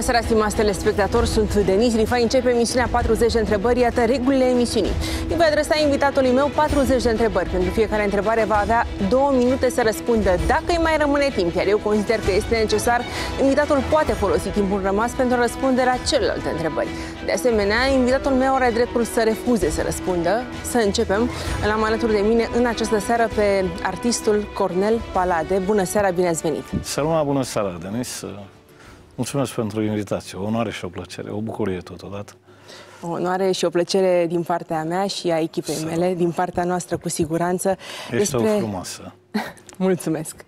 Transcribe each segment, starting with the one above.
Bună seara, stimați telespectatori, sunt Denis Rifai. Începe emisiunea 40 de întrebări, iată regulile emisiunii. Îi voi adresa invitatului meu 40 de întrebări. Pentru fiecare întrebare va avea două minute să răspundă dacă îi mai rămâne timp, iar eu consider că este necesar, invitatul poate folosi timpul rămas pentru a răspunde la celelalte întrebări. De asemenea, invitatul meu are dreptul să refuze să răspundă. Să începem. Îl am alături de mine în această seară pe artistul Cornel Palade. Bună seara, bine ați venit! Salut, bună seara, Denis! Mulțumesc pentru invitație, o onoare și o plăcere, o bucurie totodată. O onoare și o plăcere din partea mea și a echipei Să... mele, din partea noastră cu siguranță. Ești Despre... o frumoasă. Mulțumesc.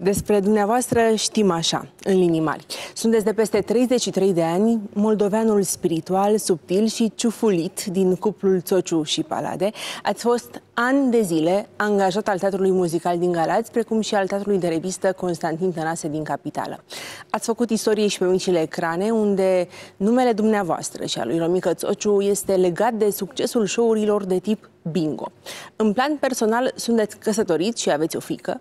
Despre dumneavoastră știm așa, în linii mari. Sunteți de peste 33 de ani, moldoveanul spiritual, subtil și ciufulit din cuplul Țociu și Palade. Ați fost ani de zile angajat al Teatrului Muzical din Galați, precum și al Teatrului de Revistă Constantin Tănase din Capitală. Ați făcut istorie și pe micile ecrane, unde numele dumneavoastră și al lui Romică Țociu este legat de succesul show-urilor de tip bingo. În plan personal, sunteți căsătorit și aveți o fică.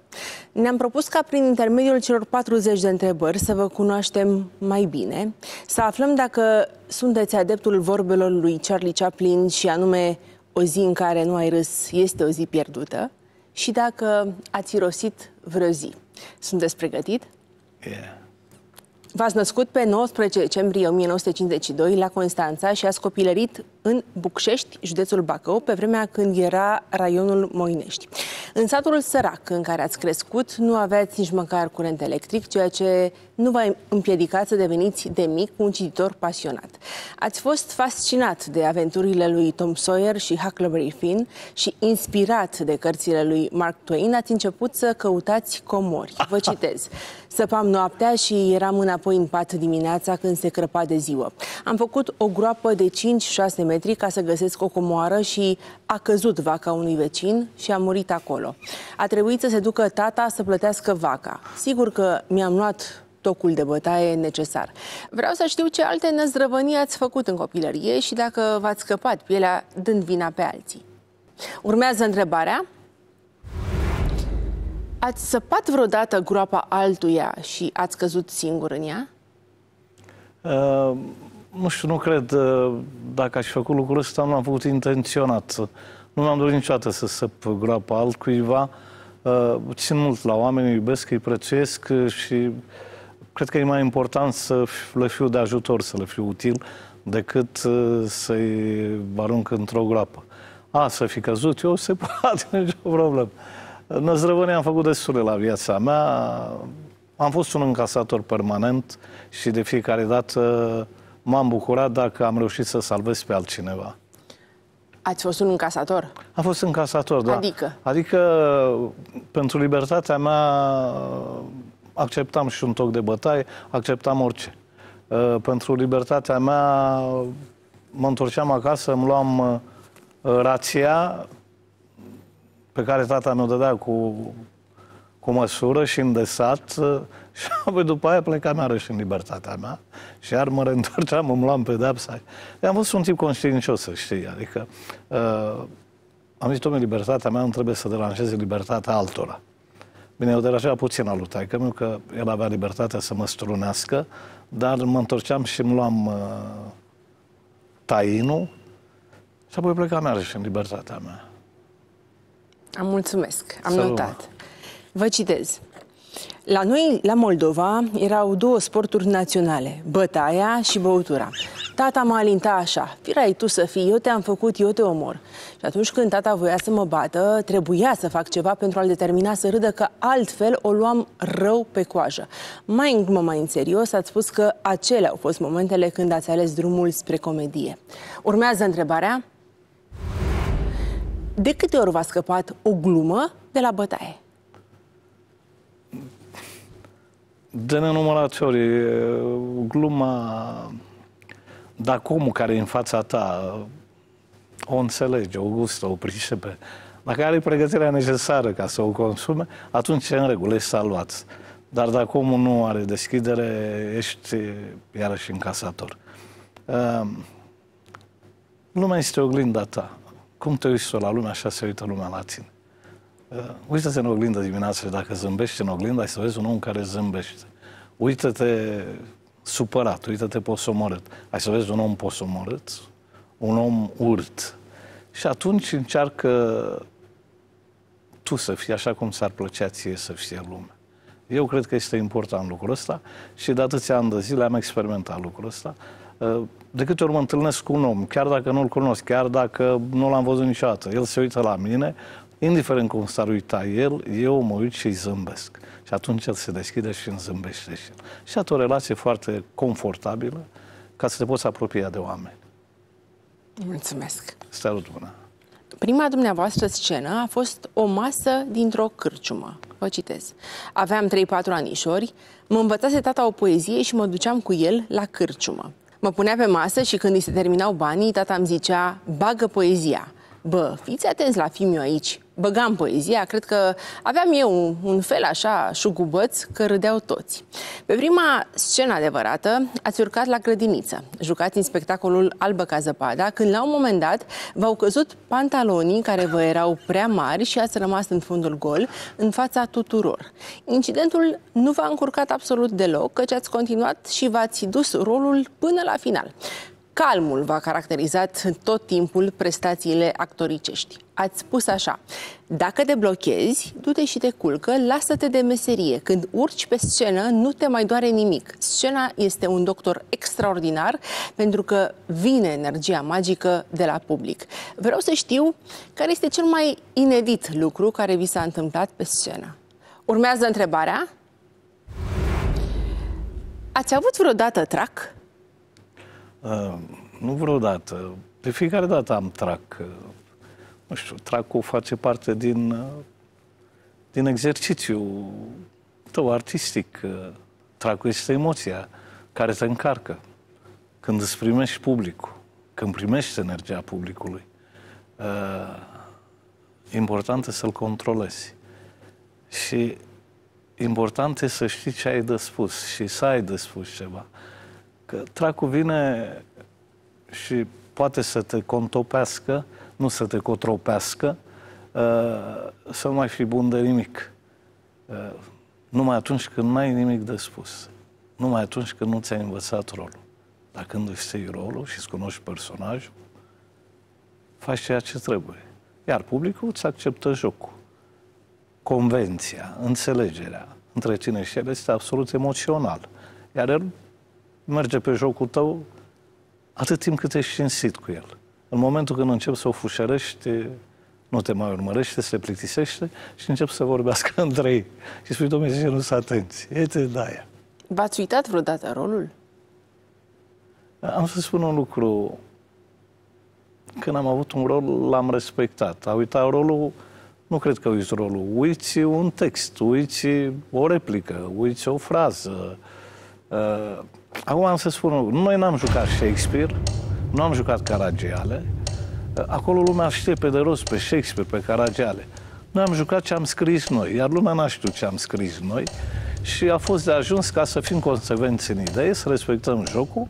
Ne-am propus ca prin intermediul celor 40 de întrebări să vă cunoaștem mai bine, să aflăm dacă sunteți adeptul vorbelor lui Charlie Chaplin și anume o zi în care nu ai râs este o zi pierdută și dacă ați irosit vreo zi. Sunteți pregătit? Yeah. V-ați născut pe 19 decembrie 1952 la Constanța și ați copilărit în Bucșești, județul Bacău, pe vremea când era raionul Moinești. În satul sărac în care ați crescut, nu aveați nici măcar curent electric, ceea ce nu v-a împiedicat să deveniți de mic un cititor pasionat. Ați fost fascinat de aventurile lui Tom Sawyer și Huckleberry Finn și inspirat de cărțile lui Mark Twain, ați început să căutați comori. Vă citez. Săpam noaptea și eram înapoi în pat dimineața când se crăpa de ziua. Am făcut o groapă de 5-6 metri ca să găsesc o comoară și a căzut vaca unui vecin și a murit acolo. A trebuit să se ducă tata să plătească vaca. Sigur că mi-am luat tocul de bătaie necesar. Vreau să știu ce alte năzdrăvănii ați făcut în copilărie și dacă v-ați scăpat pielea dând vina pe alții. Urmează întrebarea. Ați săpat vreodată groapa altuia și ați căzut singur în ea? Uh, nu știu, nu cred. Uh, dacă aș fi făcut lucrul ăsta, nu am făcut intenționat. Nu mi-am dorit niciodată să săp groapa altcuiva. Uh, țin mult la oameni, îi iubesc, îi prețuiesc și cred că e mai important să le fiu de ajutor, să le fiu util, decât uh, să-i arunc într-o groapă. A, să fi căzut eu, se poate, nicio problemă. Năzdrăvănii am făcut destule la viața mea. Am fost un încasator permanent și de fiecare dată m-am bucurat dacă am reușit să salvez pe altcineva. Ați fost un încasator? Am fost încasator, da. Adică? Adică, pentru libertatea mea, acceptam și un toc de bătaie, acceptam orice. Uh, pentru libertatea mea, mă întorceam acasă, îmi luam uh, rația pe care tata mi-o dădea cu, cu măsură și îndesat uh, și apoi după aia plecam iarăși în libertatea mea și iar mă reîntorceam, îmi luam pedepsa. Am fost un tip conștiincios, să știi, adică uh, am zis, domnule, libertatea mea nu trebuie să deranjeze libertatea altora. Bine, eu derajea puțin al lui taică meu, că el avea libertatea să mă strunească, dar mă întorceam și îmi luam uh, tainul și apoi plecam iarăși în libertatea mea. Am mulțumesc, am Salut. notat. Vă citez. La noi, la Moldova, erau două sporturi naționale, bătaia și băutura. Tata mă alinta așa, firai tu să fii, eu te-am făcut, eu te omor. Și atunci când tata voia să mă bată, trebuia să fac ceva pentru a-l determina să râdă, că altfel o luam rău pe coajă. Mai în glumă, mai în serios, ați spus că acelea au fost momentele când ați ales drumul spre comedie. Urmează întrebarea. De câte ori v-a scăpat o glumă de la bătaie? De nenumărate ori. Gluma dacă omul care e în fața ta o înțelege, o gustă, o pricepe, dacă are pregătirea necesară ca să o consume, atunci e în regulă, ești salvat. Dar dacă omul nu are deschidere, ești iarăși încasator. Uh, lumea este oglinda ta. Cum te uiți la lume, așa se uită lumea la tine. Uh, uită-te în oglindă dimineața și dacă zâmbești în oglindă, ai să vezi un om care zâmbește. Uită-te supărat, uite-te posomorât. Hai să vezi un om posomorât, un om urt. Și atunci încearcă tu să fii așa cum s-ar plăcea ție să fie lumea. Eu cred că este important lucrul ăsta și de atâția ani de zile am experimentat lucrul ăsta. Uh, de câte ori mă întâlnesc cu un om, chiar dacă nu-l cunosc, chiar dacă nu l-am văzut niciodată, el se uită la mine, indiferent cum s-ar uita el, eu mă uit și îi zâmbesc. Și atunci el se deschide și îmi zâmbește și el. Și atât o relație foarte confortabilă ca să te poți apropia de oameni. Mulțumesc! Salut, bună! Prima dumneavoastră scenă a fost o masă dintr-o cârciumă. Vă citez. Aveam 3-4 anișori, mă învățase tata o poezie și mă duceam cu el la cârciumă. Mă punea pe masă și când îi se terminau banii, tata îmi zicea, bagă poezia. Bă, fiți atenți la filmul aici, băgam poezia, cred că aveam eu un, un fel așa șugubăț că râdeau toți. Pe prima scenă adevărată ați urcat la grădiniță, jucați în spectacolul Albă ca zăpada, când la un moment dat v-au căzut pantalonii care vă erau prea mari și ați rămas în fundul gol, în fața tuturor. Incidentul nu v-a încurcat absolut deloc, căci ați continuat și v-ați dus rolul până la final. Calmul v-a caracterizat tot timpul prestațiile actoricești. Ați spus așa, dacă te blochezi, du-te și te culcă, lasă-te de meserie. Când urci pe scenă, nu te mai doare nimic. Scena este un doctor extraordinar pentru că vine energia magică de la public. Vreau să știu care este cel mai inedit lucru care vi s-a întâmplat pe scenă. Urmează întrebarea. Ați avut vreodată trac? Uh, nu vreodată. De fiecare dată am trac. Uh, nu știu, tracul face parte din, uh, din exercițiul tău artistic. Uh, tracul este emoția care te încarcă. Când îți primești publicul, când primești energia publicului, uh, important e să-l controlezi. Și important e să știi ce ai de spus și să ai de spus ceva. Că tracul vine și poate să te contopească, nu să te cotropească, uh, să nu mai fi bun de nimic. Uh, numai atunci când nu ai nimic de spus. Numai atunci când nu ți-ai învățat rolul. Dar când îți știi rolul și îți cunoști personajul, faci ceea ce trebuie. Iar publicul îți acceptă jocul. Convenția, înțelegerea între tine și el este absolut emoțional. Iar el merge pe jocul tău atât timp cât ești cinstit cu el. În momentul când începi să o fușerești, nu te mai urmărește, se plictisește și încep să vorbească între ei. Și spui, domnule, zice, nu să atenți. Este de aia. V-ați uitat vreodată rolul? Am să spun un lucru. Când am avut un rol, l-am respectat. A uitat rolul, nu cred că uiți rolul. Uiți un text, uiți o replică, uiți o frază. Uh, acum am să spun un lucru. Noi n-am jucat Shakespeare, nu am jucat Caragiale. Acolo lumea știe pe de rost, pe Shakespeare, pe Caragiale. Noi am jucat ce am scris noi, iar lumea n-a știut ce am scris noi și a fost de ajuns ca să fim consecvenți în idee, să respectăm jocul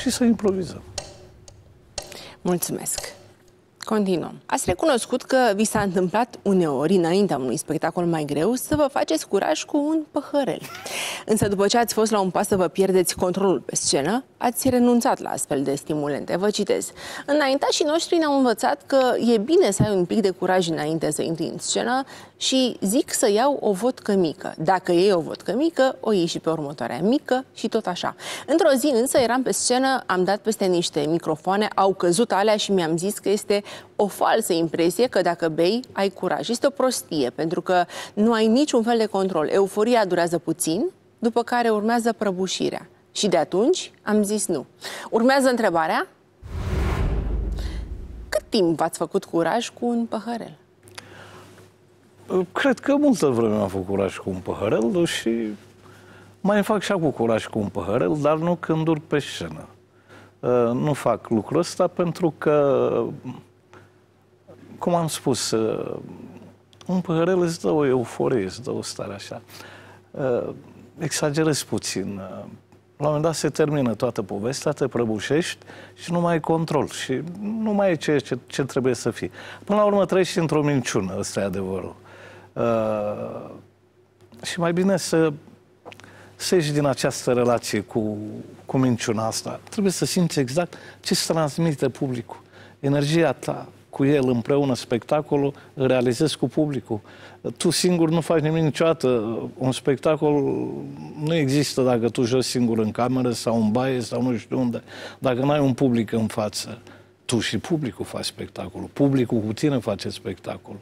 și să improvizăm. Mulțumesc! Continuăm. Ați recunoscut că vi s-a întâmplat uneori, înaintea unui spectacol mai greu, să vă faceți curaj cu un păhărel. Însă după ce ați fost la un pas să vă pierdeți controlul pe scenă, ați renunțat la astfel de stimulente. Vă citez. Înaintașii noștri ne-au învățat că e bine să ai un pic de curaj înainte să intri în scenă și zic să iau o vodcă mică. Dacă iei o vodcă mică, o iei și pe următoarea mică și tot așa. Într-o zi însă eram pe scenă, am dat peste niște microfoane, au căzut alea și mi-am zis că este o falsă impresie că dacă bei, ai curaj. Este o prostie, pentru că nu ai niciun fel de control. Euforia durează puțin, după care urmează prăbușirea. Și de atunci am zis nu. Urmează întrebarea. Cât timp v-ați făcut curaj cu un păhărel? Cred că multă vreme am făcut curaj cu un păhărel și mai fac și acum curaj cu un păhărel, dar nu când urc pe scenă. Uh, nu fac lucrul ăsta pentru că, cum am spus, uh, un păhărel îți dă o euforie, îți dă o stare așa. Uh, exagerez puțin. La un moment dat se termină toată povestea, te prăbușești și nu mai ai control și nu mai e ce, ce, ce trebuie să fie. Până la urmă trăiești într-o minciună, ăsta e adevărul. Uh, și mai bine să să ieși din această relație cu, cu minciuna asta. Trebuie să simți exact ce îți transmite publicul. Energia ta, cu el împreună spectacolul, îl realizezi cu publicul. Tu singur nu faci nimic niciodată. Un spectacol nu există dacă tu joci singur în cameră sau în baie sau nu știu unde. Dacă nu ai un public în față, tu și publicul faci spectacolul. Publicul cu tine face spectacolul.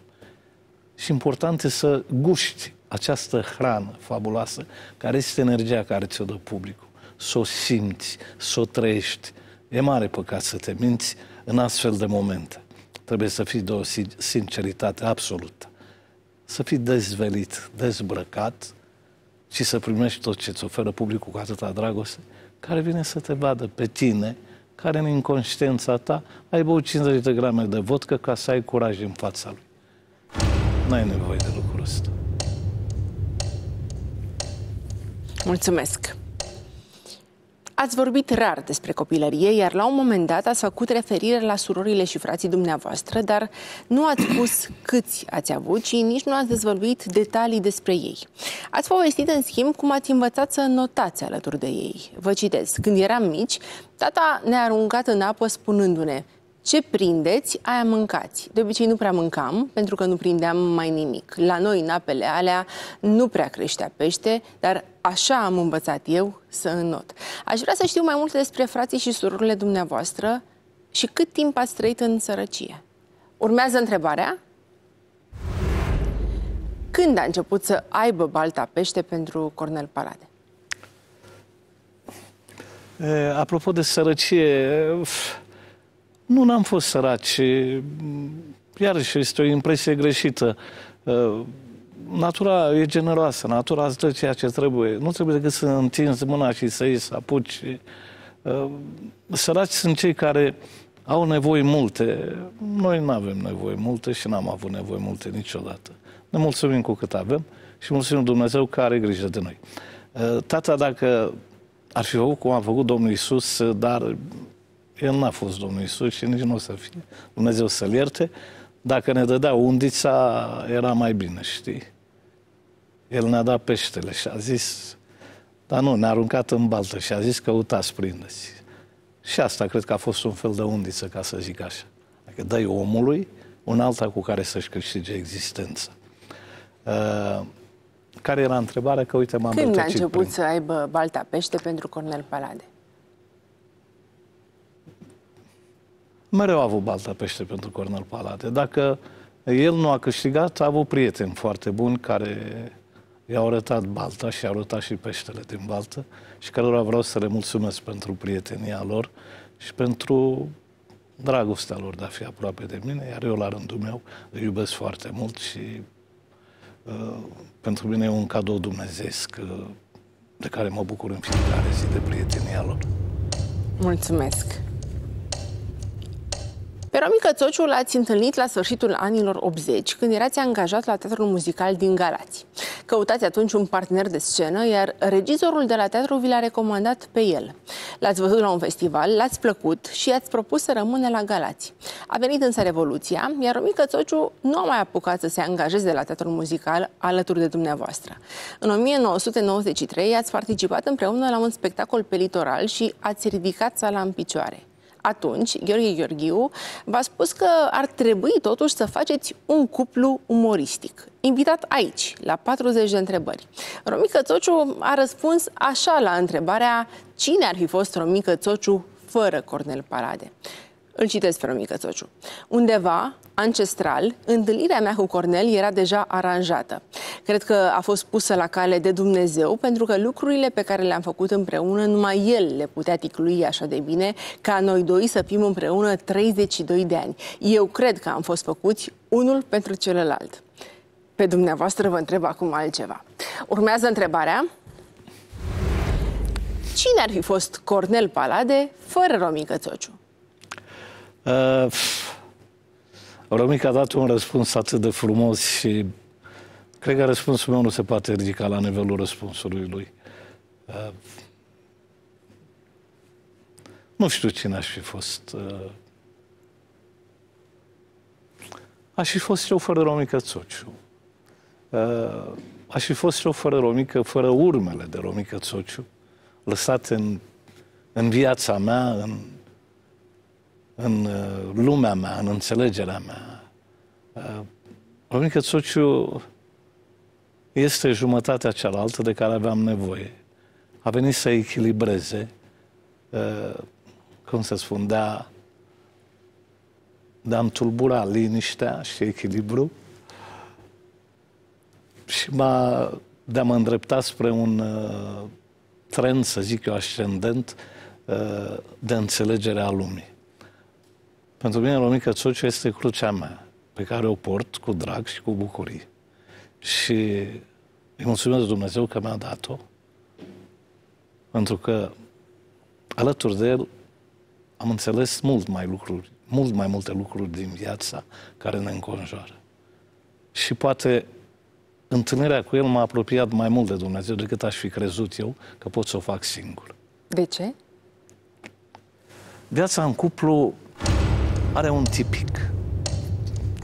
Și important e să guști această hrană fabuloasă, care este energia care ți-o dă publicul. Să o simți, să o trăiești. E mare păcat să te minți în astfel de momente. Trebuie să fii de o sinceritate absolută. Să fii dezvelit, dezbrăcat și să primești tot ce îți oferă publicul cu atâta dragoste, care vine să te vadă pe tine, care în inconștiența ta ai băut 50 de grame de vodcă ca să ai curaj în fața lui. N-ai nevoie de lucrul ăsta. Mulțumesc! Ați vorbit rar despre copilărie, iar la un moment dat ați făcut referire la surorile și frații dumneavoastră, dar nu ați spus câți ați avut și nici nu ați dezvăluit detalii despre ei. Ați povestit, în schimb, cum ați învățat să notați alături de ei. Vă citez. Când eram mici, tata ne-a aruncat în apă spunându-ne ce prindeți, aia mâncați. De obicei nu prea mâncam, pentru că nu prindeam mai nimic. La noi, în apele alea, nu prea creștea pește, dar așa am învățat eu să înnot. Aș vrea să știu mai multe despre frații și surorile dumneavoastră și cât timp ați trăit în sărăcie. Urmează întrebarea. Când a început să aibă balta pește pentru Cornel Palade? E, apropo de sărăcie, nu, n-am fost săraci. Iarăși este o impresie greșită. Natura e generoasă, natura îți dă ceea ce trebuie. Nu trebuie decât să întinzi mâna și să iei, să apuci. Săraci sunt cei care au nevoi multe. Noi nu avem nevoie multe și n-am avut nevoie multe niciodată. Ne mulțumim cu cât avem și mulțumim Dumnezeu care are grijă de noi. Tata, dacă ar fi făcut cum a făcut Domnul Isus, dar el n-a fost Domnul Isus și nici nu o să fie. Dumnezeu să-l ierte. Dacă ne dădea undița, era mai bine, știi? El ne-a dat peștele și a zis, dar nu, ne-a aruncat în baltă și a zis căutați, prindeți. Și asta cred că a fost un fel de undiță, ca să zic așa. Adică dai omului un alta cu care să-și câștige existența. Uh, care era întrebarea? Că uite, m-am Când a început prin... să aibă balta pește pentru Cornel Palade? Mereu a avut balta pește pentru Cornel Palade. Dacă el nu a câștigat, a avut prieteni foarte buni care i-au arătat balta și i-au arătat și peștele din baltă și cărora vreau să le mulțumesc pentru prietenia lor și pentru dragostea lor de a fi aproape de mine, iar eu la rândul meu îi iubesc foarte mult și uh, pentru mine e un cadou dumnezeesc uh, de care mă bucur în fiecare zi de prietenia lor. Mulțumesc! Pe Romică Țociu l-ați întâlnit la sfârșitul anilor 80, când erați angajat la Teatrul Muzical din Galați. Căutați atunci un partener de scenă, iar regizorul de la teatru vi l-a recomandat pe el. L-ați văzut la un festival, l-ați plăcut și i-ați propus să rămâne la Galați. A venit însă Revoluția, iar Romică Țociu nu a mai apucat să se angajeze la Teatrul Muzical alături de dumneavoastră. În 1993 ați participat împreună la un spectacol pe litoral și ați ridicat sala în picioare atunci, Gheorghe Gheorghiu v-a spus că ar trebui totuși să faceți un cuplu umoristic. Invitat aici, la 40 de întrebări. Romică Țociu a răspuns așa la întrebarea cine ar fi fost Romică Țociu fără Cornel Parade. Îl citesc pe Romică Țociu. Undeva, ancestral, întâlnirea mea cu Cornel era deja aranjată. Cred că a fost pusă la cale de Dumnezeu pentru că lucrurile pe care le-am făcut împreună, numai El le putea ticlui așa de bine ca noi doi să fim împreună 32 de ani. Eu cred că am fost făcuți unul pentru celălalt. Pe dumneavoastră vă întreb acum altceva. Urmează întrebarea. Cine ar fi fost Cornel Palade fără Romică Țociu? Uh, Romica a dat un răspuns atât de frumos și cred că răspunsul meu nu se poate ridica la nivelul răspunsului lui. Uh, nu știu cine aș fi fost. Uh, aș fi fost eu fără Romica Țociu. Uh, aș fi fost și eu fără Romică, fără urmele de Romică Țociu, lăsat în, în viața mea, în, în uh, lumea mea, în înțelegerea mea. Uh, Romică Țociu este jumătatea cealaltă de care aveam nevoie. A venit să echilibreze, uh, cum să spun, de a, de a-mi tulbura liniștea și echilibru și m-a, de a mă îndrepta spre un uh, trend, să zic eu, ascendent uh, de înțelegere a lumii. Pentru mine, Romica Țociu este crucea mea, pe care o port cu drag și cu bucurie. Și îi mulțumesc Dumnezeu că mi-a dat-o, pentru că alături de el am înțeles mult mai lucruri, mult mai multe lucruri din viața care ne înconjoară. Și poate întâlnirea cu el m-a apropiat mai mult de Dumnezeu decât aș fi crezut eu că pot să o fac singur. De ce? Viața în cuplu are un tipic.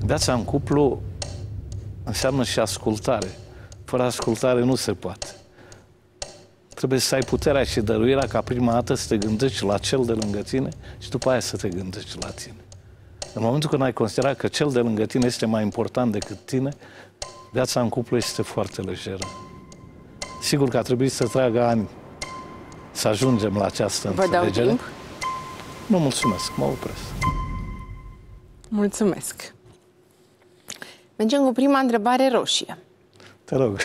Viața în cuplu înseamnă și ascultare. Fără ascultare nu se poate. Trebuie să ai puterea și dăruirea ca prima dată să te gândești la cel de lângă tine și după aia să te gândești la tine. În momentul când ai considerat că cel de lângă tine este mai important decât tine, viața în cuplu este foarte lejeră. Sigur că a trebuit să tragă ani să ajungem la această Vă înțelegere. dau timp? Nu, mulțumesc, mă opresc. Mulțumesc. Mergem cu prima întrebare roșie. Te rog.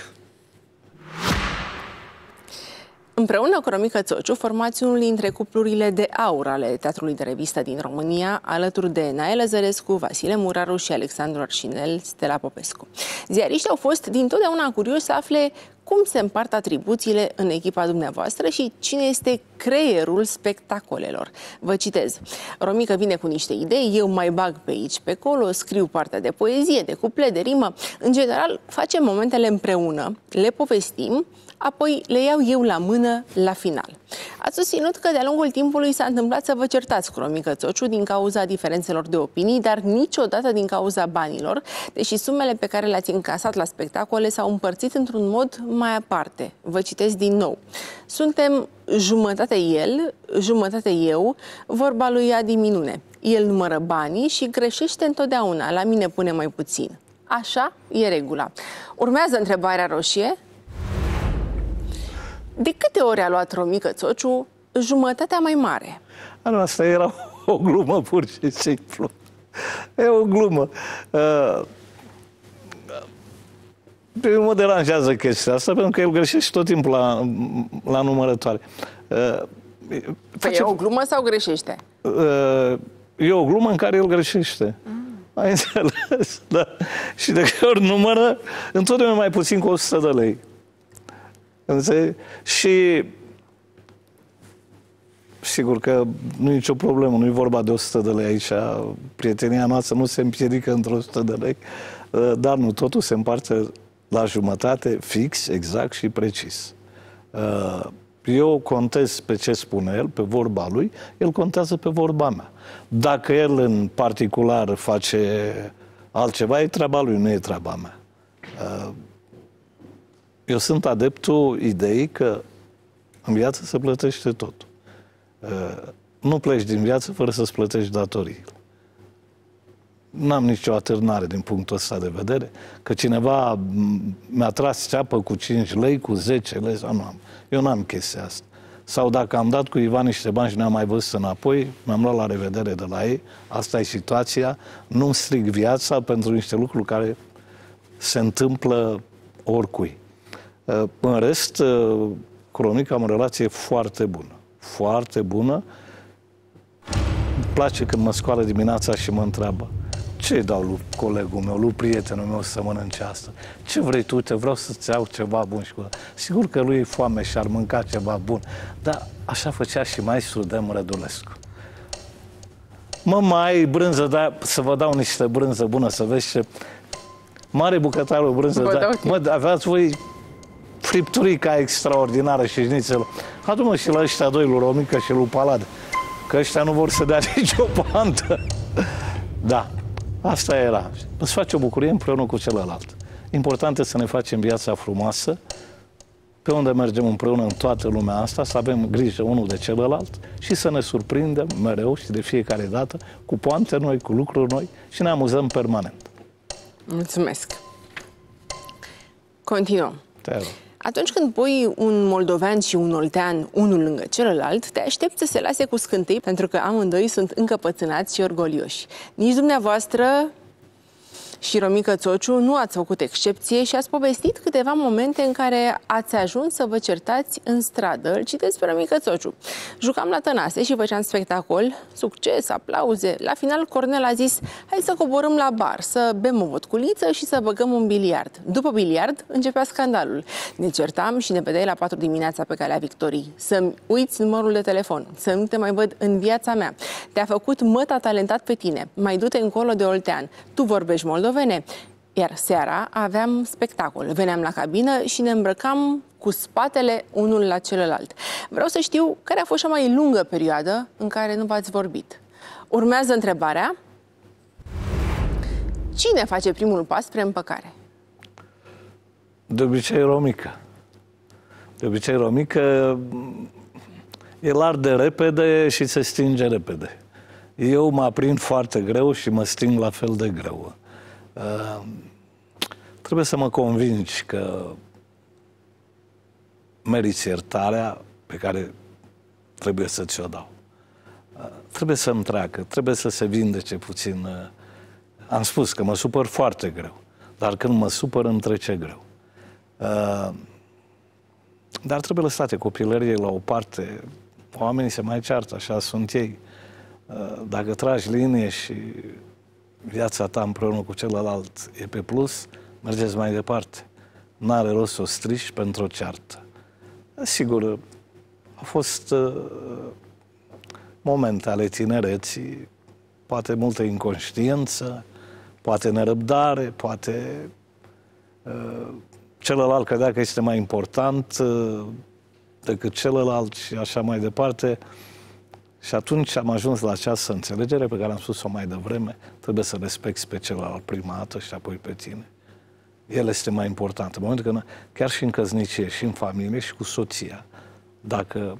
Împreună cu Romică Țociu, formați unul dintre cuplurile de aur ale Teatrului de Revistă din România, alături de Nae Lăzărescu, Vasile Muraru și Alexandru Arșinel, Stella Popescu. Ziariștii au fost dintotdeauna curioși să afle cum se împart atribuțiile în echipa dumneavoastră și cine este creierul spectacolelor. Vă citez. Romică vine cu niște idei, eu mai bag pe aici, pe acolo, scriu partea de poezie, de cuple, de rimă. În general, facem momentele împreună, le povestim, apoi le iau eu la mână la final. Ați susținut că de-a lungul timpului s-a întâmplat să vă certați cu Romică Țociu din cauza diferențelor de opinii, dar niciodată din cauza banilor, deși sumele pe care le-ați încasat la spectacole s-au împărțit într-un mod mai aparte. Vă citesc din nou. Suntem jumătate el, jumătate eu, vorba lui Adi Minune. El numără banii și greșește întotdeauna, la mine pune mai puțin. Așa e regula. Urmează întrebarea roșie. De câte ori a luat Romică Țociu jumătatea mai mare? Anul asta era o glumă pur și simplu. E o glumă. Uh, pe mine mă deranjează chestia asta pentru că el greșește tot timpul la, la numărătoare. Uh, Păi face- e o glumă sau greșește? uh, e o glumă în care el greșește. Ai înțeles? Da. Și de câte ori numără, întotdeauna mai puțin cu 100 de lei. Înțelegi? Și sigur că nu e nicio problemă, nu e vorba de 100 de lei aici. Prietenia noastră nu se împiedică într-o 100 de lei, uh, dar nu, totul se împarte la jumătate, fix, exact și precis. Uh, Eu contez pe ce spune el, pe vorba lui, el contează pe vorba mea. Dacă el în particular face altceva, e treaba lui, nu e treaba mea. Uh, Eu sunt adeptul ideii că în viață se plătește totul. Uh, Nu pleci din viață fără să-ți plătești datoriile. N-am nicio atârnare din punctul ăsta de vedere, că cineva m- mi-a tras ceapă cu 5 lei, cu 10 lei, sau nu am. Eu n-am chestia asta. Sau dacă am dat cu Ivan niște bani și ne-am mai văzut înapoi, mi-am luat la revedere de la ei, asta e situația, nu-mi stric viața pentru niște lucruri care se întâmplă oricui. Uh, În rest, uh, cu Romica am o relație foarte bună. Foarte bună. Îmi place când mă scoală dimineața și mă întreabă ce dau lui colegul meu, lui prietenul meu să mănânce asta? Ce vrei tu? Te vreau să-ți iau ceva bun și cu... Sigur că lui e foame și ar mânca ceva bun, dar așa făcea și maestru Dem Rădulescu. Mă, mai brânză, da, să vă dau niște brânză bună, să vezi ce... Mare bucătarul brânză, Vă da, dau timp. mă, aveați voi fripturica extraordinară și șnițel. Adu-mă și la ăștia doi, lui Romică și lui Palad, că ăștia nu vor să dea nicio pantă. Da, asta era. Îți face o bucurie împreună cu celălalt. Important este să ne facem viața frumoasă, pe unde mergem împreună în toată lumea asta, să avem grijă unul de celălalt și să ne surprindem mereu și de fiecare dată cu poante noi, cu lucruri noi și ne amuzăm permanent. Mulțumesc! Continuăm. Te rog. Atunci când pui un moldovean și un oltean unul lângă celălalt, te aștepți să se lase cu scântei, pentru că amândoi sunt încăpățânați și orgolioși. Nici dumneavoastră, și Romică Țociu nu ați făcut excepție și ați povestit câteva momente în care ați ajuns să vă certați în stradă. Îl citesc pe Romică Țociu. Jucam la Tănase și făceam spectacol, succes, aplauze. La final, Cornel a zis, hai să coborâm la bar, să bem o vodculiță și să băgăm un biliard. După biliard, începea scandalul. Ne certam și ne vedeai la 4 dimineața pe calea victoriei. Să-mi uiți numărul de telefon, să nu te mai văd în viața mea. Te-a făcut măta talentat pe tine. Mai du-te încolo de Oltean. Tu vorbești moldov moldovene. Iar seara aveam spectacol. Veneam la cabină și ne îmbrăcam cu spatele unul la celălalt. Vreau să știu care a fost cea mai lungă perioadă în care nu v-ați vorbit. Urmează întrebarea. Cine face primul pas spre împăcare? De obicei romică. De obicei romică el arde repede și se stinge repede. Eu mă aprind foarte greu și mă sting la fel de greu. Ehm, trebuie să mă convingi că meriți iertarea pe care trebuie să ți-o dau. Ehm, trebuie să-mi treacă, trebuie să se vindece puțin. Ehm, am spus că mă supăr foarte greu, dar când mă supăr îmi trece greu. Dar trebuie lăsate copilărie la o parte. Oamenii se mai ceartă, așa sunt ei. Dacă tragi linie și viața ta împreună cu celălalt e pe plus, mergeți mai departe. N-are rost să o strici pentru o ceartă. Sigur, a fost uh, momente ale tinereții, poate multă inconștiență, poate nerăbdare, poate uh, celălalt credea că este mai important uh, decât celălalt și așa mai departe. Uh, și atunci am ajuns la această înțelegere pe care am spus-o mai devreme. Trebuie să respecti pe celălalt prima dată și apoi pe tine. El este mai important. În momentul când, chiar și în căznicie, și în familie, și cu soția, dacă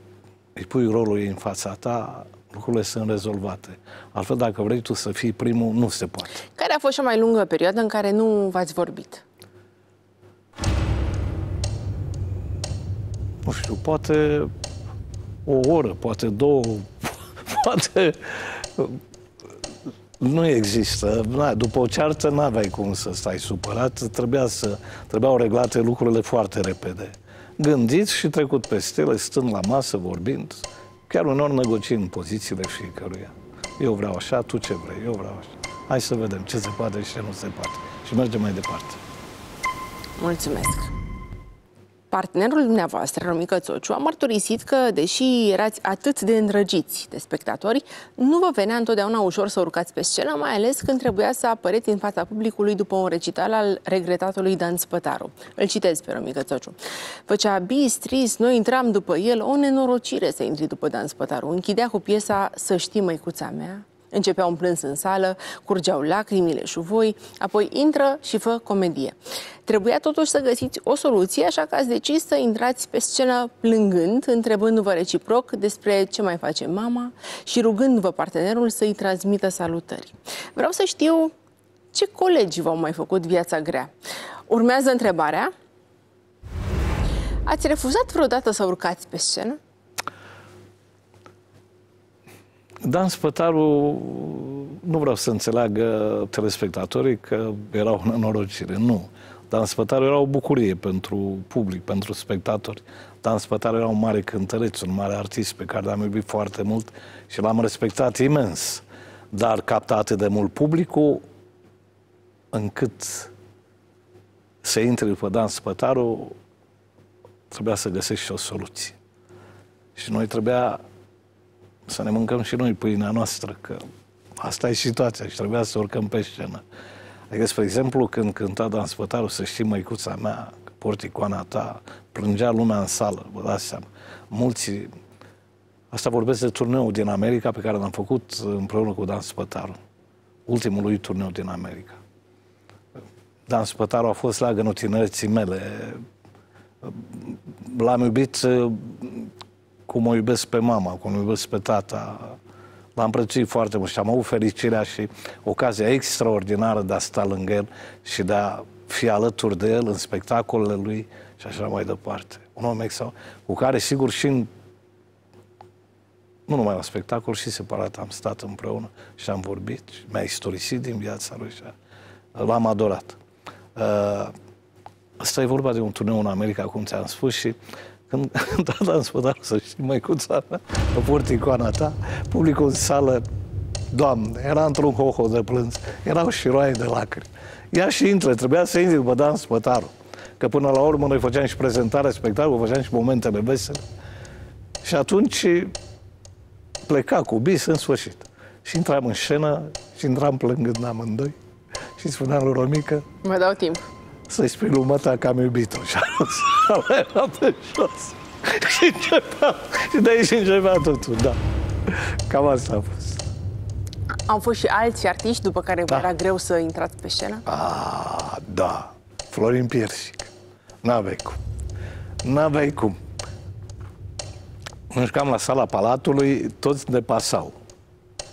îi pui rolul ei în fața ta, lucrurile sunt rezolvate. Altfel, dacă vrei tu să fii primul, nu se poate. Care a fost cea mai lungă perioadă în care nu v-ați vorbit? Nu știu, poate o oră, poate două, poate nu există. Na, după o ceartă n-aveai cum să stai supărat, trebuia să, trebuiau reglate lucrurile foarte repede. Gândiți și trecut peste ele, stând la masă, vorbind, chiar unor negociind pozițiile fiecăruia. Eu vreau așa, tu ce vrei, eu vreau așa. Hai să vedem ce se poate și ce nu se poate. Și mergem mai departe. Mulțumesc! Partenerul dumneavoastră, Romică Țociu, a mărturisit că, deși erați atât de îndrăgiți de spectatori, nu vă venea întotdeauna ușor să urcați pe scenă, mai ales când trebuia să apăreți în fața publicului după un recital al regretatului Dan Spătaru. Îl citez pe Romică Țociu. Făcea bis, trist, noi intram după el, o nenorocire să intri după Dan Spătaru. Închidea cu piesa Să știi, măicuța mea, Începea un plâns în sală, curgeau lacrimile și voi, apoi intră și fă comedie. Trebuia totuși să găsiți o soluție, așa că ați decis să intrați pe scenă plângând, întrebându-vă reciproc despre ce mai face mama și rugându-vă partenerul să-i transmită salutări. Vreau să știu ce colegi v-au mai făcut viața grea. Urmează întrebarea. Ați refuzat vreodată să urcați pe scenă? Dan Spătaru, nu vreau să înțeleagă telespectatorii că era o nenorocire. Nu. Dan Spătaru era o bucurie pentru public, pentru spectatori. Dan Spătaru era un mare cântăreț, un mare artist pe care l-am iubit foarte mult și l-am respectat imens. Dar capta atât de mult publicul încât să intri după Dan Spătaru trebuia să găsești și o soluție. Și noi trebuia să ne mâncăm și noi pâinea noastră, că asta e situația și trebuia să urcăm pe scenă. Adică, spre exemplu, când cânta Dan Spătaru, să știi, măicuța mea, porticoana ta, plângea lumea în sală, vă dați seama. Mulți, asta vorbesc de turneul din America pe care l-am făcut împreună cu Dan Spătaru. Ultimul lui turneu din America. Dan Spătaru a fost lagănul tinereții mele. L-am iubit uh, cum o iubesc pe mama, cum o iubesc pe tata. L-am prețuit foarte mult și am avut fericirea și ocazia extraordinară de a sta lângă el și de a fi alături de el în spectacolele lui și așa mai departe. Un om extraordinar, cu care, sigur, și în nu numai la spectacol, și separat am stat împreună și am vorbit, și mi-a istorisit din viața lui și l-am adorat. Uh, asta e vorba de un turneu în America, cum ți-am spus, și când tata am spus, să știi, măicuța mea, pe porticoana ta, publicul în sală, Doamne, era într-un hoho de plâns, erau și roaie de lacrimi. Ia și intră, trebuia să intri după Dan Spătaru. Că până la urmă noi făceam și prezentarea spectacolului, făceam și momentele vesele. Și atunci pleca cu bis în sfârșit. Și intram în scenă și intram plângând amândoi. Și spuneam lui Romică... Mă dau timp. Să-i spui lui măta că am iubit-o. Și era pe jos. și începea, și de aici începea totul, da. Cam asta a fost. Au fost și alți artiști după care da. era greu să intrați pe scenă? Ah, da. Florin Piersic. N-aveai cum. N-aveai cum. Când cam la sala Palatului, toți ne pasau.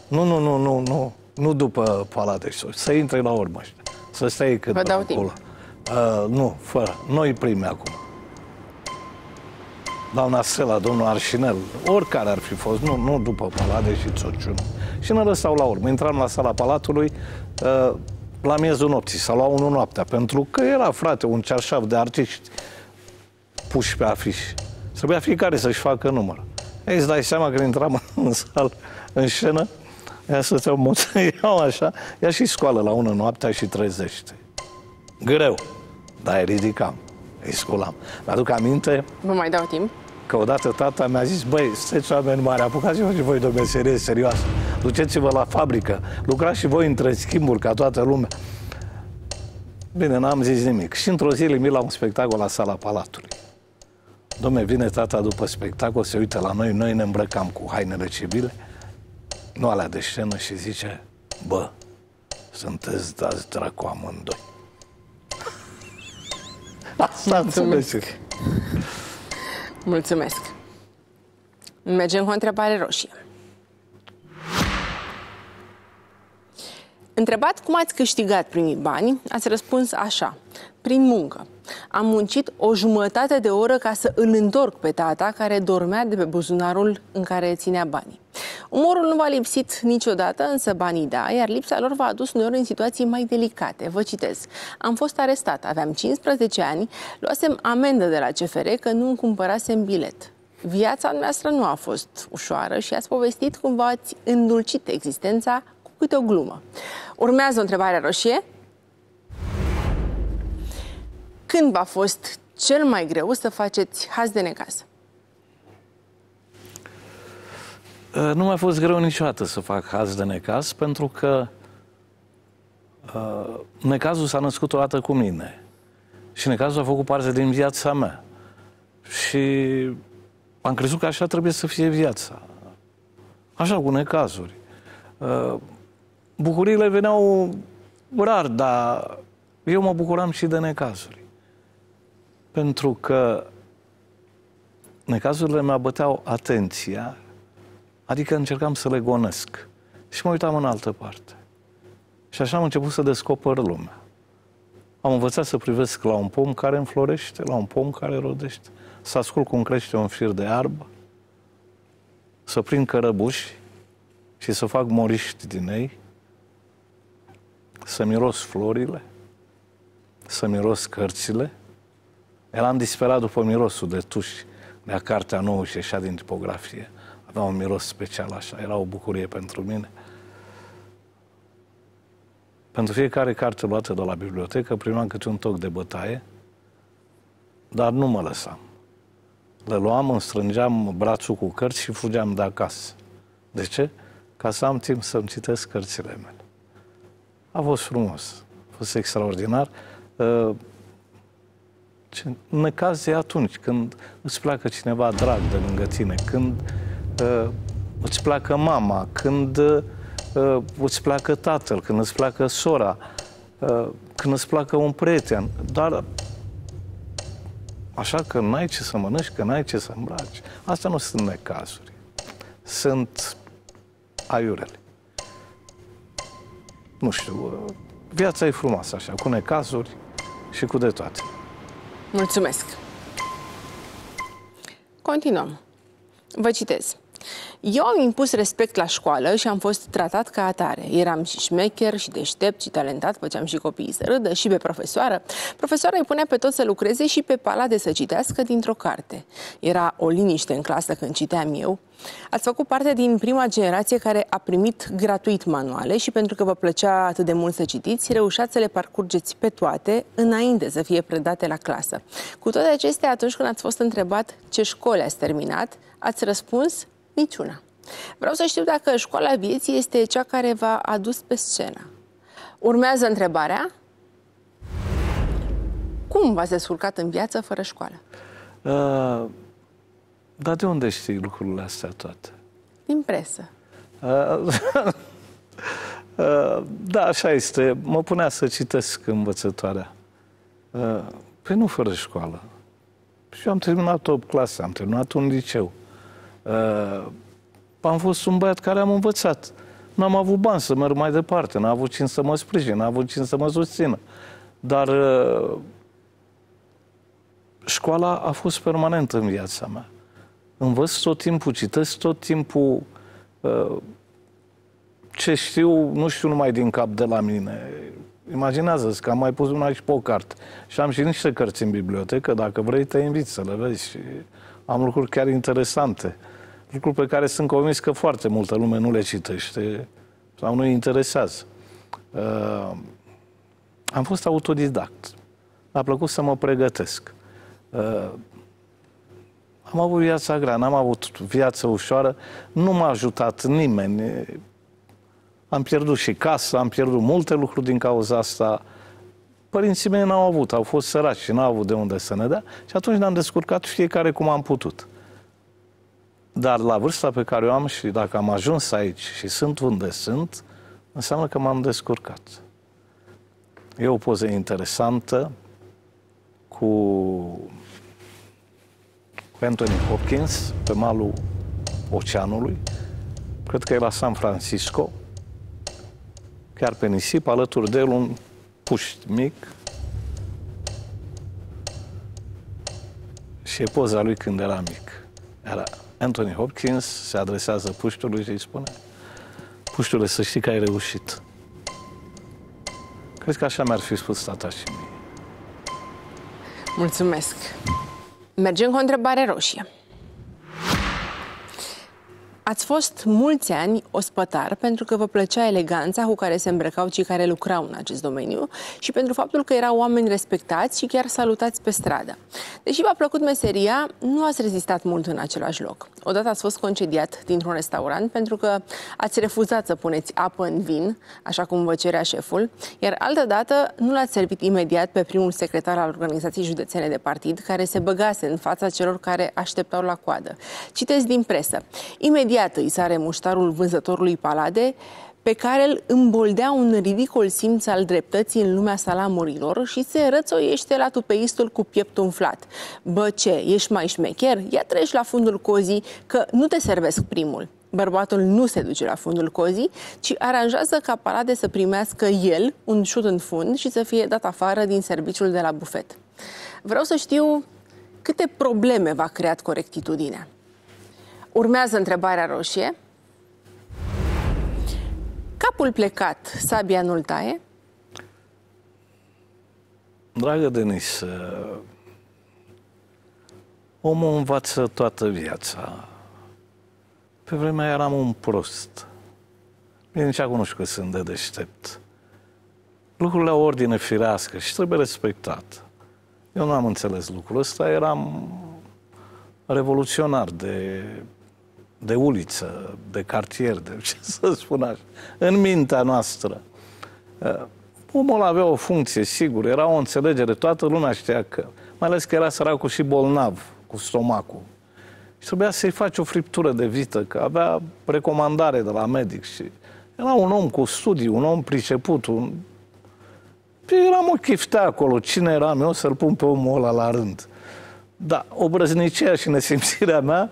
Nu, nu, nu, nu, nu. Nu după Palat Să intre la urmă ăștia. Să stai cât Vă dau acolo. timp. Uh, nu, fără. Noi primi acum. Doamna Sela, domnul Arșinel, oricare ar fi fost, nu, nu după Palade și Țociun. Și ne lăsau la urmă. Intram la sala Palatului uh, la miezul nopții sau la 1 noaptea, pentru că era, frate, un cearșaf de artiști puși pe afiș. Trebuia fiecare să-și facă număr. Ei, îți dai seama că intram în sală, în scenă, ea să te iau așa, ea și scoală la una noaptea și trezește. Greu, dar îi ridicam, îi sculam. Mi-aduc aminte Vă mai dau timp? că odată tata mi-a zis, băi, sunteți oameni mari, apucați-vă și voi de o meserie serioasă. Duceți-vă la fabrică, lucrați și voi între schimburi ca toată lumea. Bine, n-am zis nimic. Și într-o zi mi la un spectacol la sala Palatului. Domne, vine tata după spectacol, se uită la noi, noi ne îmbrăcam cu hainele civile, nu alea de scenă și zice, bă, sunteți dați dracu amândoi. Asta înțeleg. Mulțumesc. Mergem cu o întrebare roșie. Întrebat cum ați câștigat primii bani, ați răspuns așa. Prin muncă. Am muncit o jumătate de oră ca să îl întorc pe tata care dormea de pe buzunarul în care ținea banii. Umorul nu v-a lipsit niciodată, însă banii da, iar lipsa lor v-a adus uneori în situații mai delicate. Vă citez. Am fost arestat, aveam 15 ani, luasem amendă de la CFR că nu îmi cumpărasem bilet. Viața noastră nu a fost ușoară și ați povestit cum v-ați îndulcit existența cu câte o glumă. Urmează o întrebare roșie. Când v-a fost cel mai greu să faceți haz de necaz? Nu mi-a fost greu niciodată să fac haz de necaz, pentru că uh, necazul s-a născut o dată cu mine. Și necazul a făcut parte din viața mea. Și am crezut că așa trebuie să fie viața. Așa, cu necazuri. Uh, bucuriile veneau rar, dar eu mă bucuram și de necazuri. Pentru că necazurile mi băteau atenția, adică încercam să le gonesc. Și mă uitam în altă parte. Și așa am început să descoper lumea. Am învățat să privesc la un pom care înflorește, la un pom care rodește, să ascult cum crește un fir de iarbă, să prind cărăbuși și să fac moriști din ei, să miros florile, să miros cărțile. Eram disperat după mirosul de tuși, de cartea nouă și ieșea din tipografie. Avea un miros special așa, era o bucurie pentru mine. Pentru fiecare carte luată de la bibliotecă primeam câte un toc de bătaie, dar nu mă lăsam. Le luam, îmi strângeam brațul cu cărți și fugeam de acasă. De ce? Ca să am timp să-mi citesc cărțile mele. A fost frumos, a fost extraordinar. Uh, ce necaz e atunci când îți pleacă cineva drag de lângă tine, când uh, îți pleacă mama, când uh, îți pleacă tatăl, când îți pleacă sora. uh, când îți placă un prieten, dar așa că n-ai ce să mănânci, că n-ai ce să îmbraci. Asta nu sunt necazuri. Sunt aiurele. Nu știu, uh, viața e frumoasă așa, cu necazuri și cu de toate. Mulțumesc! Continuăm. Vă citez. Eu am impus respect la școală și am fost tratat ca atare. Eram și șmecher, și deștept, și talentat, făceam și copiii să râdă, și pe profesoară. Profesoara îi punea pe toți să lucreze și pe palade să citească dintr-o carte. Era o liniște în clasă când citeam eu. Ați făcut parte din prima generație care a primit gratuit manuale și pentru că vă plăcea atât de mult să citiți, reușați să le parcurgeți pe toate înainte să fie predate la clasă. Cu toate acestea, atunci când ați fost întrebat ce școli ați terminat, ați răspuns Niciuna. Vreau să știu dacă școala vieții este cea care v-a adus pe scenă. Urmează întrebarea. Cum v-ați descurcat în viață fără școală? Uh, dar de unde știi lucrurile astea toate? Din presă. Uh, uh, da, așa este. Mă punea să citesc învățătoarea. Uh, păi nu fără școală. Și eu am terminat 8 clase, am terminat un liceu. Uh, am fost un băiat care am învățat. Nu am avut bani să merg mai departe, n-am avut cine să mă sprijin, n-am avut cine să mă susțină. Dar uh, școala a fost permanentă în viața mea. Învăț tot timpul, citesc tot timpul uh, ce știu, nu știu numai din cap de la mine. Imaginează-ți că am mai pus una și pe o carte. Și am și niște cărți în bibliotecă, dacă vrei te invit să le vezi. Și am lucruri chiar interesante. Uh, lucruri pe care sunt convins că foarte multă lume nu le citește sau nu-i interesează. Uh, am fost autodidact. Mi-a plăcut să mă pregătesc. Uh, am avut viața grea, n-am avut viață ușoară, nu m-a ajutat nimeni. Am pierdut și casă, am pierdut multe lucruri din cauza asta. Părinții mei n-au avut, au fost săraci și n-au avut de unde să ne dea și atunci ne-am descurcat fiecare cum am putut. Dar la vârsta pe care o am și dacă am ajuns aici și sunt unde sunt, înseamnă că m-am descurcat. E o poză interesantă cu, cu Anthony Hopkins pe malul oceanului. Cred că e la San Francisco, chiar pe nisip, alături de el un puști mic. Și e poza lui când era mic. Era Anthony Hopkins se adresează puștului și îi spune Puștule, să știi că ai reușit. Cred că așa mi-ar fi spus tata și mie. Mulțumesc. Mergem cu o întrebare roșie. Ați fost mulți ani ospătar pentru că vă plăcea eleganța cu care se îmbrăcau cei care lucrau în acest domeniu și pentru faptul că erau oameni respectați și chiar salutați pe stradă. Deși v-a plăcut meseria, nu ați rezistat mult în același loc. Odată ați fost concediat dintr-un restaurant pentru că ați refuzat să puneți apă în vin, așa cum vă cerea șeful, iar altă dată nu l-ați servit imediat pe primul secretar al organizației județene de partid, care se băgase în fața celor care așteptau la coadă. Citesc din presă. Imediat Imediat îi sare muștarul vânzătorului palade, pe care îl îmboldea un ridicol simț al dreptății în lumea salamurilor și se rățoiește la tupeistul cu piept umflat. Bă, ce, ești mai șmecher? Ia treci la fundul cozii că nu te servesc primul. Bărbatul nu se duce la fundul cozii, ci aranjează ca palade să primească el un șut în fund și să fie dat afară din serviciul de la bufet. Vreau să știu câte probleme v-a creat corectitudinea. Urmează întrebarea roșie. Capul plecat, sabia nu-l taie? Dragă Denis, uh, omul învață toată viața. Pe vremea eram un prost. Bine, nici acum nu știu că sunt de deștept. Lucrurile au ordine firească și trebuie respectat. Eu nu am înțeles lucrul ăsta, eram revoluționar de de uliță, de cartier, de ce să spun așa, în mintea noastră. Uh, omul avea o funcție, sigur, era o înțelegere, toată lumea știa că, mai ales că era săracul și bolnav cu stomacul. Și trebuia să-i faci o friptură de vită, că avea recomandare de la medic și era un om cu studii, un om priceput, un... Păi eram o chiftea acolo. Cine eram eu să-l pun pe omul ăla la rând? Da, obrăznicia și nesimțirea mea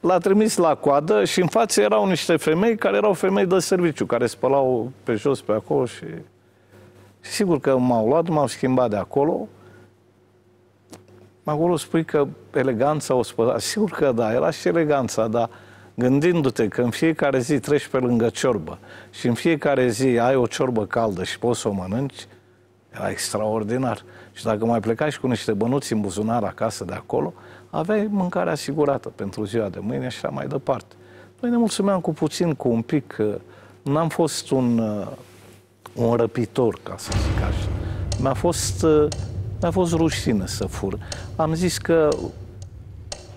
l-a trimis la coadă și în față erau niște femei care erau femei de serviciu, care spălau pe jos pe acolo și... și sigur că m-au luat, m-au schimbat de acolo. Acolo spui că eleganța o spăla. Sigur că da, era și eleganța, dar gândindu-te că în fiecare zi treci pe lângă ciorbă și în fiecare zi ai o ciorbă caldă și poți să o mănânci, era extraordinar. Și dacă mai plecați și cu niște bănuți în buzunar acasă de acolo, aveai mâncare asigurată pentru ziua de mâine și așa mai departe. Noi ne mulțumeam cu puțin, cu un pic. N-am fost un, uh, un răpitor, ca să zic așa. Mi-a fost, uh, mi-a fost rușine să fur. Am zis că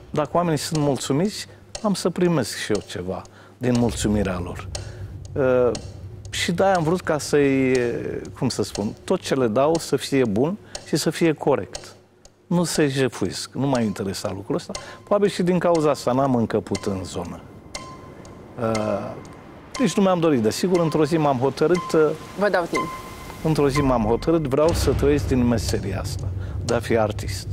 dacă oamenii sunt mulțumiți, am să primesc și eu ceva din mulțumirea lor. Uh, și de am vrut ca să-i, cum să spun, tot ce le dau să fie bun și să fie corect. Nu se jefuiesc, nu m-a interesat lucrul ăsta. Probabil și din cauza asta n-am încăput în zonă. Uh, deci nu mi-am dorit. Desigur, într-o zi m-am hotărât... Uh, Vă dau timp. Într-o zi m-am hotărât, vreau să trăiesc din meseria asta, de a fi artist.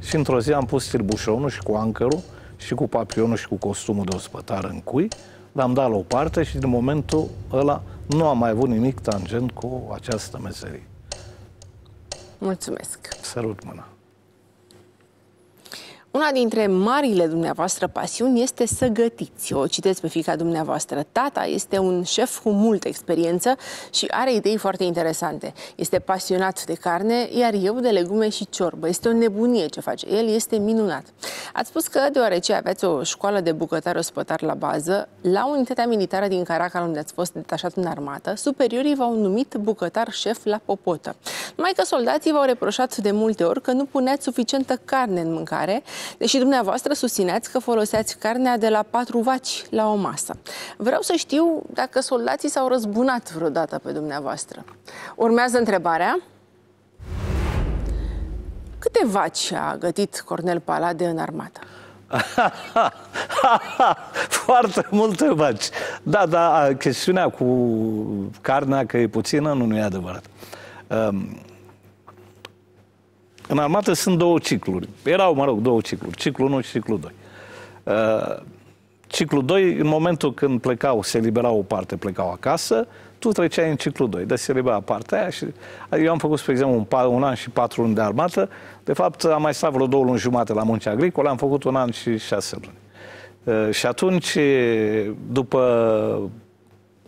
Și într-o zi am pus tirbușonul și cu ancărul și cu papionul și cu costumul de ospătar în cui, l-am dat la o parte și din momentul ăla nu am mai avut nimic tangent cu această meserie. Mulțumesc. Sărut mâna. Una dintre marile dumneavoastră pasiuni este să gătiți. O citeți pe fica dumneavoastră. Tata este un șef cu multă experiență și are idei foarte interesante. Este pasionat de carne, iar eu de legume și ciorbă. Este o nebunie ce face. El este minunat. Ați spus că, deoarece aveți o școală de bucătari ospătar la bază, la unitatea militară din Caracal, unde ați fost detașat în armată, superiorii v-au numit bucătar șef la popotă. Numai că soldații v-au reproșat de multe ori că nu puneați suficientă carne în mâncare, deși dumneavoastră susțineați că foloseați carnea de la patru vaci la o masă. Vreau să știu dacă soldații s-au răzbunat vreodată pe dumneavoastră. Urmează întrebarea. Câte vaci a gătit Cornel Palade în armată? Foarte multe vaci. Da, da, chestiunea cu carnea că e puțină nu, e adevărat. Um, în armată sunt două cicluri. Erau, mă rog, două cicluri. Ciclul 1 și ciclul 2. Uh, ciclul 2, în momentul când plecau, se libera o parte, plecau acasă, tu treceai în ciclul 2. Deci se libera partea aia și eu am făcut, spre exemplu, un, un an și patru luni de armată. De fapt, am mai stat vreo două luni jumate la munci agricole, am făcut un an și șase luni. Uh, și atunci, după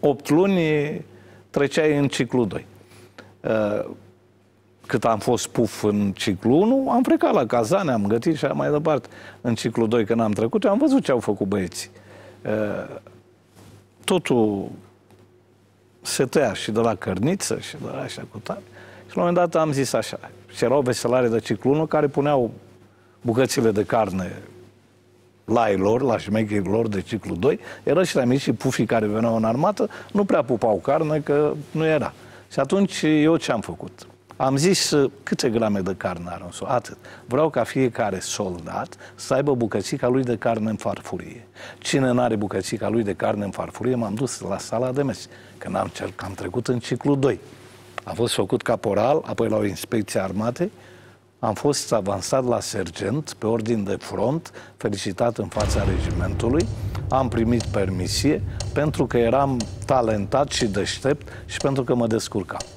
8 luni, treceai în ciclul 2 cât am fost puf în ciclu 1, am plecat la cazane, am gătit și mai departe. În ciclu 2, când am trecut, eu am văzut ce au făcut băieții. Totul se tăia și de la cărniță și de la așa cu tare. Și la un moment dat am zis așa. Și erau veselare de ciclu 1 care puneau bucățile de carne la ei lor, la șmecherii lor de ciclu 2, erau și la mici și pufii care veneau în armată, nu prea pupau carne, că nu era. Și atunci eu ce am făcut? Am zis uh, câte grame de carne are un soldat? Atât. Vreau ca fiecare soldat să aibă bucățica lui de carne în farfurie. Cine nu are bucățica lui de carne în farfurie, m-am dus la sala de mes. Când am, cer, am trecut în ciclu 2. Am fost făcut caporal, apoi la o inspecție armate, am fost avansat la sergent pe ordin de front, felicitat în fața regimentului, am primit permisie pentru că eram talentat și deștept și pentru că mă descurcam.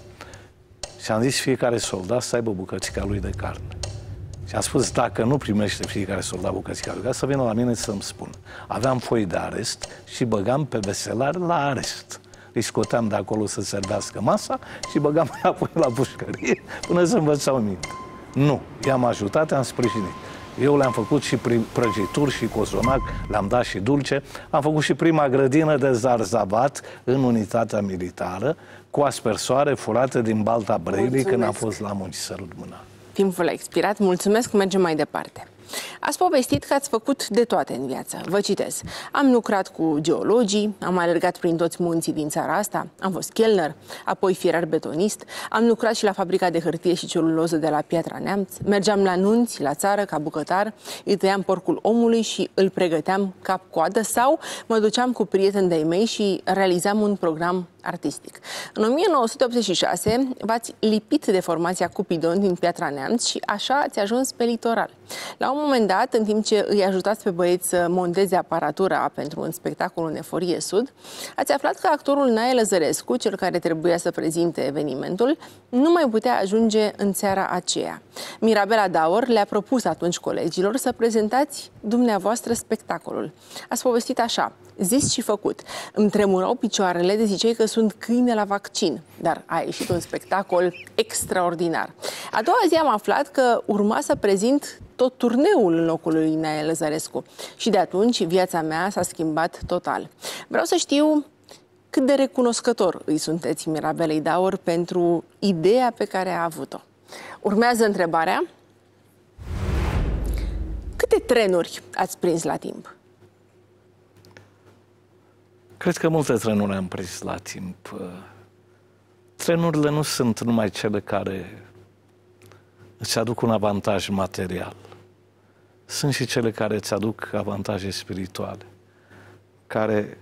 Și am zis fiecare soldat să aibă bucățica lui de carne. Și am spus, dacă nu primește fiecare soldat bucățica lui, să vină la mine să-mi spun. Aveam foi de arest și băgam pe veselar la arest. Îi scoteam de acolo să servească masa și băgam apoi la pușcărie până să învățau minte. Nu, i-am ajutat, am sprijinit. Eu le-am făcut și prăjituri și cozonac, le-am dat și dulce. Am făcut și prima grădină de zarzavat în unitatea militară, cu aspersoare furate din Balta Brăilii când am fost la munci. Sărut mâna. Timpul a expirat. Mulțumesc, mergem mai departe. Ați povestit că ați făcut de toate în viață. Vă citez. Am lucrat cu geologii, am alergat prin toți munții din țara asta, am fost chelner, apoi fierar betonist, am lucrat și la fabrica de hârtie și celuloză de la Piatra Neamț, mergeam la nunți, la țară, ca bucătar, îi tăiam porcul omului și îl pregăteam cap-coadă sau mă duceam cu prieteni de-ai mei și realizam un program artistic. În 1986 v-ați lipit de formația Cupidon din Piatra Neamț și așa ați ajuns pe litoral. La un moment dat, în timp ce îi ajutați pe băieți să monteze aparatura pentru un spectacol în Eforie Sud, ați aflat că actorul Nae Lăzărescu, cel care trebuia să prezinte evenimentul, nu mai putea ajunge în seara aceea. Mirabela Daur le-a propus atunci colegilor să prezentați dumneavoastră spectacolul. Ați povestit așa, zis și făcut. Îmi tremurau picioarele de ziceai că sunt câine la vaccin, dar a ieșit un spectacol extraordinar. A doua zi am aflat că urma să prezint tot turneul în locul lui Nae Lăzărescu și de atunci viața mea s-a schimbat total. Vreau să știu cât de recunoscător îi sunteți Mirabelei Daur pentru ideea pe care a avut-o. Urmează întrebarea. Câte trenuri ați prins la timp? Cred că multe trenuri am prins la timp. Trenurile nu sunt numai cele care îți aduc un avantaj material. Sunt și cele care îți aduc avantaje spirituale, care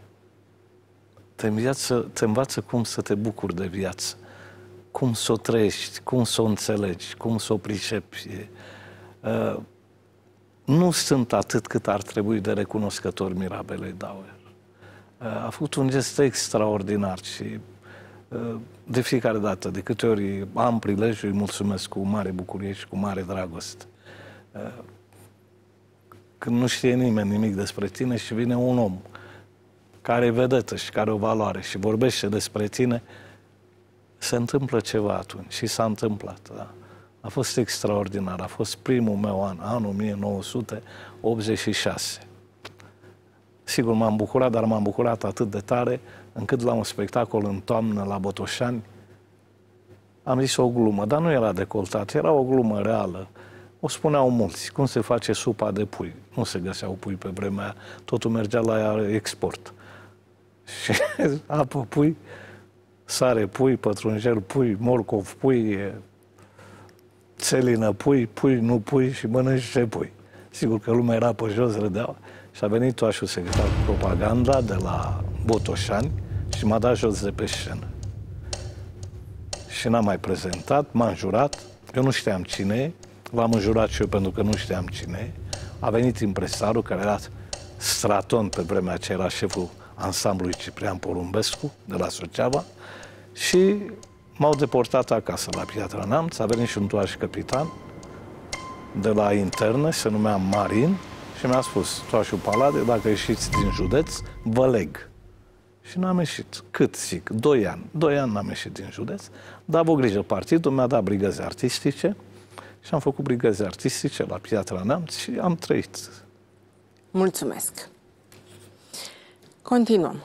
te învață, te învață cum să te bucuri de viață, cum să o trăiești, cum să o înțelegi, cum să o pricepi. Uh, nu sunt atât cât ar trebui de recunoscător Mirabelei Dauer. A făcut un gest extraordinar și de fiecare dată, de câte ori am prilejul, îi mulțumesc cu mare bucurie și cu mare dragoste. Când nu știe nimeni nimic despre tine și vine un om care e vedetă și care o valoare și vorbește despre tine, se întâmplă ceva atunci și s-a întâmplat. Da? A fost extraordinar, a fost primul meu an, anul 1986. Sigur, m-am bucurat, dar m-am bucurat atât de tare încât la un spectacol în toamnă la Botoșani am zis o glumă, dar nu era decoltat, era o glumă reală. O spuneau mulți, cum se face supa de pui. Nu se găseau pui pe vremea totul mergea la export. Și apă pui, sare pui, pătrunjel pui, morcov pui, țelină pui, pui, nu pui și mănânci ce pui. Sigur că lumea era pe jos, râdeau. Și a venit toașul secretar cu propaganda de la Botoșani și m-a dat jos de pe scenă. Și n-am mai prezentat, m-a înjurat, eu nu știam cine e, l-am înjurat și eu pentru că nu știam cine e. A venit impresarul, care era Straton pe vremea aceea, era șeful ansamblului Ciprian Porumbescu, de la Suceava, și m-au deportat acasă la Piatra Neamț, a venit și un toaș capitan de la interne, se numea Marin, și mi-a spus, Toașu Palade, dacă ieșiți din județ, vă leg. Și n-am ieșit. Cât zic? Doi ani. Doi ani n-am ieșit din județ, dar vă grijă, partidul mi-a dat brigăzi artistice și am făcut brigăzi artistice la Piatra Neamț și am trăit. Mulțumesc. Continuăm.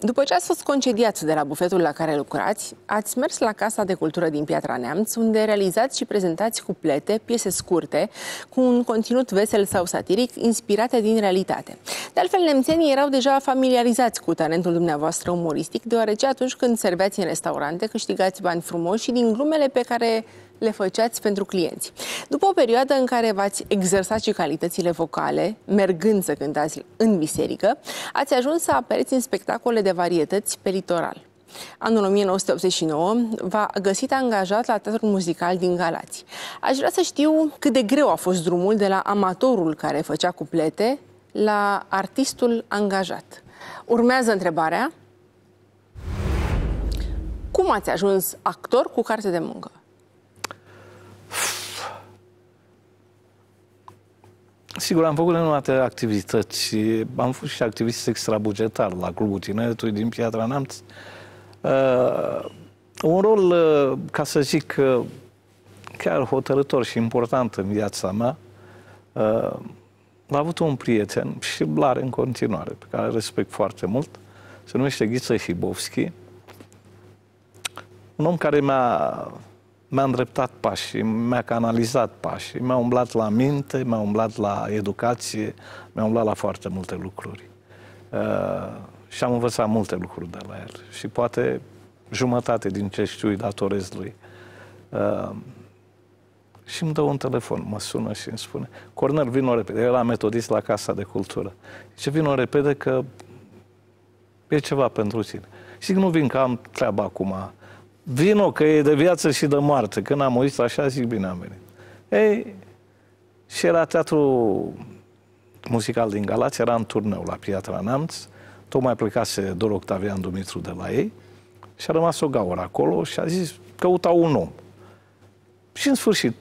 După ce ați fost concediați de la bufetul la care lucrați, ați mers la Casa de Cultură din Piatra Neamț, unde realizați și prezentați cuplete, piese scurte, cu un conținut vesel sau satiric, inspirate din realitate. De altfel, nemțenii erau deja familiarizați cu talentul dumneavoastră umoristic, deoarece atunci când serveați în restaurante, câștigați bani frumoși și din glumele pe care le făceați pentru clienți. După o perioadă în care v-ați exersat și calitățile vocale, mergând să cântați în biserică, ați ajuns să apăreți în spectacole de varietăți pe litoral. Anul 1989 v-a găsit angajat la Teatrul Muzical din Galați. Aș vrea să știu cât de greu a fost drumul de la amatorul care făcea cuplete la artistul angajat. Urmează întrebarea. Cum ați ajuns actor cu carte de muncă? Sigur, am făcut nenumărate activități. Am fost și activist extrabugetar la Clubul Tineretului din Piatra Neamț. Uh, un rol, uh, ca să zic, uh, chiar hotărător și important în viața mea. Uh, a avut un prieten și îl are în continuare, pe care îl respect foarte mult. Se numește Ghiță Hibovski. Un om care mi-a mi-a îndreptat pașii, mi-a canalizat pașii, mi-a umblat la minte, mi-a umblat la educație, mi-a umblat la foarte multe lucruri. Uh, și am învățat multe lucruri de la el. Și poate jumătate din ce știu îi datorez lui. Uh, și îmi dă un telefon, mă sună și îmi spune Cornel, vino repede. Era metodist la Casa de Cultură. Și vino repede că e ceva pentru tine. Și zic, nu vin că am treaba acum. Vino că e de viață și de moarte. Când am auzit așa, zic, bine am venit. Ei, și era teatru muzical din Galați, era în turneu la Piatra Neamț, tocmai plecase Dor Octavian Dumitru de la ei și a rămas o gaură acolo și a zis, căuta un om. Și în sfârșit,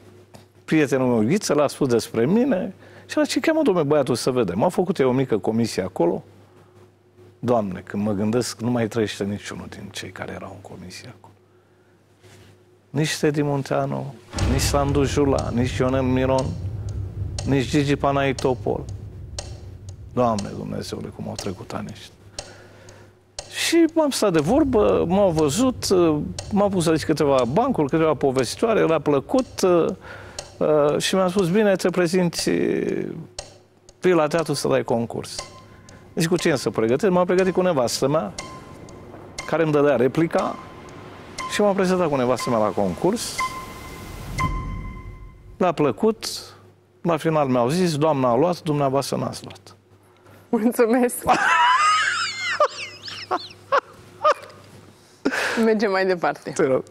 prietenul meu Ghiță l-a spus despre mine și a zis, cheamă, domnule, băiatul să vedem. Am făcut eu o mică comisie acolo. Doamne, când mă gândesc, nu mai trăiește niciunul din cei care erau în comisie acolo. Nici Teddy Munteanu, nici Sandu Jula, nici Ionel Miron, nici Gigi Panaitopol. Doamne Dumnezeule, cum au trecut ani ăștia. Și m-am stat de vorbă, m-au văzut, m-au pus să zic câteva bancuri, câteva povestitoare, era plăcut uh, și mi-a spus, bine, te prezinți, vii la teatru să dai concurs. Zic, cu cine să pregătesc? M-am pregătit cu nevastă mea, care îmi dădea replica și m-am prezentat cu nevastă mea la concurs. Le-a plăcut, la final mi-au zis, doamna a luat, dumneavoastră n-ați luat. Mulțumesc! Mergem mai departe. Te rog.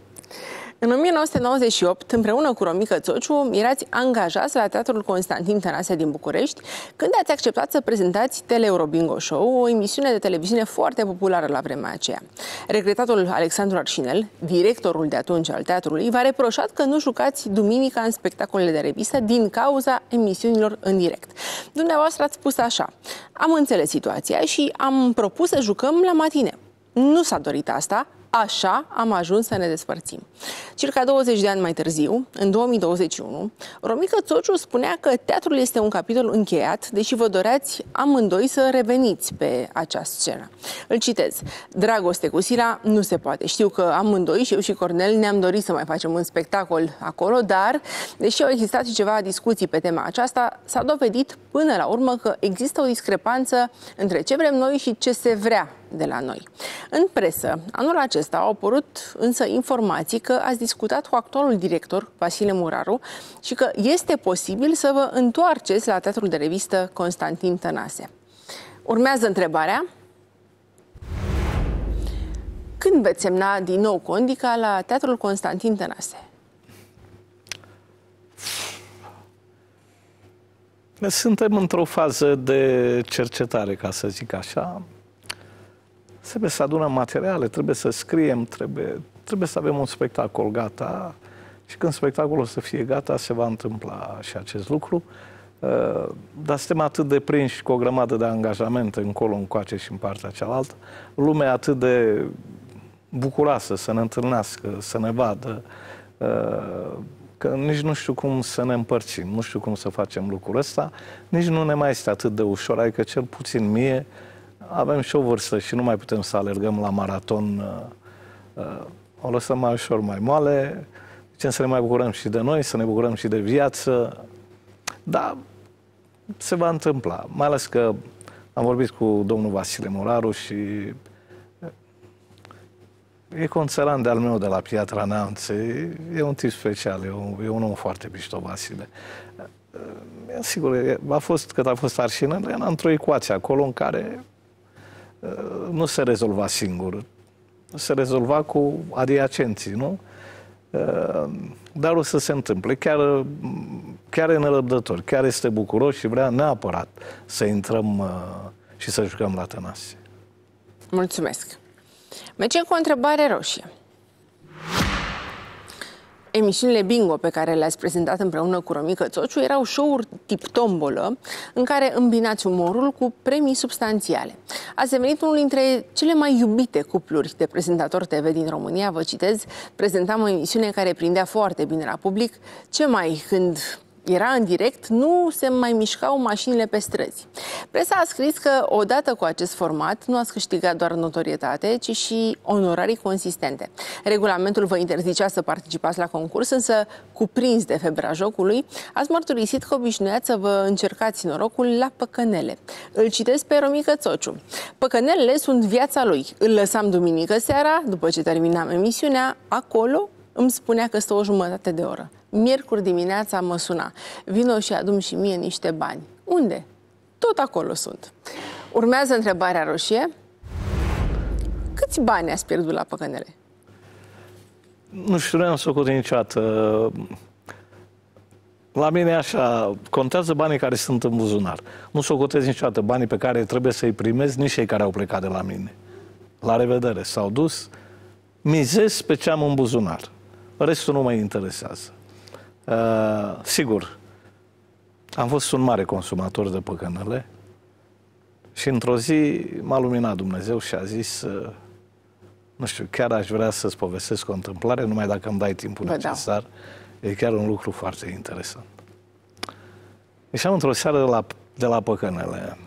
În 1998, împreună cu Romică Țociu, erați angajați la Teatrul Constantin Tănase din București, când ați acceptat să prezentați Tele Eurobingo Show, o emisiune de televiziune foarte populară la vremea aceea. Regretatul Alexandru Arșinel, directorul de atunci al teatrului, v-a reproșat că nu jucați duminica în spectacolele de revistă din cauza emisiunilor în direct. Dumneavoastră ați spus așa, am înțeles situația și am propus să jucăm la matine. Nu s-a dorit asta, Așa am ajuns să ne despărțim. Circa 20 de ani mai târziu, în 2021, Romică Țociu spunea că teatrul este un capitol încheiat, deși vă doreați amândoi să reveniți pe acea scenă. Îl citez. Dragoste cu Sira nu se poate. Știu că amândoi, și eu și Cornel, ne-am dorit să mai facem un spectacol acolo, dar, deși au existat și ceva discuții pe tema aceasta, s-a dovedit până la urmă că există o discrepanță între ce vrem noi și ce se vrea de la noi. În presă, anul acesta au apărut însă informații că ați discutat cu actualul director, Vasile Muraru, și că este posibil să vă întoarceți la teatrul de revistă Constantin Tănase. Urmează întrebarea. Când veți semna din nou condica la Teatrul Constantin Tănase? Suntem într-o fază de cercetare, ca să zic așa. Trebuie să adunăm materiale, trebuie să scriem, trebuie, trebuie să avem un spectacol gata și când spectacolul o să fie gata, se va întâmpla și acest lucru. Uh, dar suntem atât de prinși cu o grămadă de angajamente încolo, încoace și în partea cealaltă. Lumea atât de bucuroasă să ne întâlnească, să ne vadă, uh, că nici nu știu cum să ne împărțim, nu știu cum să facem lucrul ăsta, nici nu ne mai este atât de ușor, adică cel puțin mie, avem și o vârstă și nu mai putem să alergăm la maraton. Uh, uh, o lăsăm mai ușor, mai moale. Zicem să ne mai bucurăm și de noi, să ne bucurăm și de viață. Dar se va întâmpla. Mai ales că am vorbit cu domnul Vasile Moraru și uh, e conțelan de-al meu de la Piatra Neamț. E un tip special, e un, e un om foarte mișto, Vasile. Sigur, a fost, cât a fost arșină, era într-o ecuație acolo în care nu se rezolva singur. Se rezolva cu adiacenții, nu? Dar o să se întâmple. Chiar, chiar e nerăbdător, chiar este bucuros și vrea neapărat să intrăm uh, și să jucăm la Tănase. Mulțumesc. Mergem cu o întrebare roșie emisiunile bingo pe care le-ați prezentat împreună cu Romică Țociu erau show-uri tip tombolă, în care îmbinați umorul cu premii substanțiale. Ați devenit unul dintre cele mai iubite cupluri de prezentator TV din România, vă citez, prezentam o emisiune care prindea foarte bine la public. Ce mai când era în direct, nu se mai mișcau mașinile pe străzi. Presa a scris că odată cu acest format nu ați câștigat doar notorietate, ci și onorarii consistente. Regulamentul vă interzicea să participați la concurs, însă cuprins de febra jocului, ați mărturisit că obișnuiați să vă încercați norocul la păcănele. Îl citesc pe Romică Țociu. Păcănelele sunt viața lui. Îl lăsam duminică seara, după ce terminam emisiunea, acolo îmi spunea că stă o jumătate de oră. Miercuri dimineața mă suna. Vino și adum și mie niște bani. Unde? Tot acolo sunt. Urmează întrebarea roșie. Câți bani ați pierdut la păcănele? Nu știu, nu am socotit niciodată. La mine așa, contează banii care sunt în buzunar. Nu socotez niciodată banii pe care trebuie să-i primez nici cei care au plecat de la mine. La revedere, s-au dus, mizez pe ce am în buzunar. Restul nu mă interesează. Uh, sigur, am fost un mare consumator de păcănele și într-o zi m-a luminat Dumnezeu și a zis uh, nu știu, chiar aș vrea să-ți povestesc o întâmplare, numai dacă îmi dai timpul necesar. E chiar un lucru foarte interesant. Ieșeam într-o seară de la, de la păcănele.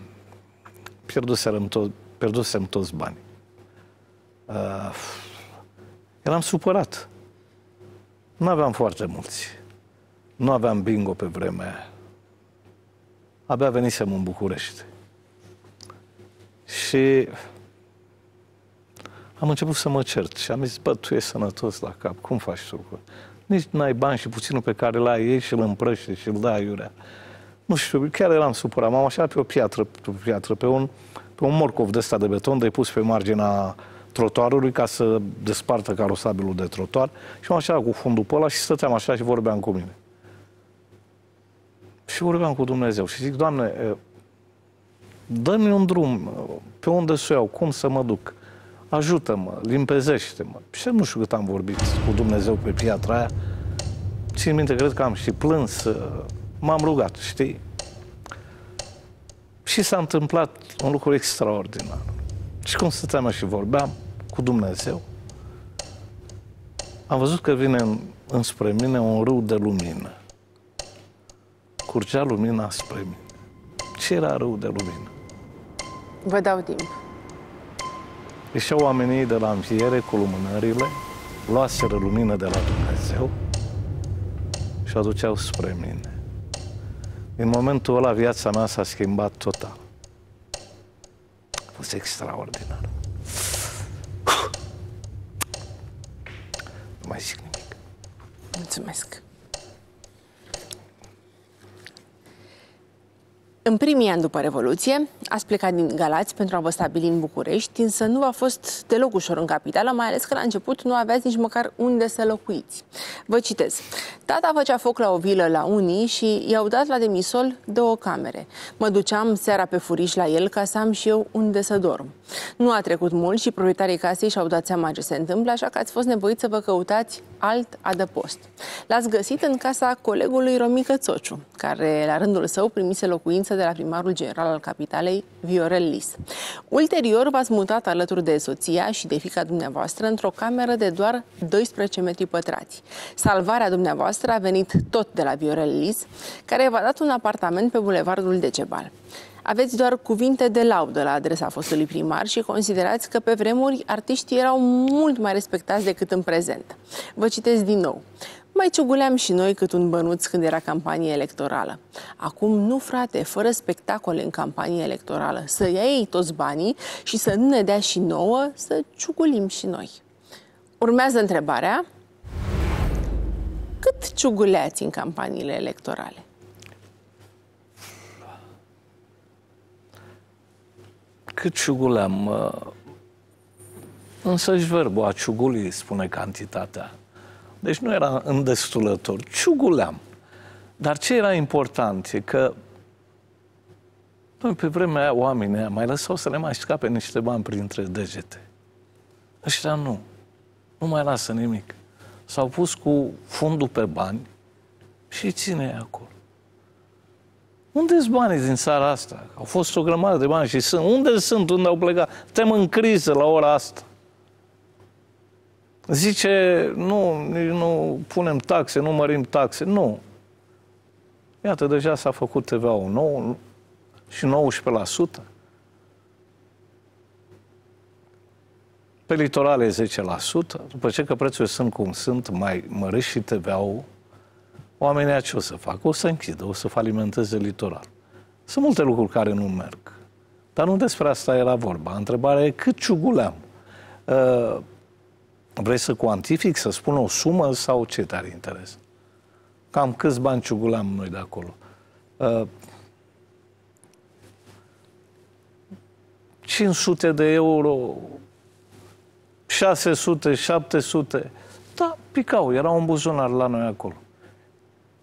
Pierdusem, to- pierdusem toți bani. Uh, eram supărat. Nu aveam foarte mulți. Nu aveam bingo pe vremea aia. Abia venisem în București. Și am început să mă cert și am zis, bă, tu ești sănătos la cap, cum faci tu? Nici n-ai bani și puținul pe care l-ai ei și îl împrăște și îl dai iurea. Nu știu, chiar eram supărat. M-am așa pe o piatră, pe, o piatră, pe un, pe un morcov de ăsta de beton de pus pe marginea trotuarului ca să despartă carosabilul de trotuar și m-am așa cu fundul pe ăla și stăteam așa și vorbeam cu mine. Și vorbeam cu Dumnezeu și zic, Doamne, dă-mi un drum, pe unde să iau, cum să mă duc, ajută-mă, limpezește-mă. Și nu știu cât am vorbit cu Dumnezeu pe piatra aia. Țin minte, cred că am și plâns, m-am rugat, știi? Și s-a întâmplat un lucru extraordinar. Și cum stăteam și vorbeam cu Dumnezeu, am văzut că vine în, înspre mine un râu de lumină. Curgea lumina spre mine. Ce era râu de lumină? Vă dau timp. Ieșeau oamenii de la înviere cu lumânările, luaseră lumină de la Dumnezeu și o aduceau spre mine. În momentul ăla viața mea s-a schimbat total. A fost extraordinar. Nu mai zic nimic. Mulțumesc. În primii ani după Revoluție, ați plecat din Galați pentru a vă stabili în București, însă nu a fost deloc ușor în capitală, mai ales că la început nu aveați nici măcar unde să locuiți. Vă citez. Tata făcea foc la o vilă la unii și i-au dat la demisol două camere. Mă duceam seara pe furiș la el ca să am și eu unde să dorm. Nu a trecut mult și proprietarii casei și-au dat seama ce se întâmplă, așa că ați fost nevoit să vă căutați alt adăpost. L-ați găsit în casa colegului Romică Țociu, care la rândul său primise locuință de la primarul general al capitalei, Viorel Lis. Ulterior v-ați mutat alături de soția și de fica dumneavoastră într-o cameră de doar 12 metri pătrați. Salvarea dumneavoastră a venit tot de la Viorel Lis, care v-a dat un apartament pe bulevardul Decebal. Aveți doar cuvinte de laudă la adresa fostului primar și considerați că pe vremuri artiștii erau mult mai respectați decât în prezent. Vă citesc din nou. Mai ciuguleam și noi cât un bănuț când era campanie electorală. Acum nu, frate, fără spectacole în campanie electorală. Să ia ei toți banii și să nu ne dea și nouă să ciugulim și noi. Urmează întrebarea. Cât ciuguleați în campaniile electorale? Cât ciuguleam? Însăși verbul a ciuguli spune cantitatea. Deci nu era îndestulător, ciuguleam. Dar ce era important e că pe vremea aia oamenii mai lăsau să le mai scape niște bani printre degete. Ăștia nu. Nu mai lasă nimic. S-au pus cu fundul pe bani și ține acolo. Unde sunt banii din țara asta? Au fost o grămadă de bani și sunt. Unde sunt? Unde au plecat? Suntem în criză la ora asta. Zice, nu, nici nu punem taxe, nu mărim taxe. Nu. Iată, deja s-a făcut TVA-ul nou și 19%. Pe litorale e 10%. După ce că prețurile sunt cum sunt, mai mărești și TVA-ul, oamenii ce o să facă? O să închidă, o să falimenteze litoral. Sunt multe lucruri care nu merg. Dar nu despre asta era vorba. Întrebarea e cât ciuguleam. Uh, vrei să cuantific, să spun o sumă sau ce te-ar interesa? Cam câți bani ciuguleam noi de acolo? Uh, 500 de euro, 600, 700. Da, picau, era un buzunar la noi acolo.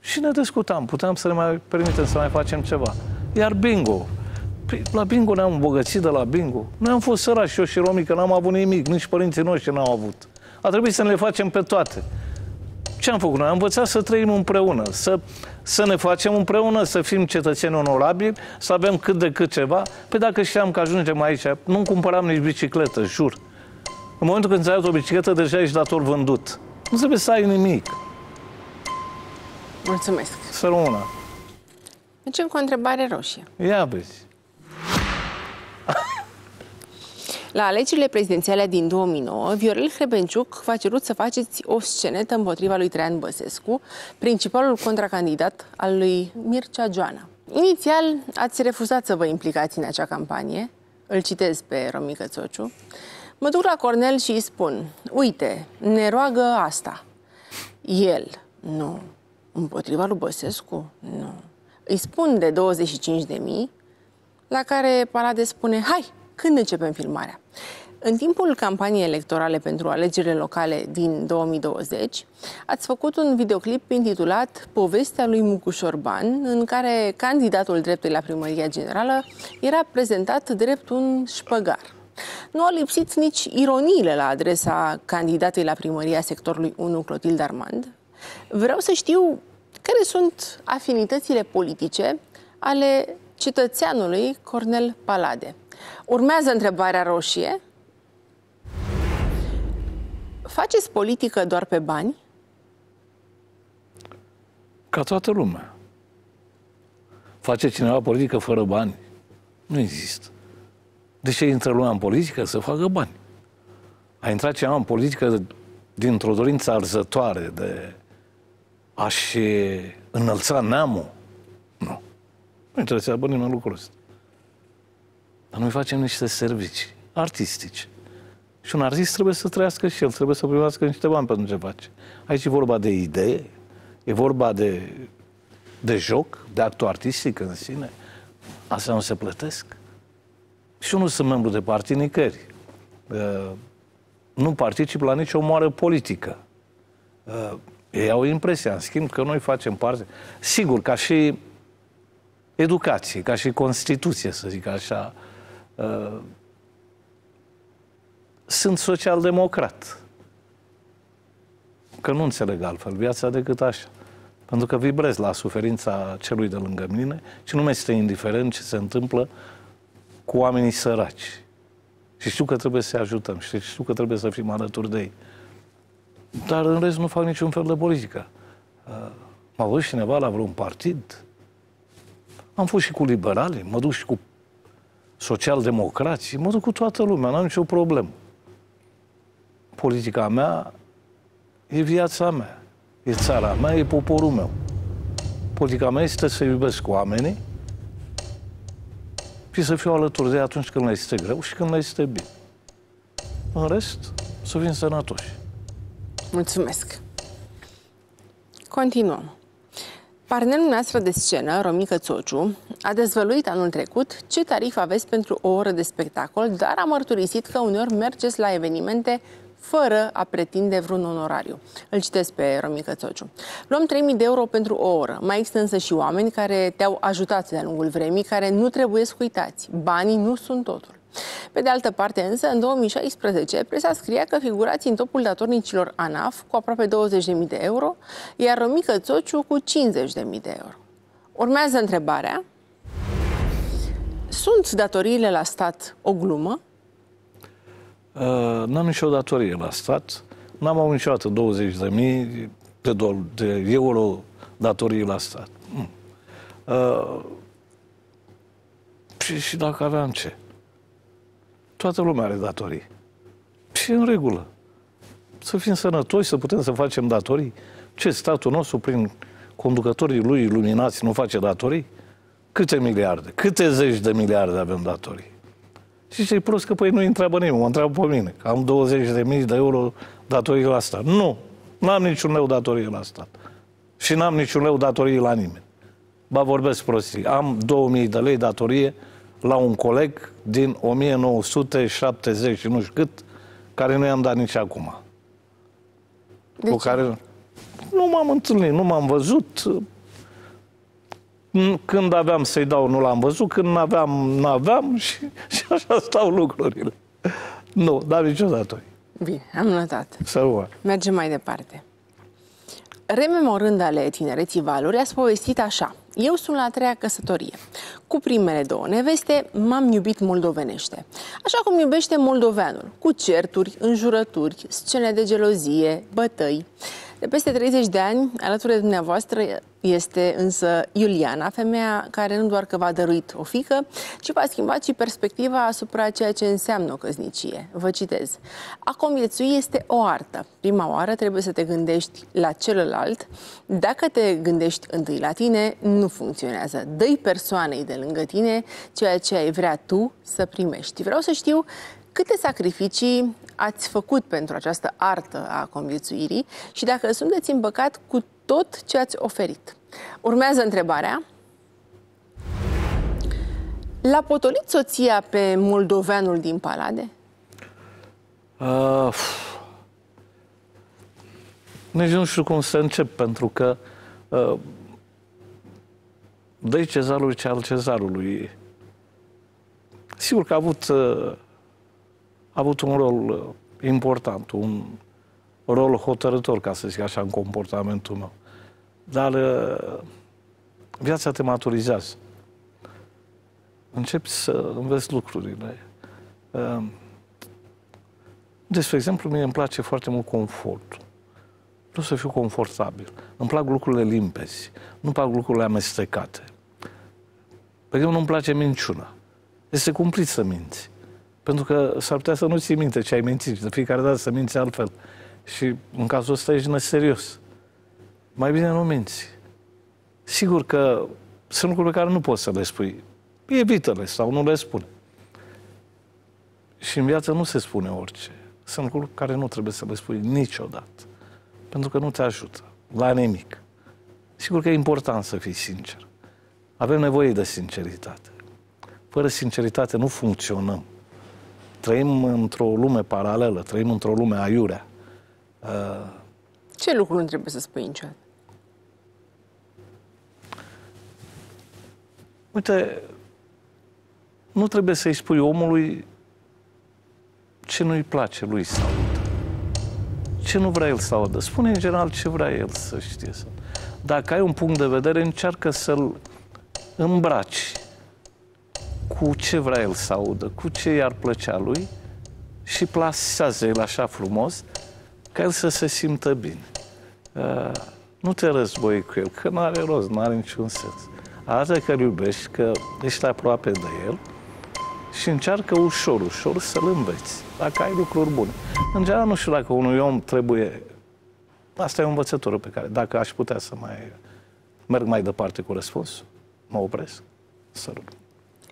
Și ne discutam, puteam să ne mai permitem să mai facem ceva. Iar bingo, păi, la bingo ne-am îmbogățit de la bingo. Noi am fost sărași, eu și Romica, n-am avut nimic, nici părinții noștri n-au avut. A trebuit să ne le facem pe toate. Ce am făcut noi? Am învățat să trăim împreună, să, să ne facem împreună, să fim cetățeni onorabili, să avem cât de cât ceva. Păi dacă știam că ajungem aici, nu cumpăram nici bicicletă, jur. În momentul când ți ai o bicicletă, deja ești dator vândut. Nu trebuie să ai nimic. Mulțumesc. Să rămână. Mergem cu o întrebare roșie. Ia vezi. La alegerile prezidențiale din 2009, Viorel Hrebenciuc v-a cerut să faceți o scenetă împotriva lui Traian Băsescu, principalul contracandidat al lui Mircea Joana. Inițial, ați refuzat să vă implicați în acea campanie, îl citez pe Romică Țociu. Mă duc la Cornel și îi spun, uite, ne roagă asta. El, nu. Împotriva lui Băsescu? Nu. Îi spun de 25 de mii, la care Palade spune, hai, când începem filmarea? În timpul campaniei electorale pentru alegerile locale din 2020, ați făcut un videoclip intitulat Povestea lui Mucușorban, în care candidatul dreptului la primăria generală era prezentat drept un șpăgar. Nu au lipsit nici ironiile la adresa candidatei la primăria sectorului 1, Clotilde Armand. Vreau să știu care sunt afinitățile politice ale cetățeanului Cornel Palade. Urmează întrebarea roșie. Faceți politică doar pe bani? Ca toată lumea. Face cineva politică fără bani? Nu există. De ce intră lumea în politică? Să facă bani. A intrat cineva în politică dintr-o dorință arzătoare de a-și înălța neamul? Nu. Nu interesează pe nimeni lucrul ăsta. Dar noi facem niște servicii artistice. Și un artist trebuie să trăiască și el, trebuie să primească niște bani pentru ce face. Aici e vorba de idee, e vorba de, de joc, de actul artistic în sine. Astea nu se plătesc. Și eu nu sunt membru de partid nicăieri. Uh, nu particip la nicio moară politică. Uh, ei au impresia, în schimb, că noi facem parte... Sigur, ca și educație, ca și Constituție, să zic așa, uh, sunt social-democrat. Că nu înțeleg altfel viața decât așa. Pentru că vibrez la suferința celui de lângă mine și nu mi este indiferent ce se întâmplă cu oamenii săraci. Și știu că trebuie să-i ajutăm și știu că trebuie să fim alături de ei. Dar în rest nu fac niciun fel de politică. Uh, m-a văzut cineva la vreun partid? Am fost și cu liberali, mă duc și cu social-democrații, mă duc cu toată lumea, n-am nicio problemă. Politica mea e viața mea, e țara mea, e poporul meu. Politica mea este să iubesc oamenii și să fiu alături de ei atunci când le este greu și când le este bine. În rest, să fim sănătoși. Mulțumesc. Continuăm. Partenerul noastră de scenă, Romică Țociu, a dezvăluit anul trecut ce tarif aveți pentru o oră de spectacol, dar a mărturisit că uneori mergeți la evenimente fără a pretinde vreun onorariu. Îl citesc pe Romică Țociu. Luăm 3.000 de euro pentru o oră. Mai există însă și oameni care te-au ajutat de-a lungul vremii, care nu trebuie scuitați. Banii nu sunt totul. Pe de altă parte, însă, în 2016, presa scria că figurați în topul datornicilor ANAF cu aproape 20.000 de euro, iar Romică Țociu cu 50.000 de euro. Urmează întrebarea. Sunt datoriile la stat o glumă? Uh, n-am nicio datorie la stat. N-am avut niciodată 20 de mii de, de euro datorii la stat. Mm. Uh, și, și dacă aveam ce? Toată lumea are datorii. Și în regulă. Să fim sănătoși, să putem să facem datorii. Ce statul nostru, prin conducătorii lui iluminați, nu face datorii? Câte miliarde? Câte zeci de miliarde avem datorii? Și ce prost că păi nu întreabă nimeni, mă întreabă pe mine, că am 20 de mii de euro datorii la stat. Nu, n-am niciun leu datorie la stat. Și n-am niciun leu datorie la nimeni. Ba vorbesc prostii. Am 2000 de lei datorie la un coleg din 1970 și nu știu cât, care nu i-am dat nici acum. De cu ce? care nu m-am întâlnit, nu m-am văzut. Când aveam să-i dau, nu l-am văzut, când n-aveam, n-aveam și, și așa stau lucrurile. Nu, dar niciodată. Bine, am notat. Să nu Mergem mai departe. Rememorând ale tinereții valuri, ați povestit așa. Eu sunt la a treia căsătorie. Cu primele două neveste m-am iubit moldovenește. Așa cum iubește moldoveanul, cu certuri, înjurături, scene de gelozie, bătăi. De peste 30 de ani, alături de dumneavoastră este însă Iuliana, femeia care nu doar că v-a dăruit o fică, ci v-a schimbat și perspectiva asupra ceea ce înseamnă o căsnicie. Vă citez. A conviețui este o artă. Prima oară trebuie să te gândești la celălalt. Dacă te gândești întâi la tine, nu funcționează. Dă-i persoanei de lângă tine ceea ce ai vrea tu să primești. Vreau să știu câte sacrificii ați făcut pentru această artă a conviețuirii și dacă sunteți împăcat cu tot ce ați oferit. Urmează întrebarea. L-a potolit soția pe moldoveanul din Palade? Uh, nici nu știu cum să încep, pentru că uh, dă cezarului ce al cezarului. Sigur că a avut, uh, a avut un rol uh, important, un rol hotărător, ca să zic așa, în comportamentul meu. Dar uh, viața te maturizează. Începi să înveți lucrurile. Uh, deci, de exemplu, mie îmi place foarte mult confortul. Vreau să fiu confortabil. Îmi plac lucrurile limpezi. Nu plac lucrurile amestecate. Pe exemplu, nu-mi place minciuna. Este cumplit să minți. Pentru că s-ar putea să nu ții minte ce ai mințit. De fiecare dată să minți altfel. Și în cazul ăsta ești neserios. Mai bine nu minți. Sigur că sunt lucruri pe care nu poți să le spui. Evită-le sau nu le spune. Și în viață nu se spune orice. Sunt lucruri care nu trebuie să le spui niciodată. Pentru că nu te ajută la nimic. Sigur că e important să fii sincer. Avem nevoie de sinceritate. Fără sinceritate nu funcționăm. Trăim într-o lume paralelă, trăim într-o lume aiurea. Uh, Ce lucru nu trebuie să spui niciodată? Uite, nu trebuie să-i spui omului ce nu-i place lui să audă. Ce nu vrea el să audă. Spune în general ce vrea el să știe. Dacă ai un punct de vedere, încearcă să-l îmbraci cu ce vrea el să audă, cu ce i-ar plăcea lui și plasează-l așa frumos ca el să se simtă bine. Uh, nu te război cu el, că nu are rost, nu are niciun sens. Arată că îl iubești, că ești aproape de el și încearcă ușor, ușor să-l înveți, dacă ai lucruri bune. În general, nu știu dacă unui om trebuie... Asta e o învățătură pe care, dacă aș putea să mai merg mai departe cu răspunsul, mă opresc. Să rog.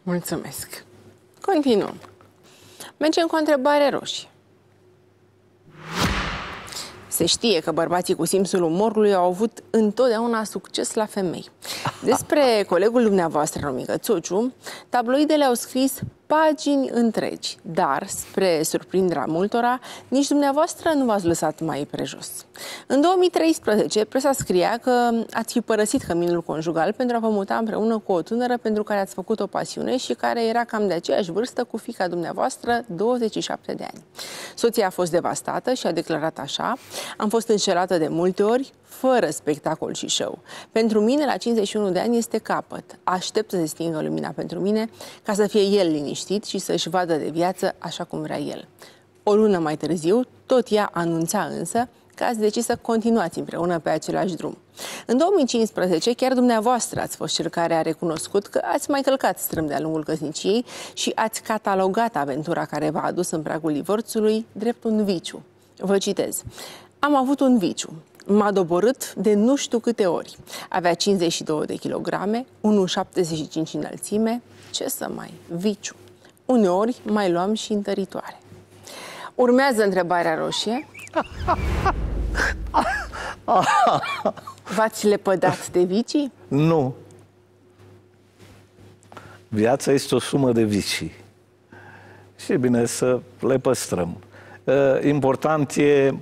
Mulțumesc. Continuăm. Mergem cu o întrebare roșie. Se știe că bărbații cu simțul umorului au avut întotdeauna succes la femei. Despre colegul dumneavoastră, Romică Țociu, tabloidele au scris pagini întregi, dar, spre surprinderea multora, nici dumneavoastră nu v-ați lăsat mai prejos. În 2013, presa scria că ați fi părăsit căminul conjugal pentru a vă muta împreună cu o tânără pentru care ați făcut o pasiune și care era cam de aceeași vârstă cu fica dumneavoastră, 27 de ani. Soția a fost devastată și a declarat așa, am fost înșelată de multe ori, fără spectacol și show. Pentru mine, la 51 de ani, este capăt. Aștept să se stingă lumina pentru mine, ca să fie el liniștit și să-și vadă de viață așa cum vrea el. O lună mai târziu, tot ea anunța însă că ați decis să continuați împreună pe același drum. În 2015, chiar dumneavoastră ați fost cel care a recunoscut că ați mai călcat strâm de-a lungul căsniciei și ați catalogat aventura care v-a adus în pragul divorțului drept un viciu. Vă citez. Am avut un viciu. M-a doborât de nu știu câte ori. Avea 52 de kilograme, 1,75 înălțime. Ce să mai? Viciu. Uneori mai luam și întăritoare. Urmează întrebarea roșie. V-ați lepădat de vicii? Nu. Viața este o sumă de vicii. Și e bine să le păstrăm. Important e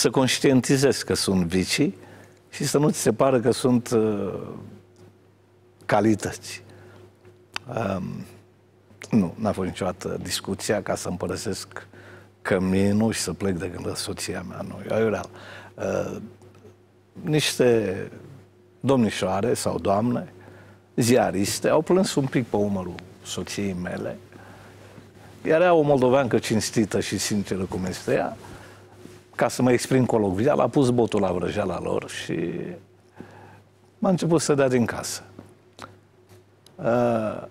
să conștientizezi că sunt vicii și să nu ți se pară că sunt calități. Um, nu, n-a fost niciodată discuția ca să împărăsesc căminul și să plec de gândă soția mea. Nu, eu era uh, niște domnișoare sau doamne, ziariste, au plâns un pic pe umărul soției mele. Era o moldoveancă cinstită și sinceră cum este ea, ca să mă exprim colocvial, a pus botul la vrăjeala lor și m-a început să dea din casă. Uh,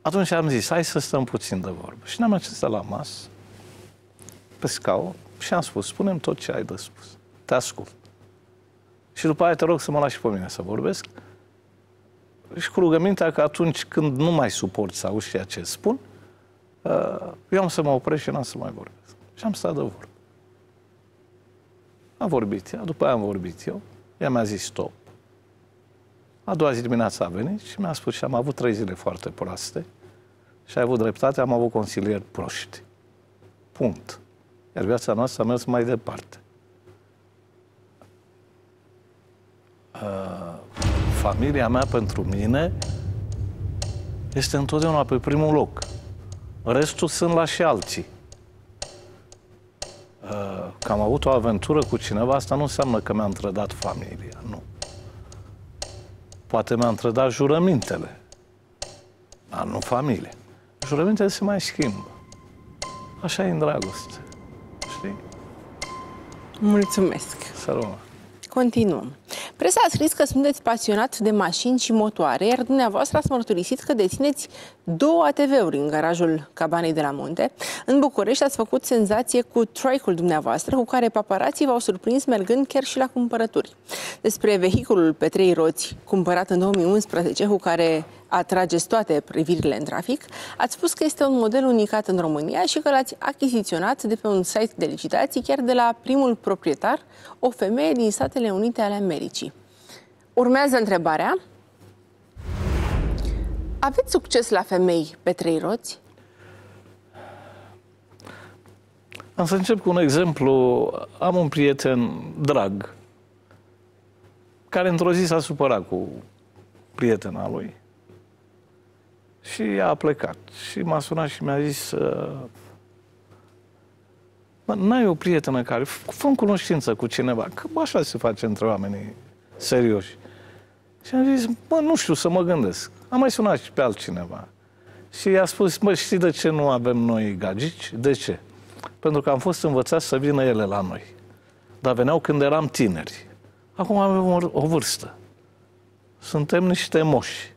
atunci am zis, hai să stăm puțin de vorbă. Și ne-am accesat la masă, pe scaun, și am spus, spunem tot ce ai de spus. Te ascult. Și după aia te rog să mă lași pe mine să vorbesc. Și cu rugămintea că atunci când nu mai suport să auzi ceea ce spun, uh, eu am să mă opresc și n-am să mai vorbesc. Și am stat de vorbă. A vorbit ea, după aia am vorbit eu, ea mi-a zis stop. A doua zi dimineața a venit și mi-a spus și am avut trei zile foarte proaste și ai avut dreptate, am avut consilieri proști. Punct. Iar viața noastră a mers mai departe. Uh, familia mea pentru mine este întotdeauna pe primul loc. Restul sunt la și alții. Uh, că am avut o aventură cu cineva, asta nu înseamnă că mi-am trădat familia, nu. Poate mi-am trădat jurămintele, dar nu familie. Jurămintele se mai schimbă. Așa e în dragoste. Știi? Mulțumesc. Să rămână. Continuăm. Presa a scris că sunteți pasionat de mașini și motoare, iar dumneavoastră ați mărturisit că dețineți două ATV-uri în garajul cabanei de la munte. În București ați făcut senzație cu trike-ul dumneavoastră, cu care paparații v-au surprins mergând chiar și la cumpărături. Despre vehiculul pe trei roți, cumpărat în 2011, cu care atrageți toate privirile în trafic, ați spus că este un model unicat în România și că l-ați achiziționat de pe un site de licitații, chiar de la primul proprietar, o femeie din Statele Unite ale Americii. Urmează întrebarea. Aveți succes la femei pe trei roți? Am să încep cu un exemplu. Am un prieten drag care într-o zi s-a supărat cu prietena lui. Și a plecat. Și m-a sunat și mi-a zis uh, Mă, n-ai o prietenă care... Fă cunoștință cu cineva. Că așa se face între oamenii serioși. Și am zis, bă, nu știu, să mă gândesc. Am mai sunat și pe altcineva. Și i-a spus, mă, știi de ce nu avem noi gagici? De ce? Pentru că am fost învățați să vină ele la noi. Dar veneau când eram tineri. Acum avem o, o vârstă. Suntem niște moși.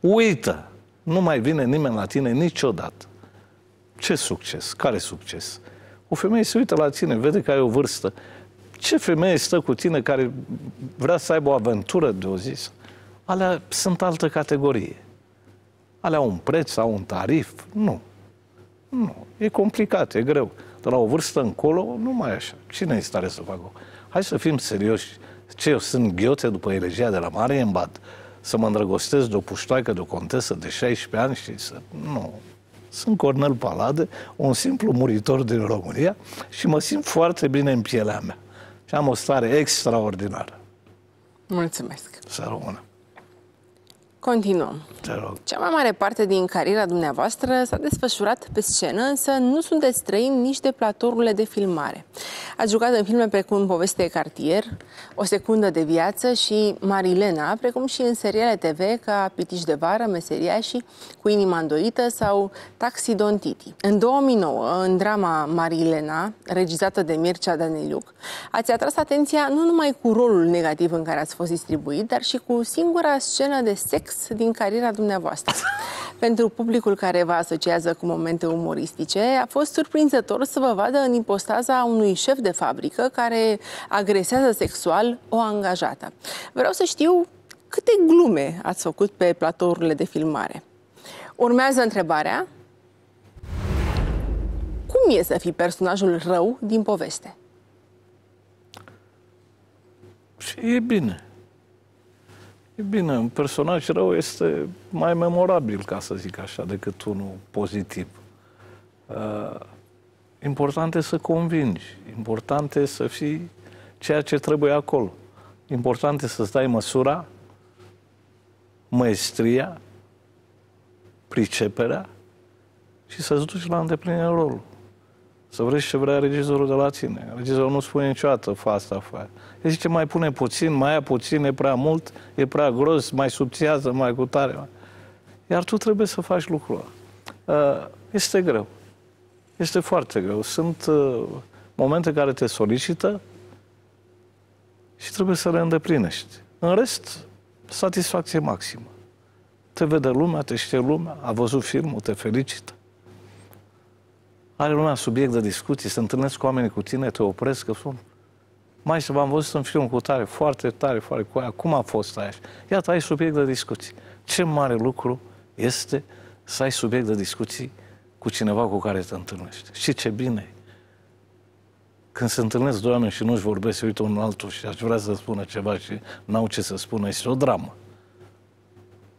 Uită! Nu mai vine nimeni la tine niciodată. Ce succes? Care succes? O femeie se uită la tine, vede că ai o vârstă. Ce femeie stă cu tine care vrea să aibă o aventură de o zi? Alea sunt altă categorie. Alea au un preț, au un tarif. Nu. Nu. E complicat, e greu. De la o vârstă încolo, nu mai e așa. Cine e stare să facă? Hai să fim serioși. Ce, eu sunt ghiote după elegia de la Marienbad? Să mă îndrăgostesc de o puștoaică, de o contesă de 16 ani și să... Nu. Sunt Cornel Palade, un simplu muritor din România și mă simt foarte bine în pielea mea. Și am o stare extraordinară. Mulțumesc. Să rămână. Continuăm. Te rog. Cea mai mare parte din cariera dumneavoastră s-a desfășurat pe scenă, însă nu sunteți străini nici de platourile de filmare. Ați jucat în filme precum Poveste de cartier, O secundă de viață și Marilena, precum și în seriale TV ca Pitiș de vară, Meseria și Cu inima îndoită sau Taxi Don Titi. În 2009, în drama Marilena, regizată de Mircea Daniliuc, ați atras atenția nu numai cu rolul negativ în care ați fost distribuit, dar și cu singura scenă de sex din cariera dumneavoastră. Pentru publicul care vă asociază cu momente umoristice, a fost surprinzător să vă vadă în impostaza unui șef de fabrică care agresează sexual o angajată. Vreau să știu câte glume ați făcut pe platourile de filmare. Urmează întrebarea. Cum e să fii personajul rău din poveste? Și e bine. E bine, un personaj rău este mai memorabil, ca să zic așa, decât unul pozitiv. Uh, important e să convingi, important e să fii ceea ce trebuie acolo. Important e să-ți dai măsura, maestria, priceperea și să-ți duci la îndeplinire rolul. Să vrei ce vrea regizorul de la tine. Regizorul nu spune niciodată, fa asta, fa El zice, mai pune puțin, mai ia puțin, e prea mult, e prea gros, mai subțiază, mai cu tare. Iar tu trebuie să faci lucrul ăla. Uh, este greu. Este foarte greu. Sunt uh, momente care te solicită și trebuie să le îndeplinești. În rest, satisfacție maximă. Te vede lumea, te știe lumea, a văzut filmul, te felicită. Are lumea subiect de discuții, se întâlnesc cu oamenii cu tine, te opresc, că spun, mai să v-am văzut în film cu tare, foarte tare, foarte cu aia. Cum a fost aia? Iată, ai subiect de discuții. Ce mare lucru este să ai subiect de discuții cu cineva cu care te întâlnești. Și ce bine când se întâlnesc doi oameni și nu-și vorbesc, se uită unul altul și aș vrea să spună ceva și n-au ce să spună, este o dramă.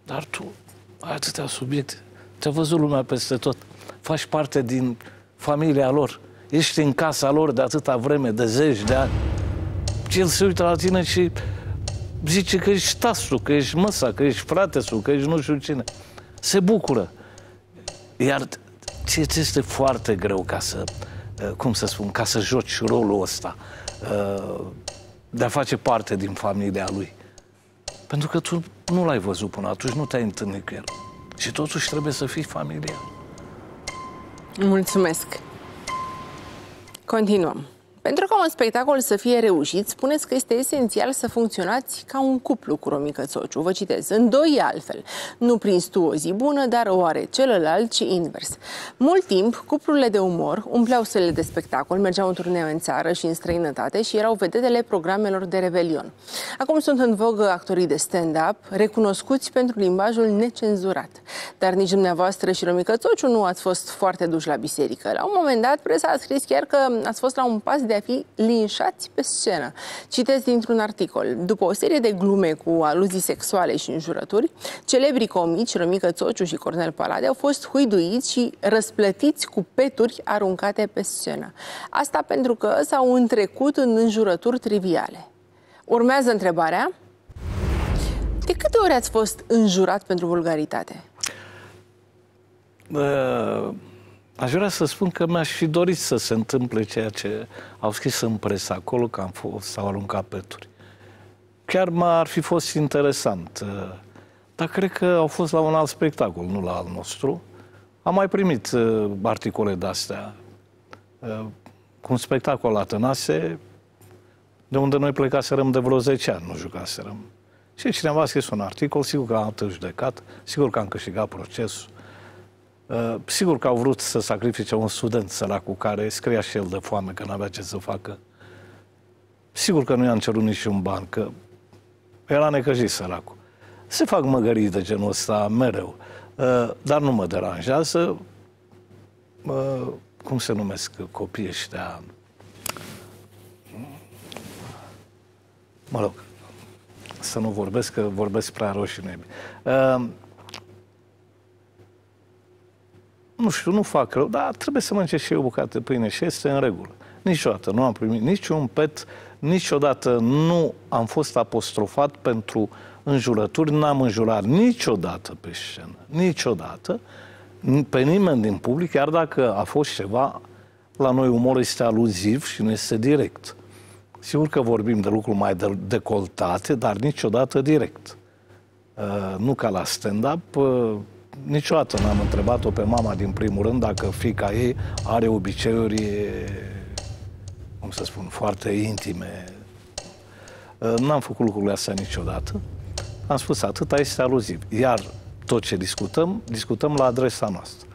Dar tu ai atâtea subiecte, te-a văzut lumea peste tot, faci parte din familia lor. Ești în casa lor de atâta vreme, de zeci de ani. Și el se uită la tine și zice că ești tasul, că ești măsa, că ești fratesul, că ești nu știu cine. Se bucură. Iar ție ți este foarte greu ca să, uh, cum să spun, ca să joci rolul ăsta, uh, de a face parte din familia lui. Pentru că tu nu l-ai văzut până atunci, nu te-ai întâlnit cu el. Și totuși trebuie să fii familiar. Mulțumesc! Continuăm. Pentru ca un spectacol să fie reușit, spuneți că este esențial să funcționați ca un cuplu cu Romică Țociu. Vă citez, în doi altfel. Nu prins tu o zi bună, dar o are celălalt și invers. Mult timp, cuplurile de umor umpleau sălile de spectacol, mergeau în turneu în țară și în străinătate și erau vedetele programelor de revelion. Acum sunt în vogă actorii de stand-up, recunoscuți pentru limbajul necenzurat. Dar nici dumneavoastră și Romică Țociu nu ați fost foarte duși la biserică. La un moment dat, presa a scris chiar că ați fost la un pas de a fi linșați pe scenă. Citesc dintr-un articol. După o serie de glume cu aluzii sexuale și înjurături, celebrii comici Rămică Țociu și Cornel Palade au fost huiduiți și răsplătiți cu peturi aruncate pe scenă. Asta pentru că s-au întrecut în înjurături triviale. Urmează întrebarea. De câte ori ați fost înjurat pentru vulgaritate? Uh Aș vrea să spun că mi-aș fi dorit să se întâmple ceea ce au scris în presă acolo, că am fost, s-au aruncat peturi. Chiar m-ar fi fost interesant. Uh, dar cred că au fost la un alt spectacol, nu la al nostru. Am mai primit uh, articole de-astea. Uh, cu un spectacol la Tănase, de unde noi plecaserăm de vreo 10 ani, nu jucaserăm. Și cineva a scris un articol, sigur că am judecat, sigur că am câștigat procesul. Uh, sigur că au vrut să sacrifice un student sărac cu care scria și el de foame, că n-avea ce să facă. Sigur că nu i-am cerut niciun ban, că era necăjit săracul. Se fac măgării de genul ăsta mereu, uh, dar nu mă deranjează. Uh, cum se numesc copiii ăștia? Mă rog, să nu vorbesc, că vorbesc prea roșii Uh, nu știu, nu fac rău, dar trebuie să mănânce și eu o bucată de pâine și este în regulă. Niciodată nu am primit niciun pet, niciodată nu am fost apostrofat pentru înjurături, n-am înjurat niciodată pe scenă, niciodată, pe nimeni din public, chiar dacă a fost ceva, la noi umorul este aluziv și nu este direct. Sigur că vorbim de lucruri mai decoltate, dar niciodată direct. Uh, nu ca la stand-up, uh, niciodată n-am întrebat-o pe mama din primul rând dacă fica ei are obiceiuri, cum să spun, foarte intime. Uh, n-am făcut lucrurile astea niciodată. Am spus, atâta este aluziv. Iar tot ce discutăm, discutăm la adresa noastră.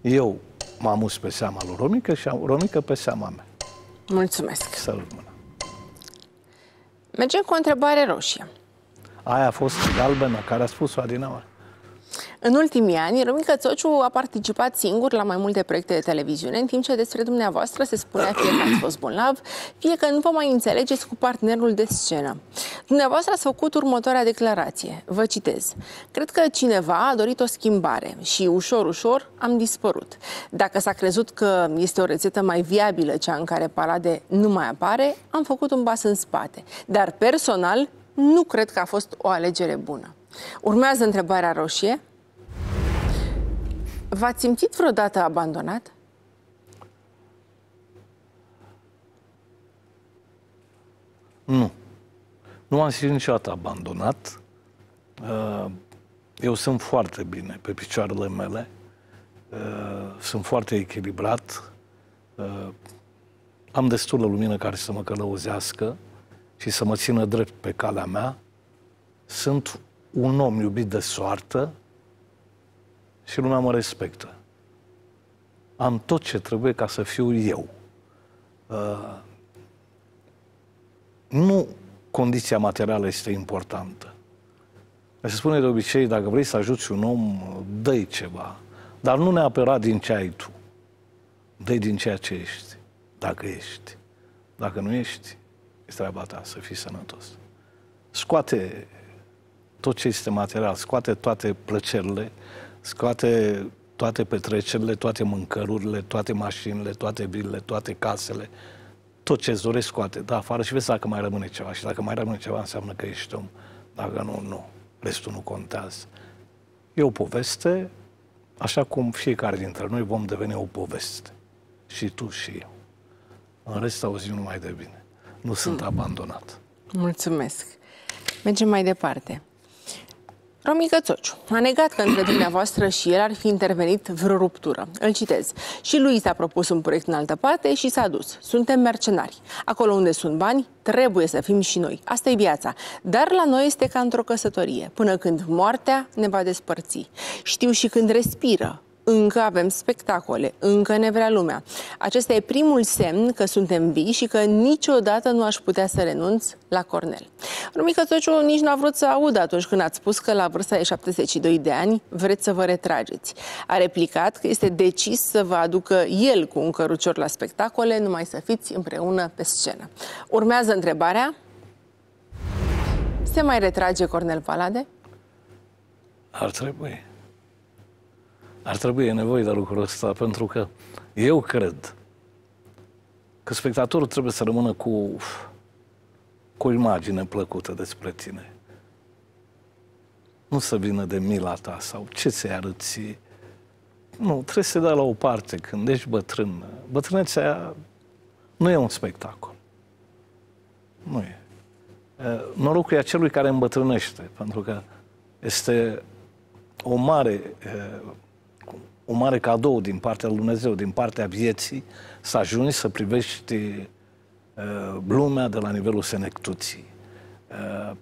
Eu m-am mus pe seama lui Romică și Romică pe seama mea. Mulțumesc. Să rămână. Mergem cu o întrebare roșie. Aia a fost galbenă, care a spus-o Adinaua. În ultimii ani, Râmică Țociu a participat singur la mai multe proiecte de televiziune, în timp ce despre dumneavoastră se spunea fie că ați fost bolnav, fie că nu vă mai înțelegeți cu partenerul de scenă. Dumneavoastră ați făcut următoarea declarație. Vă citez. Cred că cineva a dorit o schimbare și ușor, ușor am dispărut. Dacă s-a crezut că este o rețetă mai viabilă cea în care Palade nu mai apare, am făcut un pas în spate. Dar personal, nu cred că a fost o alegere bună. Urmează întrebarea roșie. V-ați simțit vreodată abandonat? Nu. Nu am simțit niciodată abandonat. Uh, eu sunt foarte bine pe picioarele mele. Uh, sunt foarte echilibrat. Uh, am destulă lumină care să mă călăuzească și să mă țină drept pe calea mea. Sunt un om iubit de soartă și lumea mă respectă. Am tot ce trebuie ca să fiu eu. Uh, nu condiția materială este importantă. Se spune de obicei, dacă vrei să ajuți un om, dă ceva. Dar nu neapărat din ce ai tu. dă din ceea ce ești, dacă ești. Dacă nu ești, este treaba ta să fii sănătos. Scoate tot ce este material, scoate toate plăcerile, scoate toate petrecerile, toate mâncărurile, toate mașinile, toate vilele, toate casele, tot ce îți dorești scoate, da, afară și vezi dacă mai rămâne ceva. Și dacă mai rămâne ceva, înseamnă că ești om. Dacă nu, nu. Restul nu contează. E o poveste, așa cum fiecare dintre noi vom deveni o poveste. Și tu și eu. În rest auzim numai de bine. Nu sunt mm. abandonat. Mulțumesc. Mergem mai departe. Romică Țociu a negat că între dumneavoastră și el ar fi intervenit vreo ruptură. Îl citez. Și lui s-a propus un proiect în altă parte și s-a dus. Suntem mercenari. Acolo unde sunt bani, trebuie să fim și noi. Asta e viața. Dar la noi este ca într-o căsătorie. Până când moartea ne va despărți. Știu și când respiră, încă avem spectacole, încă ne vrea lumea. Acesta e primul semn că suntem vii și că niciodată nu aș putea să renunț la Cornel. Rumică Tociu nici nu a vrut să audă atunci când ați spus că la vârsta de 72 de ani vreți să vă retrageți. A replicat că este decis să vă aducă el cu un cărucior la spectacole, numai să fiți împreună pe scenă. Urmează întrebarea. Se mai retrage Cornel Palade? Ar trebui. Ar trebui, e nevoie de lucrul ăsta, pentru că eu cred că spectatorul trebuie să rămână cu, cu o imagine plăcută despre tine. Nu să vină de mila ta sau ce ți arăți. Nu, trebuie să dai la o parte când ești bătrân. Bătrânețea nu e un spectacol. Nu e. Norocul e acelui care îmbătrânește, pentru că este o mare un mare cadou din partea lui Dumnezeu, din partea vieții, să ajungi să privești uh, lumea de la nivelul senectuții. Uh,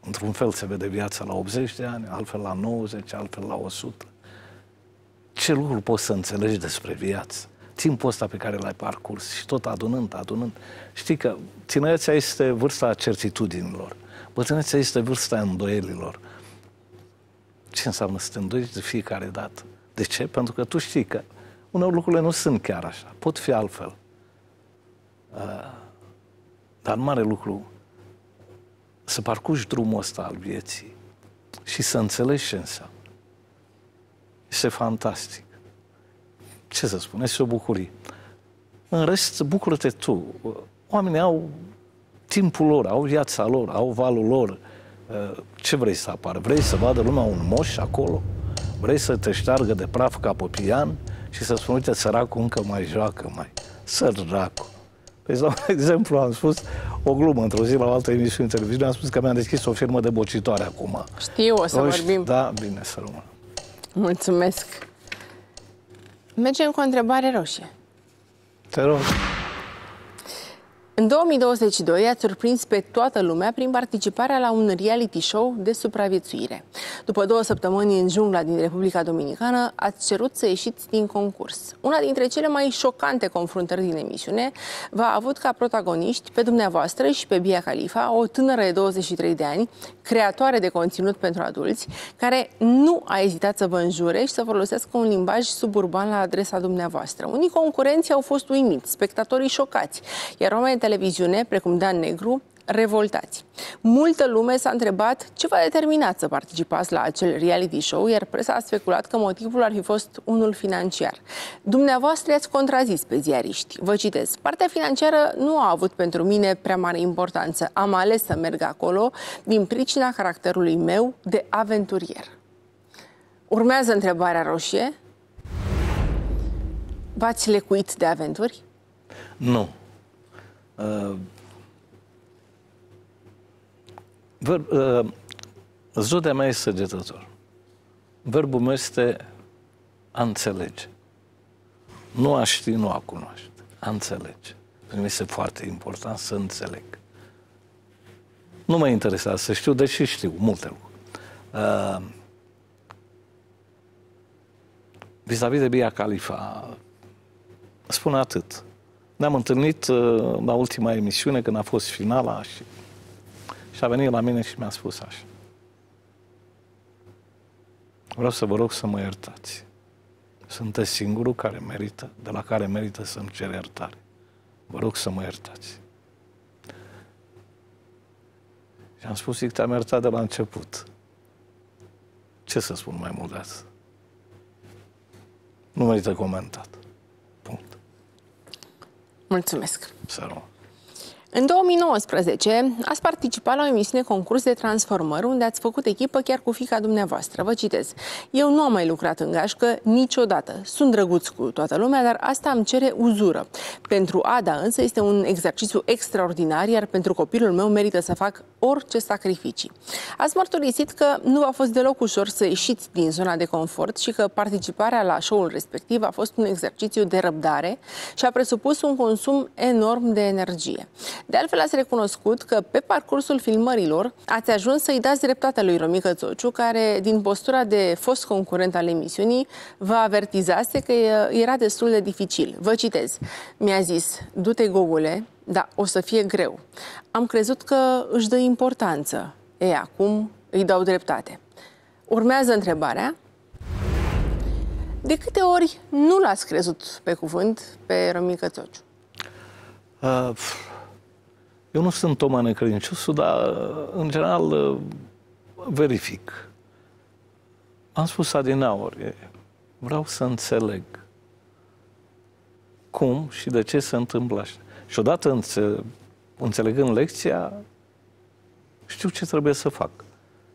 într-un fel se vede viața la 80 de ani, altfel la 90, altfel la 100. Ce lucru poți să înțelegi despre viață? Timpul ăsta pe care l-ai parcurs și tot adunând, adunând. Știi că tinerețea este vârsta certitudinilor. Bătrânețea este vârsta îndoielilor. Ce înseamnă să te îndoiești de fiecare dată? De ce? Pentru că tu știi că uneori lucrurile nu sunt chiar așa. Pot fi altfel. Uh, dar mare lucru să parcurgi drumul ăsta al vieții și să înțelegi ce înseamnă. Este fantastic. Ce să spun? Este o bucurie. În rest, bucură-te tu. Oamenii au timpul lor, au viața lor, au valul lor. Uh, ce vrei să apară? Vrei să vadă lumea un moș acolo? Vrei să te șteargă de praf ca popian și să spun, uite, săracul încă mai joacă, mai. Săracul. Păi, sau, de exemplu, am spus o glumă într-o zi la o altă emisiune în televiziune, am spus că mi-am deschis o firmă de bocitoare acum. Știu, o să Nu vorbim. Da, bine, să rămână. Mulțumesc. Mergem cu o întrebare roșie. Te rog. În 2022 ați surprins pe toată lumea prin participarea la un reality show de supraviețuire. După două săptămâni în jungla din Republica Dominicană, ați cerut să ieșiți din concurs. Una dintre cele mai șocante confruntări din emisiune v-a avut ca protagoniști pe dumneavoastră și pe Bia Khalifa, o tânără de 23 de ani, creatoare de conținut pentru adulți, care nu a ezitat să vă înjure și să folosească un limbaj suburban la adresa dumneavoastră. Unii concurenți au fost uimiți, spectatorii șocați, iar oamenii de televiziune, precum Dan Negru, revoltați. Multă lume s-a întrebat ce v-a determinat să participați la acel reality show, iar presa a speculat că motivul ar fi fost unul financiar. Dumneavoastră ați contrazis pe ziariști. Vă citez. Partea financiară nu a avut pentru mine prea mare importanță. Am ales să merg acolo din pricina caracterului meu de aventurier. Urmează întrebarea roșie. V-ați lecuit de aventuri? Nu. Uh, ver, uh, zodia mea este săgetător. Verbul meu este a înțelege. Nu a ști, nu a cunoaște. A înțelege. Pentru mine este foarte important să înțeleg. Nu mă interesează să știu, deși știu multe lucruri. Uh, vis-a-vis de Bia Khalifa, spun atât. Ne-am întâlnit uh, la ultima emisiune, când a fost finala și, și a venit la mine și mi-a spus așa. Vreau să vă rog să mă iertați. Sunteți singurul care merită, de la care merită să-mi cer iertare. Vă rog să mă iertați. Și am spus, zic, te-am iertat de la început. Ce să spun mai mult de asta? Nu merită comentat. Punct. Mulțumesc. Să rămân. În 2019 ați participat la o emisiune concurs de transformări unde ați făcut echipă chiar cu fica dumneavoastră. Vă citez. Eu nu am mai lucrat în gașcă niciodată. Sunt drăguț cu toată lumea, dar asta îmi cere uzură. Pentru Ada însă este un exercițiu extraordinar, iar pentru copilul meu merită să fac orice sacrificii. Ați mărturisit că nu v-a fost deloc ușor să ieșiți din zona de confort și că participarea la show-ul respectiv a fost un exercițiu de răbdare și a presupus un consum enorm de energie. De altfel, ați recunoscut că pe parcursul filmărilor ați ajuns să-i dați dreptate lui Romică Țociu, care, din postura de fost concurent al emisiunii, vă avertizase că era destul de dificil. Vă citez. Mi-a zis, du-te, Gogule, da, o să fie greu. Am crezut că își dă importanță. E, acum îi dau dreptate. Urmează întrebarea. De câte ori nu l-ați crezut pe cuvânt pe Romică Țociu? Uh, eu nu sunt om necredinciosul, dar în general verific. Am spus adinaori, vreau să înțeleg cum și de ce se întâmplă așa. Și odată înțe- înțelegând lecția, știu ce trebuie să fac.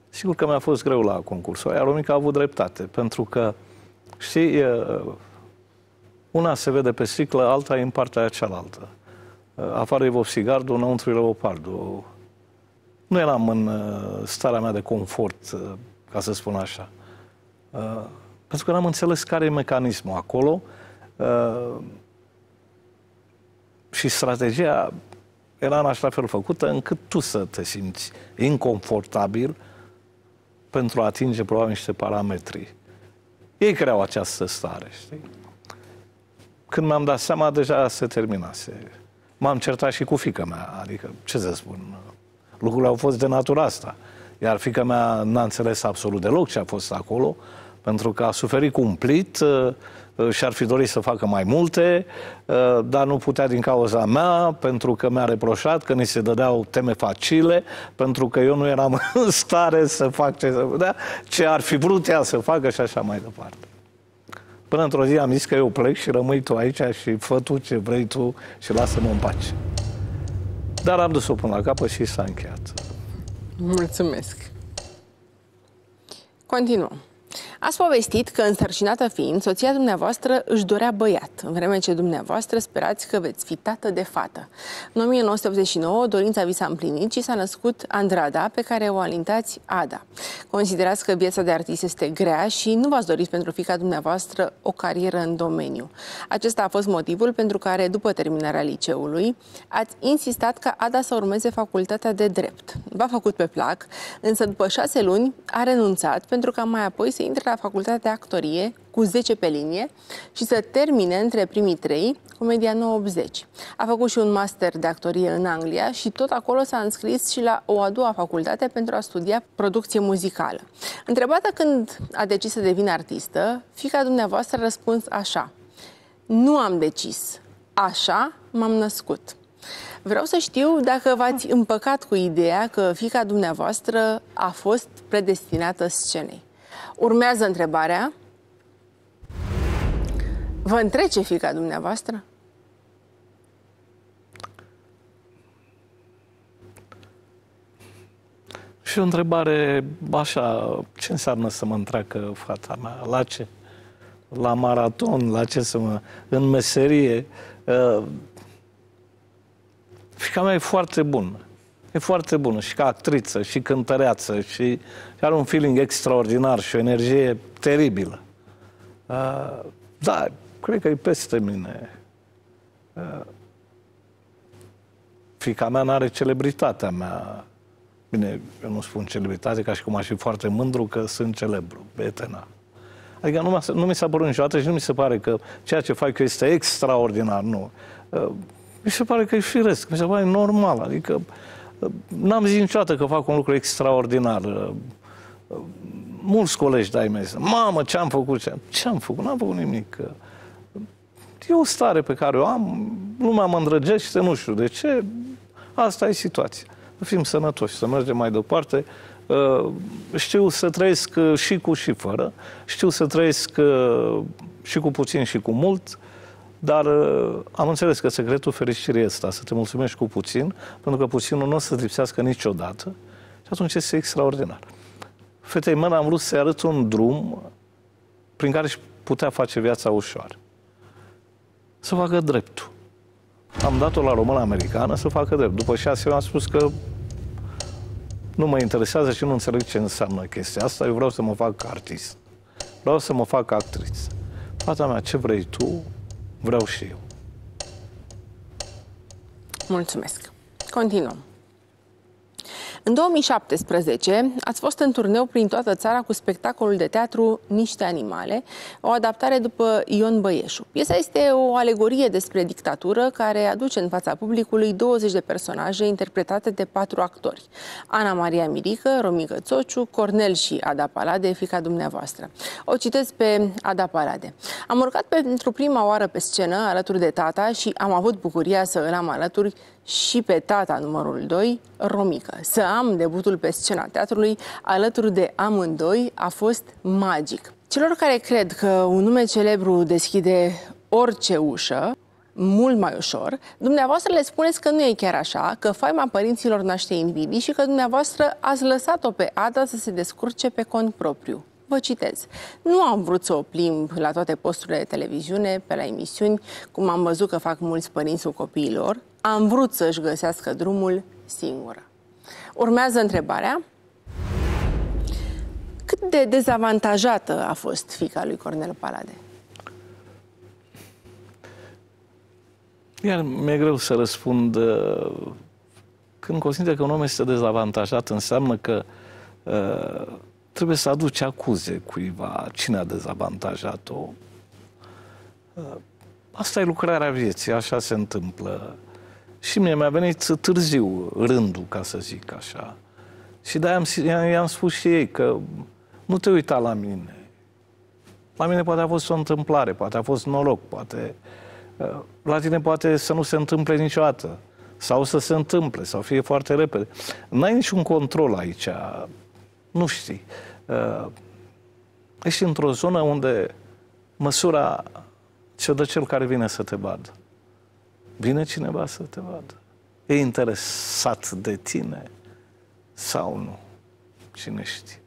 Sigur că mi-a fost greu la concursul ăia, Romica a avut dreptate, pentru că, știi, una se vede pe sticlă, alta e în partea cealaltă afară e vopsigardul, înăuntru e leopardul. Nu eram în starea mea de confort, ca să spun așa. Pentru că n-am înțeles care e mecanismul acolo și strategia era în așa fel făcută încât tu să te simți inconfortabil pentru a atinge probabil niște parametri. Ei creau această stare, știi? Când mi-am dat seama, deja se terminase m-am certat și cu fica mea. Adică, ce să spun, lucrurile au fost de natură asta. Iar fica mea n-a înțeles absolut deloc ce a fost acolo, pentru că a suferit cumplit și ar fi dorit să facă mai multe, dar nu putea din cauza mea, pentru că mi-a reproșat că ni se dădeau teme facile, pentru că eu nu eram în stare să fac ce, da? ce ar fi vrut ea să facă și așa mai departe. Până într-o zi am zis că eu plec și rămâi tu aici și fă tu ce vrei tu și lasă-mă în pace. Dar am dus-o până la capăt și s-a încheiat. Mulțumesc. Continuăm. Ați povestit că, însărcinată fiind, soția dumneavoastră își dorea băiat, în vreme ce dumneavoastră sperați că veți fi tată de fată. În 1989, dorința vi s-a împlinit și s-a născut Andrada, pe care o alintați Ada. Considerați că viața de artist este grea și nu v-ați dorit pentru fica dumneavoastră o carieră în domeniu. Acesta a fost motivul pentru care, după terminarea liceului, ați insistat ca Ada să urmeze facultatea de drept. V-a făcut pe plac, însă după șase luni a renunțat pentru ca mai apoi să intre la facultatea de actorie cu 10 pe linie și să termine între primii trei Comedia 980. A făcut și un master de actorie în Anglia și tot acolo s-a înscris și la o a doua facultate pentru a studia producție muzicală. Întrebată când a decis să devină artistă, fica dumneavoastră a răspuns așa. Nu am decis. Așa m-am născut. Vreau să știu dacă v-ați împăcat cu ideea că fica dumneavoastră a fost predestinată scenei. Urmează întrebarea. Vă întrece fica dumneavoastră? Și o întrebare așa, ce înseamnă să mă întreacă fata mea? La ce? La maraton? La ce să mă... În meserie? Uh, fica mea e foarte bună. E foarte bună și ca actriță, și cântăreață, și are un feeling extraordinar și o energie teribilă. Uh, da, cred că e peste mine. Uh, fica mea n-are celebritatea mea. Bine, eu nu spun celebritate ca și cum aș fi foarte mândru că sunt celebru, etena. Adică nu, nu mi s-a părut niciodată și nu mi se pare că ceea ce fac eu este extraordinar, nu. Uh, mi se pare că e firesc, mi se pare normal, adică N-am zis niciodată că fac un lucru extraordinar. Mulți colegi dai mei mamă, ce-am făcut? Ce-am, ce-am făcut? N-am făcut nimic. E o stare pe care o am, lumea mă îndrăgește, nu știu de ce. Asta e situația. Să fim sănătoși, să mergem mai departe. Știu să trăiesc și cu și fără. Știu să trăiesc și cu puțin și cu mult dar uh, am înțeles că secretul fericirii este să te mulțumești cu puțin, pentru că puținul nu o să lipsească niciodată și atunci este extraordinar. Fetei mele am vrut să-i arăt un drum prin care își putea face viața ușoară. Să facă dreptul. Am dat-o la română americană să facă drept. După șase ani am spus că nu mă interesează și nu înțeleg ce înseamnă chestia asta. Eu vreau să mă fac artist. Vreau să mă fac actriță. Fata mea, ce vrei tu? Vreau și eu. Mulțumesc. Continuăm. În 2017 ați fost în turneu prin toată țara cu spectacolul de teatru Niște animale, o adaptare după Ion Băieșu. Piesa este o alegorie despre dictatură care aduce în fața publicului 20 de personaje interpretate de patru actori. Ana Maria Mirică, Romică Țociu, Cornel și Ada Palade, fica dumneavoastră. O citesc pe Ada Palade. Am urcat pentru prima oară pe scenă alături de tata și am avut bucuria să îl am alături și pe tata numărul 2, Romică. Să am debutul pe scena teatrului alături de amândoi a fost magic. Celor care cred că un nume celebru deschide orice ușă, mult mai ușor, dumneavoastră le spuneți că nu e chiar așa, că faima părinților naște invidii și că dumneavoastră ați lăsat-o pe Ada să se descurce pe cont propriu. Vă citez. Nu am vrut să o plimb la toate posturile de televiziune, pe la emisiuni, cum am văzut că fac mulți părinți cu copiilor. Am vrut să-și găsească drumul singură. Urmează întrebarea. Cât de dezavantajată a fost fica lui Cornel Palade? Iar mi-e greu să răspund. Uh, când consider că un om este dezavantajat, înseamnă că uh, trebuie să aduci acuze cuiva, cine a dezavantajat-o. Uh, asta e lucrarea vieții, așa se întâmplă. Și mie mi-a venit târziu rândul, ca să zic așa. Și de-aia am, i-am spus și ei că nu te uita la mine. La mine poate a fost o întâmplare, poate a fost noroc, poate... Uh, la tine poate să nu se întâmple niciodată. Sau să se întâmple, sau fie foarte repede. N-ai niciun control aici. Nu știi. Uh, ești într-o zonă unde măsura ce dă cel care vine să te vadă. Vine cineva să te vadă. E interesat de tine. sau nu. Cine știe?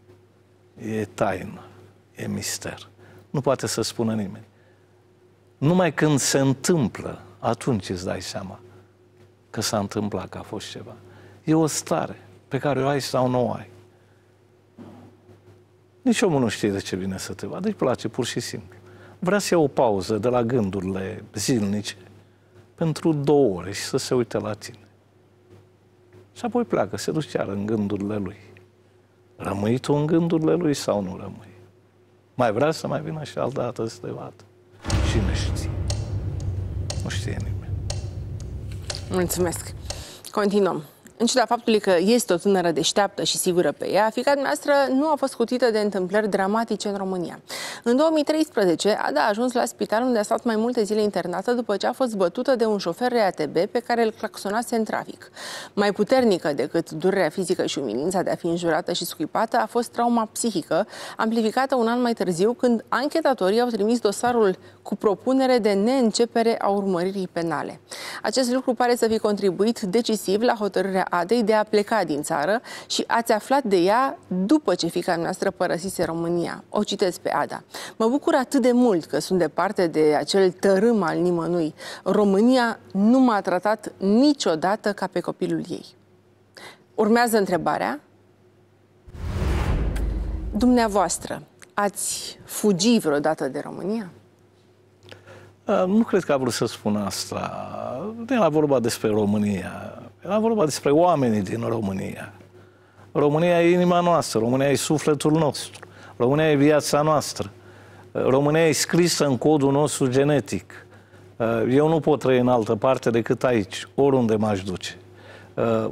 E taină, e mister. Nu poate să spună nimeni. Numai când se întâmplă, atunci îți dai seama că s-a întâmplat, că a fost ceva. E o stare pe care o ai sau nu o ai. Nici omul nu știe de ce vine să te vadă, îi place pur și simplu. Vrea să ia o pauză de la gândurile zilnice pentru două ore și să se uite la tine. Și apoi pleacă, se duce chiar în gândurile lui. Rămâi tu în gândurile lui sau nu rămâi? Mai vrea să mai vină și altă dată să te vadă. Cine știe? Nu știe nimeni. Mulțumesc. Continuăm. În ciuda faptului că este o tânără deșteaptă și sigură pe ea, fica noastră nu a fost scutită de întâmplări dramatice în România. În 2013, Ada a ajuns la spital unde a stat mai multe zile internată după ce a fost bătută de un șofer RATB pe care îl claxonase în trafic. Mai puternică decât durerea fizică și umilința de a fi înjurată și scuipată a fost trauma psihică, amplificată un an mai târziu când anchetatorii au trimis dosarul cu propunere de neîncepere a urmăririi penale. Acest lucru pare să fi contribuit decisiv la hotărârea Adei de a pleca din țară și ați aflat de ea după ce fica noastră părăsise România. O citesc pe Ada. Mă bucur atât de mult că sunt departe de acel tărâm al nimănui. România nu m-a tratat niciodată ca pe copilul ei. Urmează întrebarea. Dumneavoastră, ați fugi vreodată de România? Nu cred că a vrut să spună asta. Nu era vorba despre România. Era vorba despre oamenii din România. România e inima noastră, România e sufletul nostru, România e viața noastră. România e scrisă în codul nostru genetic. Eu nu pot trăi în altă parte decât aici, oriunde m-aș duce.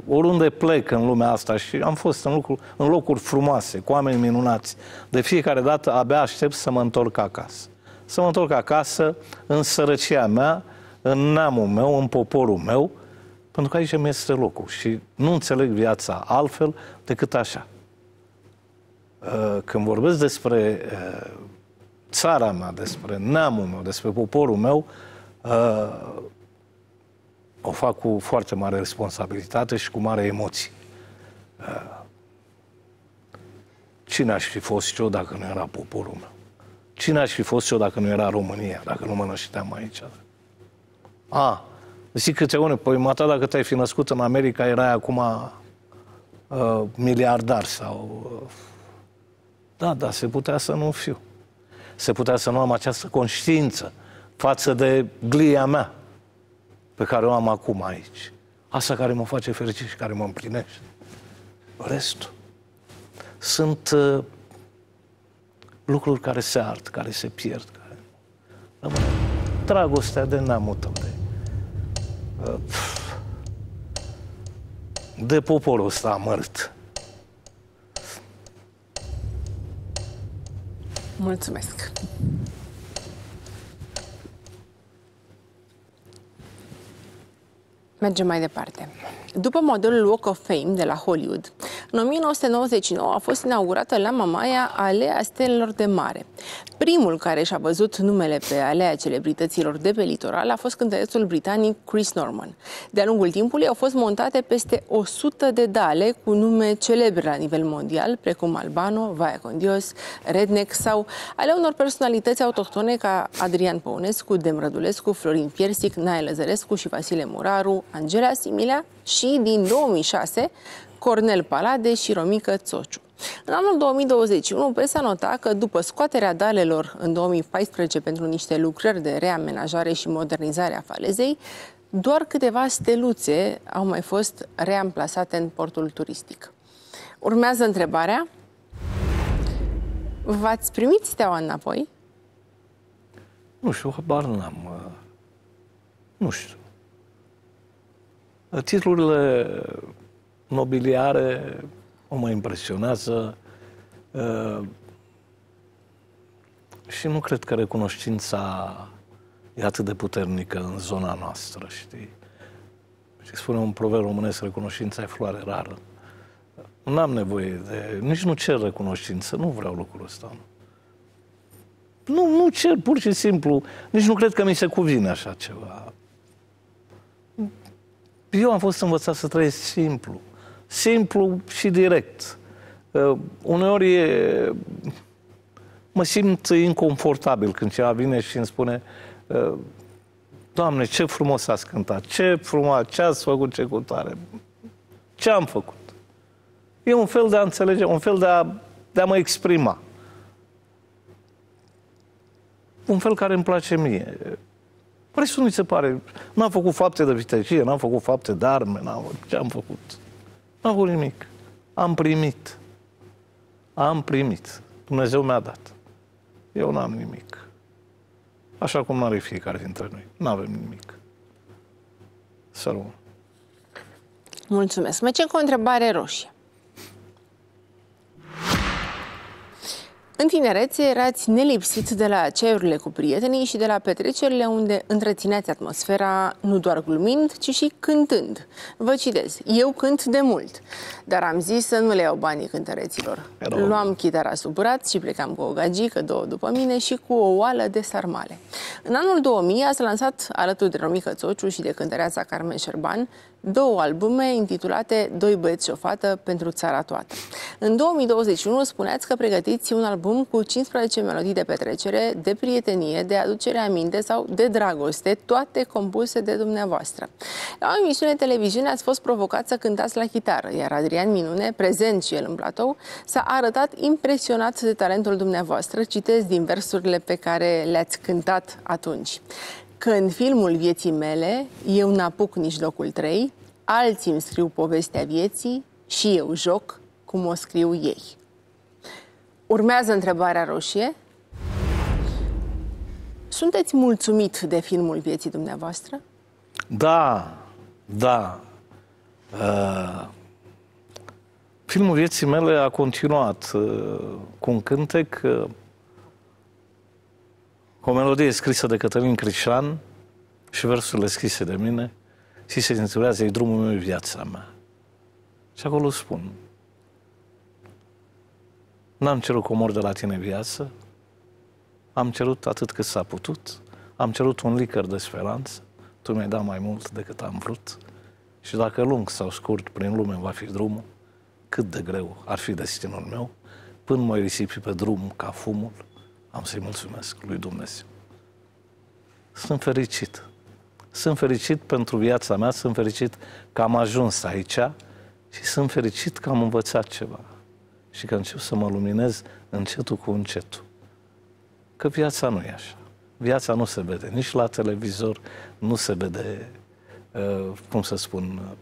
Oriunde plec în lumea asta și am fost în locuri, în locuri frumoase, cu oameni minunați. De fiecare dată abia aștept să mă întorc acasă. Să mă întorc acasă în sărăcia mea, în neamul meu, în poporul meu, pentru că aici mi este locul și nu înțeleg viața altfel decât așa. Uh, când vorbesc despre uh, țara mea, despre neamul meu, despre poporul meu, uh, o fac cu foarte mare responsabilitate și cu mare emoție. Cine aș fi fost eu dacă nu era poporul meu? Cine aș fi fost eu dacă nu era România, dacă nu mă nășteam aici? A, Zic câte une, păi mata dacă te-ai fi născut în America, erai acum uh, miliardar sau... Uh, da, da, se putea să nu fiu. Se putea să nu am această conștiință față de glia mea pe care o am acum aici. Asta care mă face fericit și care mă împlinește. Restul sunt uh, lucruri care se ard, care se pierd, care rămân. Dragostea de neamul tău, de de poporul ăsta amărât. Mulțumesc! Mergem mai departe. După modelul Walk of Fame de la Hollywood, în 1999 a fost inaugurată la Mamaia Alea Stelelor de Mare. Primul care și-a văzut numele pe alea celebrităților de pe litoral a fost cântărețul britanic Chris Norman. De-a lungul timpului au fost montate peste 100 de dale cu nume celebre la nivel mondial, precum Albano, Vaia Condios, Redneck sau ale unor personalități autohtone ca Adrian Păunescu, Dem Rădulescu, Florin Piersic, Nae Lăzărescu și Vasile Muraru, Angela Similea și, din 2006, Cornel Palade și Romică Țociu. În anul 2021, presa nota că după scoaterea dalelor în 2014 pentru niște lucrări de reamenajare și modernizare a falezei, doar câteva steluțe au mai fost reamplasate în portul turistic. Urmează întrebarea. V-ați primit steaua înapoi? Nu știu, habar n-am. Nu știu. Titlurile nobiliare o mă impresionează uh, și nu cred că recunoștința e atât de puternică în zona noastră, știi? Și spune un proverb românesc, recunoștința e floare rară. Nu am nevoie de... Nici nu cer recunoștință, nu vreau lucrul ăsta. Nu, nu cer, pur și simplu. Nici nu cred că mi se cuvine așa ceva. Eu am fost învățat să trăiesc simplu Simplu și direct. Uh, uneori e, mă simt inconfortabil când cineva vine și îmi spune uh, Doamne, ce frumos ați cântat, ce frumos, ce ați făcut, ce cutare. Ce am făcut? E un fel de a înțelege, un fel de a, de a mă exprima. Un fel care îmi place mie. Restul nu se pare. N-am făcut fapte de vitejie, n-am făcut fapte de arme, n-am, ce am făcut? N-am făcut nimic. Am primit. Am primit. Dumnezeu mi-a dat. Eu n-am nimic. Așa cum n-are fiecare dintre noi. Nu avem nimic. Să rămân. Mulțumesc. Mergem cu o întrebare roșie. În tinerețe erați nelipsiți de la cerurile cu prietenii și de la petrecerile unde întrețineați atmosfera nu doar glumind, ci și cântând. Vă citez. Eu cânt de mult, dar am zis să nu le iau banii cântăreților. Luam chitara sub braț și plecam cu o gagică, două după mine și cu o oală de sarmale. În anul 2000 ați lansat, alături de Romică Țociu și de cântăreața Carmen Șerban, două albume intitulate Doi băieți și o fată pentru țara toată. În 2021 spuneați că pregătiți un album cu 15 melodii de petrecere, de prietenie, de aducere aminte sau de dragoste, toate compuse de dumneavoastră. La o emisiune televiziune ați fost provocat să cântați la chitară, iar Adrian Minune, prezent și el în platou, s-a arătat impresionat de talentul dumneavoastră. Citez din versurile pe care le-ați cântat atunci că în filmul vieții mele eu n-apuc nici locul 3, alții îmi scriu povestea vieții și eu joc cum o scriu ei. Urmează întrebarea roșie. Sunteți mulțumit de filmul vieții dumneavoastră? Da, da. Uh, filmul vieții mele a continuat uh, cu un cântec uh, o melodie scrisă de Cătălin Crișan și versurile scrise de mine și se intitulează E drumul meu, viața mea. Și acolo spun, n-am cerut comor de la tine viață, am cerut atât cât s-a putut, am cerut un licăr de speranță, tu mi-ai dat mai mult decât am vrut și dacă lung sau scurt prin lume va fi drumul, cât de greu ar fi destinul meu, până mă risipi pe drum ca fumul, am să-i mulțumesc lui Dumnezeu. Sunt fericit. Sunt fericit pentru viața mea, sunt fericit că am ajuns aici și sunt fericit că am învățat ceva și că încep să mă luminez încetul cu încetul. Că viața nu e așa. Viața nu se vede nici la televizor, nu se vede, uh, cum să spun, uh,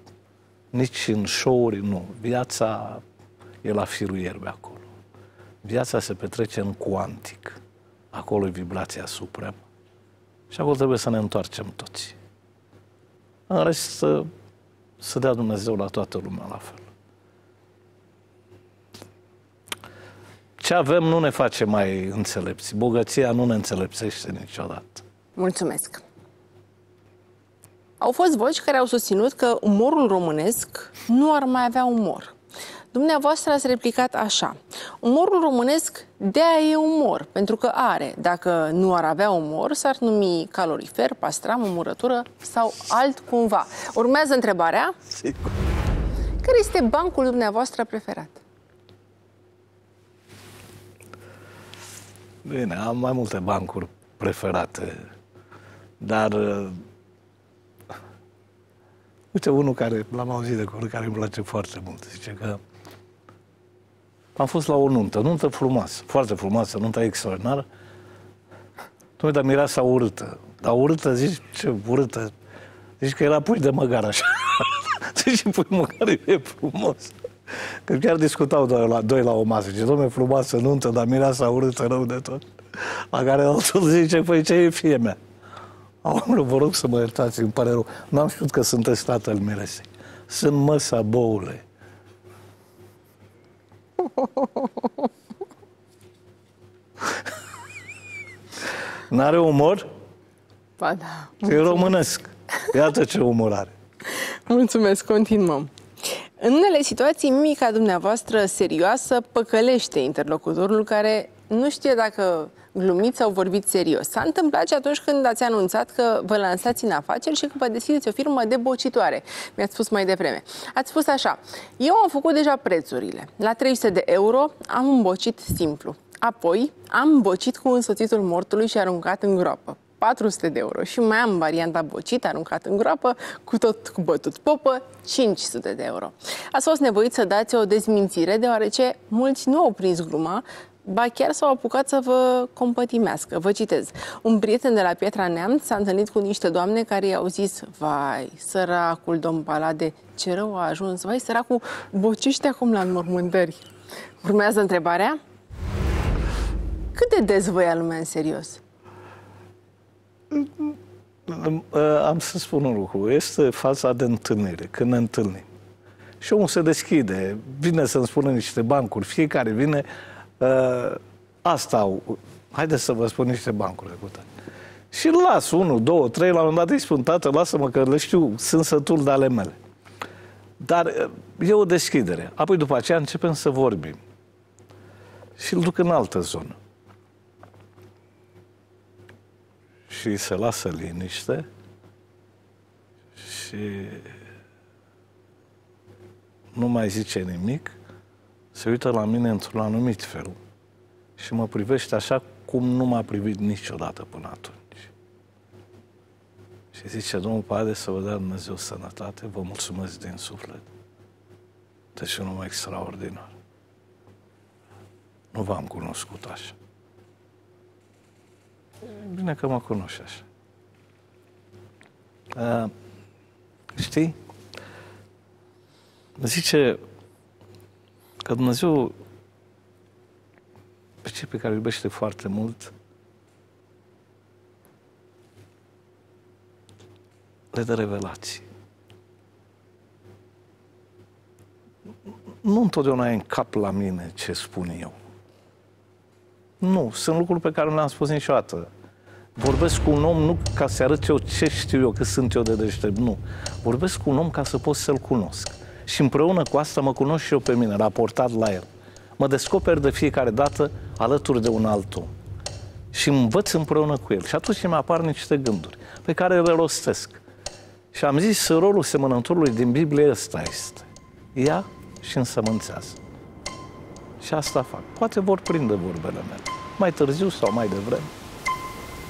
nici în show-uri, nu. Viața e la firul ierbe acolo. Viața se petrece în cuantic. Acolo e vibrația supremă. Și acolo trebuie să ne întoarcem toți. În rest, să, să dea Dumnezeu la toată lumea la fel. Ce avem nu ne face mai înțelepți. Bogăția nu ne înțelepțește niciodată. Mulțumesc! Au fost voci care au susținut că umorul românesc nu ar mai avea umor. Dumneavoastră ați replicat așa. Umorul românesc de-aia e umor, pentru că are. Dacă nu ar avea umor, s-ar numi calorifer, pastram, umurătură sau altcumva. Urmează întrebarea. Sigur. Care este bancul dumneavoastră preferat? Bine, am mai multe bancuri preferate, dar uh, uite unul care l-am auzit de acolo, care îmi place foarte mult. Zice că am fost la o nuntă, nuntă frumoasă, foarte frumoasă, nuntă extraordinară. Tu dar mireasa urâtă. Dar urâtă, zici, ce urâtă? Zici că era pui de măgar așa. zici, pui măgar e frumos. Că chiar discutau doi la, doi la o masă. Zice, domne, frumoasă nuntă, dar mireasa urâtă rău de tot. La care altul zice, păi ce e fie mea? Aoleu, vă rog să mă iertați, îmi pare rău. N-am știut că sunteți tatăl miresei. Sunt măsa boule. N-are umor? Ba da. E românesc. Iată ce umor are. Mulțumesc, continuăm. În unele situații, mimica dumneavoastră serioasă păcălește interlocutorul care nu știe dacă glumit sau vorbit serios. S-a întâmplat și atunci când ați anunțat că vă lansați în afaceri și că vă deschideți o firmă de bocitoare. Mi-ați spus mai devreme. Ați spus așa, eu am făcut deja prețurile. La 300 de euro am un bocit simplu. Apoi am bocit cu însoțitul mortului și aruncat în groapă. 400 de euro și mai am varianta bocit aruncat în groapă cu tot cu bătut popă 500 de euro. Ați fost nevoit să dați o dezmințire deoarece mulți nu au prins gluma ba chiar s-au apucat să vă compătimească. Vă citez. Un prieten de la Pietra Neamț s-a întâlnit cu niște doamne care i-au zis Vai, săracul domn Palade, ce rău a ajuns. Vai, săracul, bocește acum la înmormântări. Urmează întrebarea? Cât de des vă ia lumea în serios? Am să spun un lucru. Este faza de întâlnire, când ne întâlnim. Și omul se deschide, vine să-mi spună niște bancuri, fiecare vine, uh, asta au, haideți să vă spun niște bancuri reputate. Și îl las, unul, două, trei, la un moment dat îi spun, tată, lasă-mă că le știu, sunt sătul de ale mele. Dar uh, e o deschidere. Apoi după aceea începem să vorbim. Și îl duc în altă zonă. și se lasă liniște și nu mai zice nimic, se uită la mine într-un anumit fel și mă privește așa cum nu m-a privit niciodată până atunci. Și zice, domnul Pade, să vă dea Dumnezeu sănătate, vă mulțumesc din suflet. Deci un om extraordinar. Nu v-am cunoscut așa. Bine că mă cunoști așa. Uh, știi? Zice că Dumnezeu pe cei pe care îl iubește foarte mult le dă revelații. Nu întotdeauna e în cap la mine ce spun eu. Nu, sunt lucruri pe care nu le-am spus niciodată. Vorbesc cu un om nu ca să arăt eu ce știu eu, că sunt eu de deștept, nu. Vorbesc cu un om ca să pot să-l cunosc. Și împreună cu asta mă cunosc și eu pe mine, raportat la el. Mă descoper de fiecare dată alături de un alt om. Și învăț împreună cu el. Și atunci mi apar niște gânduri pe care le rostesc. Și am zis, rolul semănătorului din Biblie ăsta este. Ia și însămânțează. Și asta fac. Poate vor prinde vorbele mele. Mai târziu sau mai devreme.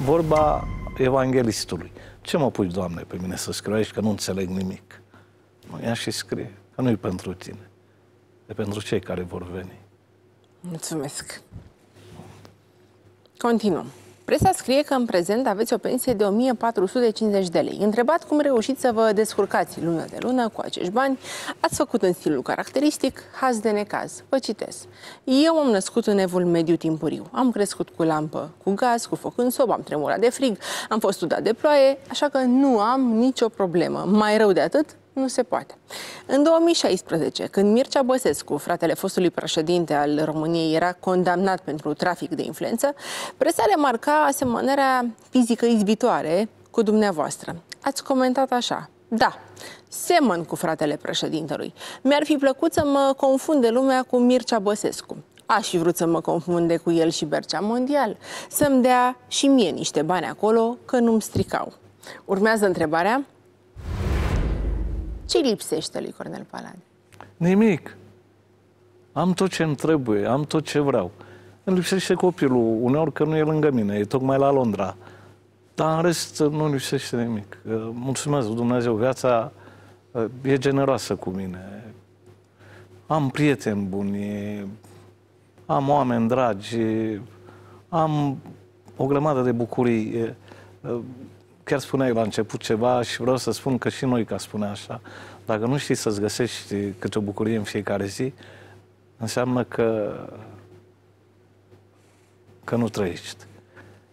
Vorba evanghelistului. Ce mă pui, Doamne, pe mine să scriu aici că nu înțeleg nimic? Mă ia și scrie, că nu e pentru tine. E pentru cei care vor veni. Mulțumesc. Continuăm. Presa scrie că în prezent aveți o pensie de 1450 de lei. Întrebat cum reușiți să vă descurcați lună de lună cu acești bani, ați făcut în stilul caracteristic haz de necaz. Vă citesc. Eu am născut în evul mediu timpuriu. Am crescut cu lampă, cu gaz, cu foc în sob, am tremurat de frig, am fost udat de ploaie, așa că nu am nicio problemă. Mai rău de atât, nu se poate. În 2016, când Mircea Băsescu, fratele fostului președinte al României, era condamnat pentru trafic de influență, presa remarca asemănarea fizică izbitoare cu dumneavoastră. Ați comentat așa. Da, semăn cu fratele președintelui. Mi-ar fi plăcut să mă confunde lumea cu Mircea Băsescu. Aș fi vrut să mă confunde cu el și Bercea Mondial. Să-mi dea și mie niște bani acolo, că nu-mi stricau. Urmează întrebarea. Ce lipsește lui Cornel Palade? Nimic. Am tot ce îmi trebuie, am tot ce vreau. Îmi lipsește copilul, uneori că nu e lângă mine, e tocmai la Londra. Dar în rest nu lipsește nimic. Mulțumesc Dumnezeu, viața e generoasă cu mine. Am prieteni buni, am oameni dragi, am o grămadă de bucurii chiar spuneai la început ceva și vreau să spun că și noi, ca spune așa, dacă nu știi să-ți găsești câte o bucurie în fiecare zi, înseamnă că, că nu trăiești.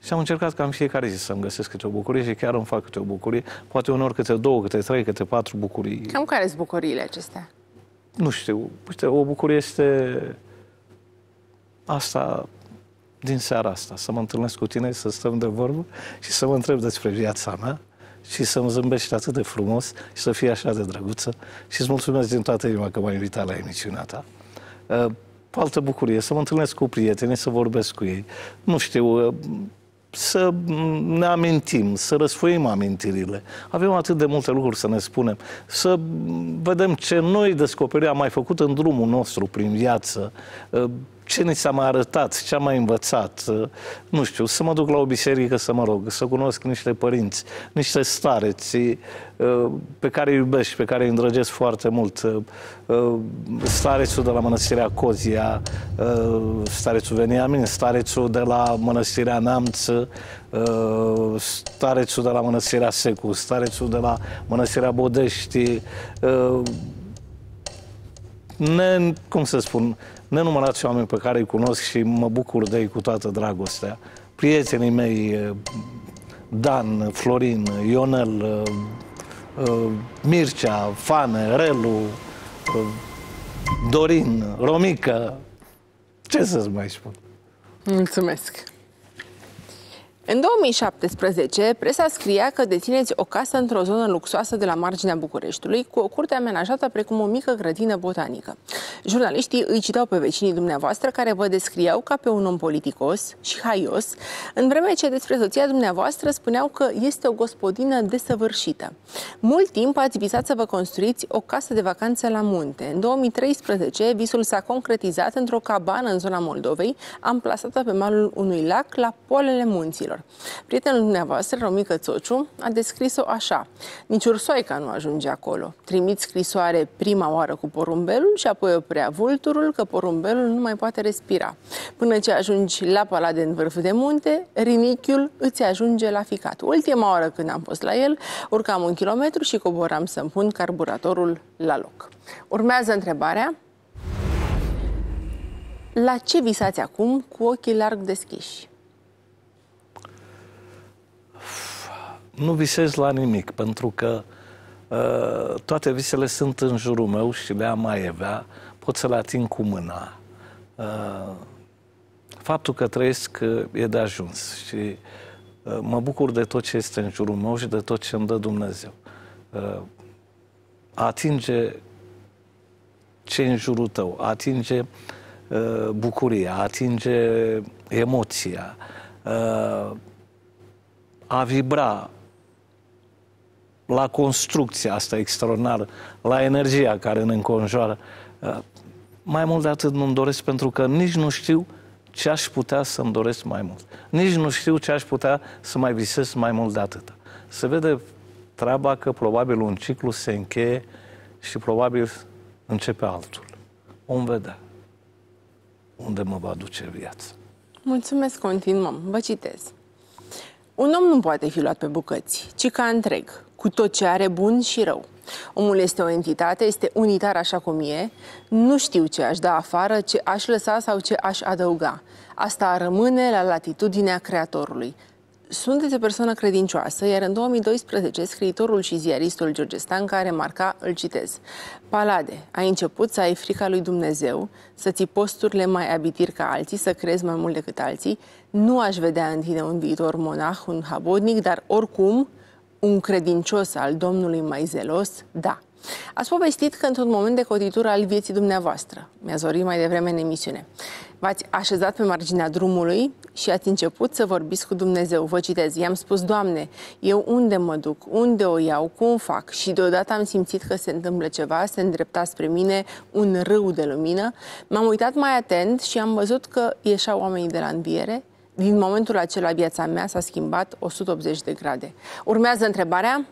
Și am încercat ca în fiecare zi să-mi găsesc câte o bucurie și chiar îmi fac câte o bucurie. Poate uneori câte două, câte trei, câte patru bucurii. Cam care sunt bucuriile acestea? Nu știu. Uite, o bucurie este asta din seara asta, să mă întâlnesc cu tine, să stăm de vorbă și să mă întreb despre viața mea și să-mi zâmbești atât de frumos și să fii așa de drăguță și îți mulțumesc din toată inima că m-ai invitat la emisiunea ta. Uh, altă bucurie, să mă întâlnesc cu prietenii, să vorbesc cu ei. Nu știu, uh, să ne amintim, să răsfoim amintirile. Avem atât de multe lucruri să ne spunem, să vedem ce noi descoperiri am mai făcut în drumul nostru prin viață, uh, ce ni s-a mai arătat, ce am mai învățat, nu știu, să mă duc la o biserică să mă rog, să cunosc niște părinți, niște stareți uh, pe care îi iubesc, pe care îi îndrăgesc foarte mult. Uh, starețul de la Mănăstirea Cozia, uh, starețul Veniamin, starețul de la Mănăstirea Neamț, starețul de la Mănăstirea Secu, starețul de la Mănăstirea Bodești, ne, cum să spun, nenumărați oameni pe care îi cunosc și mă bucur de ei cu toată dragostea. Prietenii mei, eh, Dan, Florin, Ionel, eh, eh, Mircea, Fane, Relu, Dorin, Romica, ce să-ți mai spun? Mulțumesc! În 2017, presa scria că dețineți o casă într-o zonă luxoasă de la marginea Bucureștiului, cu o curte amenajată precum o mică grădină botanică. Jurnaliștii îi citau pe vecinii dumneavoastră care vă descriau ca pe un om politicos și haios, în vreme ce despre soția dumneavoastră spuneau că este o gospodină desăvârșită. Mult timp ați visat să vă construiți o casă de vacanță la munte. În 2013, visul s-a concretizat într-o cabană în zona Moldovei, amplasată pe malul unui lac la polele munților oamenilor. Prietenul dumneavoastră, Romică Țociu, a descris-o așa. Nici ursoaica nu ajunge acolo. Trimit scrisoare prima oară cu porumbelul și apoi oprea vulturul că porumbelul nu mai poate respira. Până ce ajungi la palade în vârf de munte, rinichiul îți ajunge la ficat. Ultima oară când am fost la el, urcam un kilometru și coboram să-mi pun carburatorul la loc. Urmează întrebarea. La ce visați acum cu ochii larg deschiși? Nu visez la nimic, pentru că uh, toate visele sunt în jurul meu și le am mai avea, pot să le ating cu mâna. Uh, faptul că trăiesc uh, e de ajuns și uh, mă bucur de tot ce este în jurul meu și de tot ce îmi dă Dumnezeu. Uh, a atinge ce e în jurul tău, a atinge uh, bucuria, a atinge emoția, uh, a vibra la construcția asta extraordinară, la energia care ne înconjoară. Uh, mai mult de atât nu-mi doresc pentru că nici nu știu ce aș putea să-mi doresc mai mult. Nici nu știu ce aș putea să mai visez mai mult de atât. Se vede treaba că probabil un ciclu se încheie și probabil începe altul. Vom vedea unde mă va duce viața. Mulțumesc, continuăm. Vă citez. Un om nu poate fi luat pe bucăți, ci ca întreg, cu tot ce are bun și rău. Omul este o entitate, este unitar așa cum e. Nu știu ce aș da afară, ce aș lăsa sau ce aș adăuga. Asta rămâne la latitudinea Creatorului. Sunteți o persoană credincioasă, iar în 2012 scriitorul și ziaristul George Stanca remarca, îl citez, Palade, ai început să ai frica lui Dumnezeu, să ții posturile mai abitir ca alții, să crezi mai mult decât alții. Nu aș vedea în tine un viitor monah, un habodnic, dar oricum un credincios al Domnului mai zelos, da. Ați povestit că într-un moment de cotitură al vieții dumneavoastră, mi-a zorit mai devreme în emisiune, v-ați așezat pe marginea drumului și ați început să vorbiți cu Dumnezeu. Vă citez, i-am spus, Doamne, eu unde mă duc, unde o iau, cum fac? Și deodată am simțit că se întâmplă ceva, se îndrepta spre mine un râu de lumină. M-am uitat mai atent și am văzut că ieșau oamenii de la înviere, din momentul acela viața mea s-a schimbat 180 de grade. Urmează întrebarea.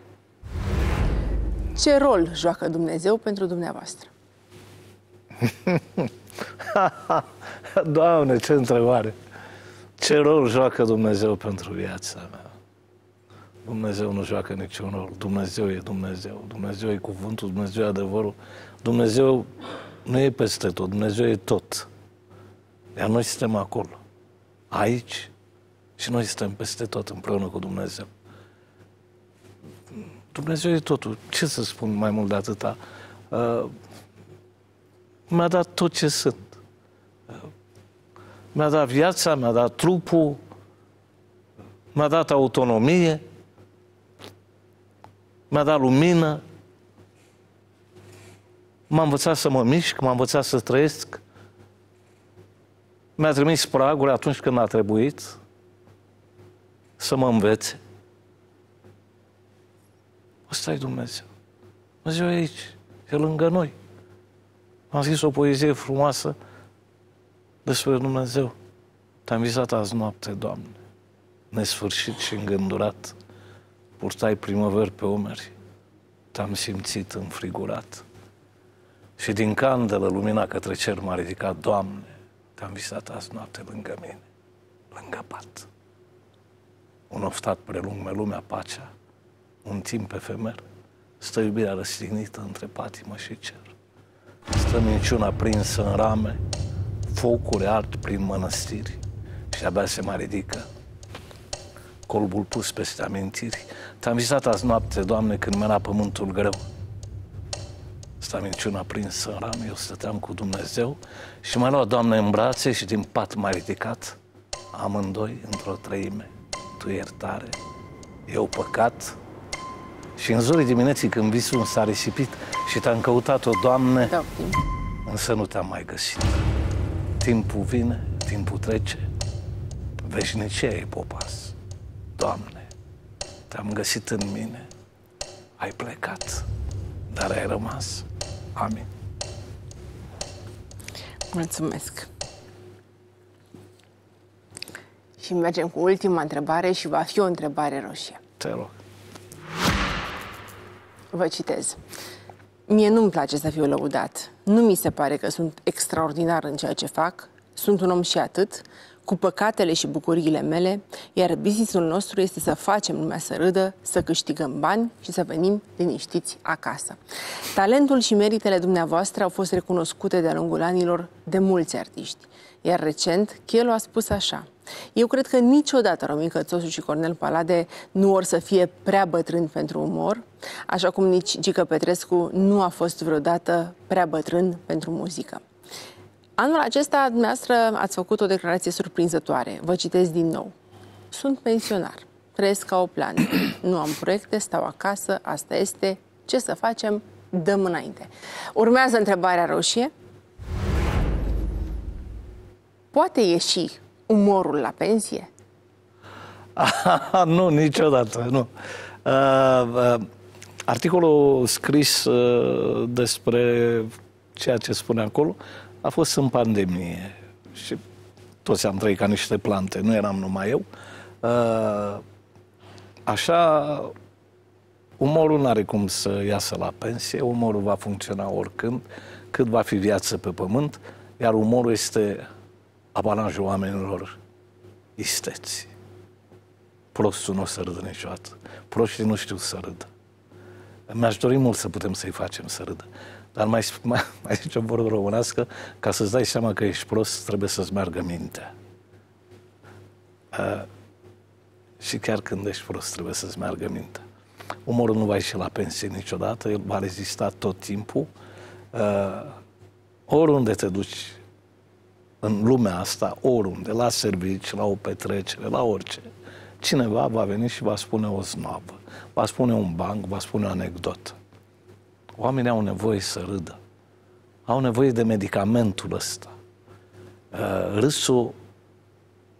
Ce rol joacă Dumnezeu pentru dumneavoastră? Doamne, ce întrebare! Ce rol joacă Dumnezeu pentru viața mea? Dumnezeu nu joacă niciun rol. Dumnezeu e Dumnezeu. Dumnezeu e cuvântul, Dumnezeu e adevărul. Dumnezeu nu e peste tot, Dumnezeu e tot. Iar noi suntem acolo aici și noi suntem peste tot împreună cu Dumnezeu. Dumnezeu e totul. Ce să spun mai mult de atâta? Uh, mi-a dat tot ce sunt. Uh, mi-a dat viața, mi-a dat trupul, mi-a dat autonomie, mi-a dat lumină, m-a învățat să mă mișc, m-a învățat să trăiesc, Mi-a trimis praguri atunci când a trebuit să mă învețe. Ăsta e Dumnezeu. Dumnezeu e aici, e lângă noi. Am zis o poezie frumoasă despre Dumnezeu. Te-am visat azi noapte, Doamne, nesfârșit și îngândurat. Purtai primăveri pe umeri, te-am simțit înfrigurat. Și din candelă lumina către cer m-a ridicat, Doamne, te-am visat azi noapte lângă mine, lângă pat. Un oftat prelung me lumea pacea, un timp efemer, stă iubirea răstignită între patimă și cer. Stă minciuna prinsă în rame, focuri ard prin mănăstiri și abia se mai ridică colbul pus peste amintiri. Te-am visat azi noapte, Doamne, când mi-era pământul greu. Sta minciuna prinsă în rame, eu stăteam cu Dumnezeu și m-a luat, Doamne, în brațe și din pat m-a ridicat. Amândoi într-o treime, Tu iertare, eu păcat. Și în zorii dimineții, când visul s-a risipit și te-am căutat-o, Doamne, Da, însă nu te-am mai găsit. Timpul vine, timpul trece, veșnicia e popas. Doamne, te-am găsit în mine, ai plecat, dar ai rămas. Amin. mulțumesc. Și mergem cu ultima întrebare și va fi o întrebare roșie. Te rog. Vă citez. Mie nu-mi place să fiu lăudat. Nu mi se pare că sunt extraordinar în ceea ce fac. Sunt un om și atât, cu păcatele și bucuriile mele, iar businessul nostru este să facem lumea să râdă, să câștigăm bani și să venim liniștiți acasă. Talentul și meritele dumneavoastră au fost recunoscute de-a lungul anilor de mulți artiști. Iar recent, Chelu a spus așa. Eu cred că niciodată Romin Cățosu și Cornel Palade nu or să fie prea bătrâni pentru umor, așa cum nici Gică Petrescu nu a fost vreodată prea bătrân pentru muzică. Anul acesta, dumneavoastră, ați făcut o declarație surprinzătoare. Vă citesc din nou. Sunt pensionar. Trăiesc ca o plan. Nu am proiecte, stau acasă, asta este. Ce să facem? Dăm înainte. Urmează întrebarea roșie. Poate ieși umorul la pensie? nu, niciodată, nu. Uh, uh, articolul scris uh, despre ceea ce spune acolo a fost în pandemie și toți am trăit ca niște plante, nu eram numai eu. Uh, așa, umorul nu are cum să iasă la pensie, umorul va funcționa oricând, cât va fi viață pe pământ, iar umorul este apanajul oamenilor isteți. Prostul nu o să râdă niciodată. Proștii nu știu să râdă. Mi-aș dori mult să putem să-i facem să râdă. Dar mai, mai, mai zice o vorbă românească, ca să-ți dai seama că ești prost, trebuie să-ți meargă mintea. Uh, și chiar când ești prost, trebuie să-ți meargă mintea. Umorul nu va ieși la pensie niciodată, el va rezista tot timpul. Uh, oriunde te duci în lumea asta, oriunde, la servici, la o petrecere, la orice, cineva va veni și va spune o snobă, va spune un banc, va spune o anecdotă. Oamenii au nevoie să râdă. Au nevoie de medicamentul ăsta. Uh, râsul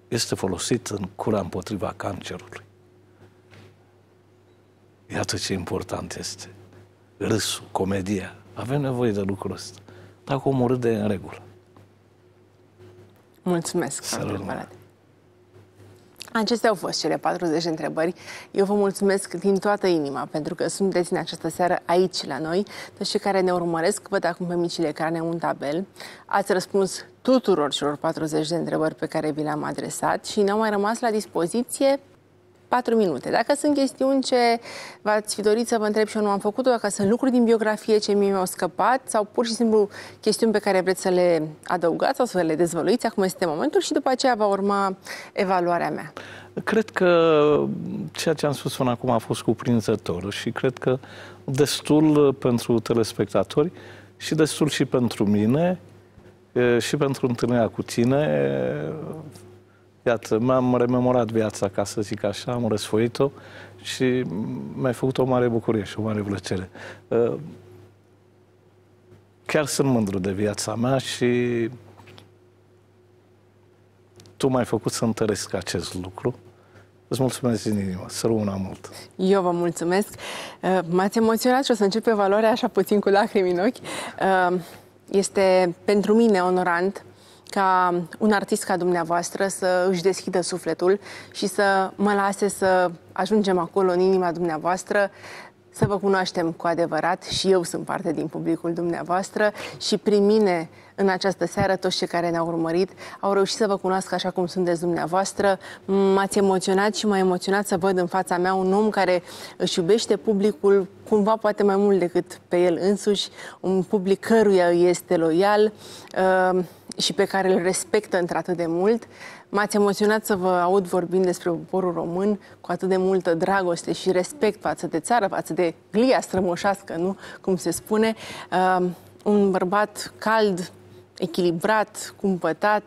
este folosit în cura împotriva cancerului. Iată ce important este. Râsul, comedia. Avem nevoie de lucrul ăsta. Dacă omul râde, e în regulă. Mulțumesc, Să Cornel rămână. Palade. Acestea au fost cele 40 de întrebări. Eu vă mulțumesc din toată inima pentru că sunteți în această seară aici la noi. Toți cei care ne urmăresc, văd acum pe micile ecrane un tabel. Ați răspuns tuturor celor 40 de întrebări pe care vi le-am adresat și ne-au mai rămas la dispoziție 4 minute. Dacă sunt chestiuni ce v-ați fi dorit să vă întreb și eu nu am făcut-o, dacă sunt lucruri din biografie ce mie mi-au scăpat sau pur și simplu chestiuni pe care vreți să le adăugați sau să le dezvăluiți, acum este momentul și după aceea va urma evaluarea mea. Cred că ceea ce am spus până acum a fost cuprinzător și cred că destul pentru telespectatori și destul și pentru mine e, și pentru întâlnirea cu tine. Iată, mi-am rememorat viața, ca să zic așa, am răsfoit-o și mi-ai făcut o mare bucurie și o mare plăcere. E, Chiar sunt mândru de viața mea și tu m-ai făcut să întăresc acest lucru. Îți mulțumesc din inimă, să rămână mult. Eu vă mulțumesc. Uh, m-ați emoționat și o să încep pe valoare așa puțin cu lacrimi în ochi. Uh, este pentru mine onorant ca un artist ca dumneavoastră să își deschidă sufletul și să mă lase să ajungem acolo în inima dumneavoastră, să vă cunoaștem cu adevărat și eu sunt parte din publicul dumneavoastră și prin mine în această seară toți cei care ne-au urmărit au reușit să vă cunoască așa cum sunteți dumneavoastră. M-ați emoționat și m-a emoționat să văd în fața mea un om care își iubește publicul cumva poate mai mult decât pe el însuși, un public căruia este loial uh, și pe care îl respectă într-atât de mult. M-ați emoționat să vă aud vorbind despre poporul român cu atât de multă dragoste și respect față de țară, față de glia strămoșească, nu? Cum se spune. Uh, un bărbat cald, echilibrat, cumpătat,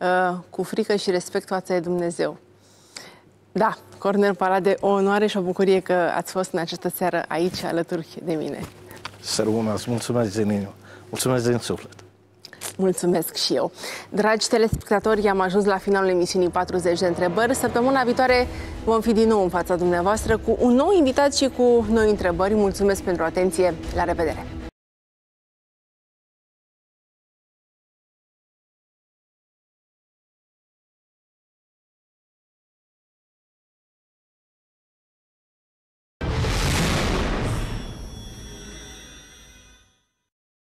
uh, cu frică și respect față de Dumnezeu. Da, Cornel Parade, o onoare și o bucurie că ați fost în această seară aici, alături de mine. Să rămână, mulțumesc din inimă. Mulțumesc din suflet. Mulțumesc și eu. Dragi telespectatori, am ajuns la finalul emisiunii 40 de întrebări. Săptămâna viitoare vom fi din nou în fața dumneavoastră cu un nou invitat și cu noi întrebări. Mulțumesc pentru atenție. La revedere!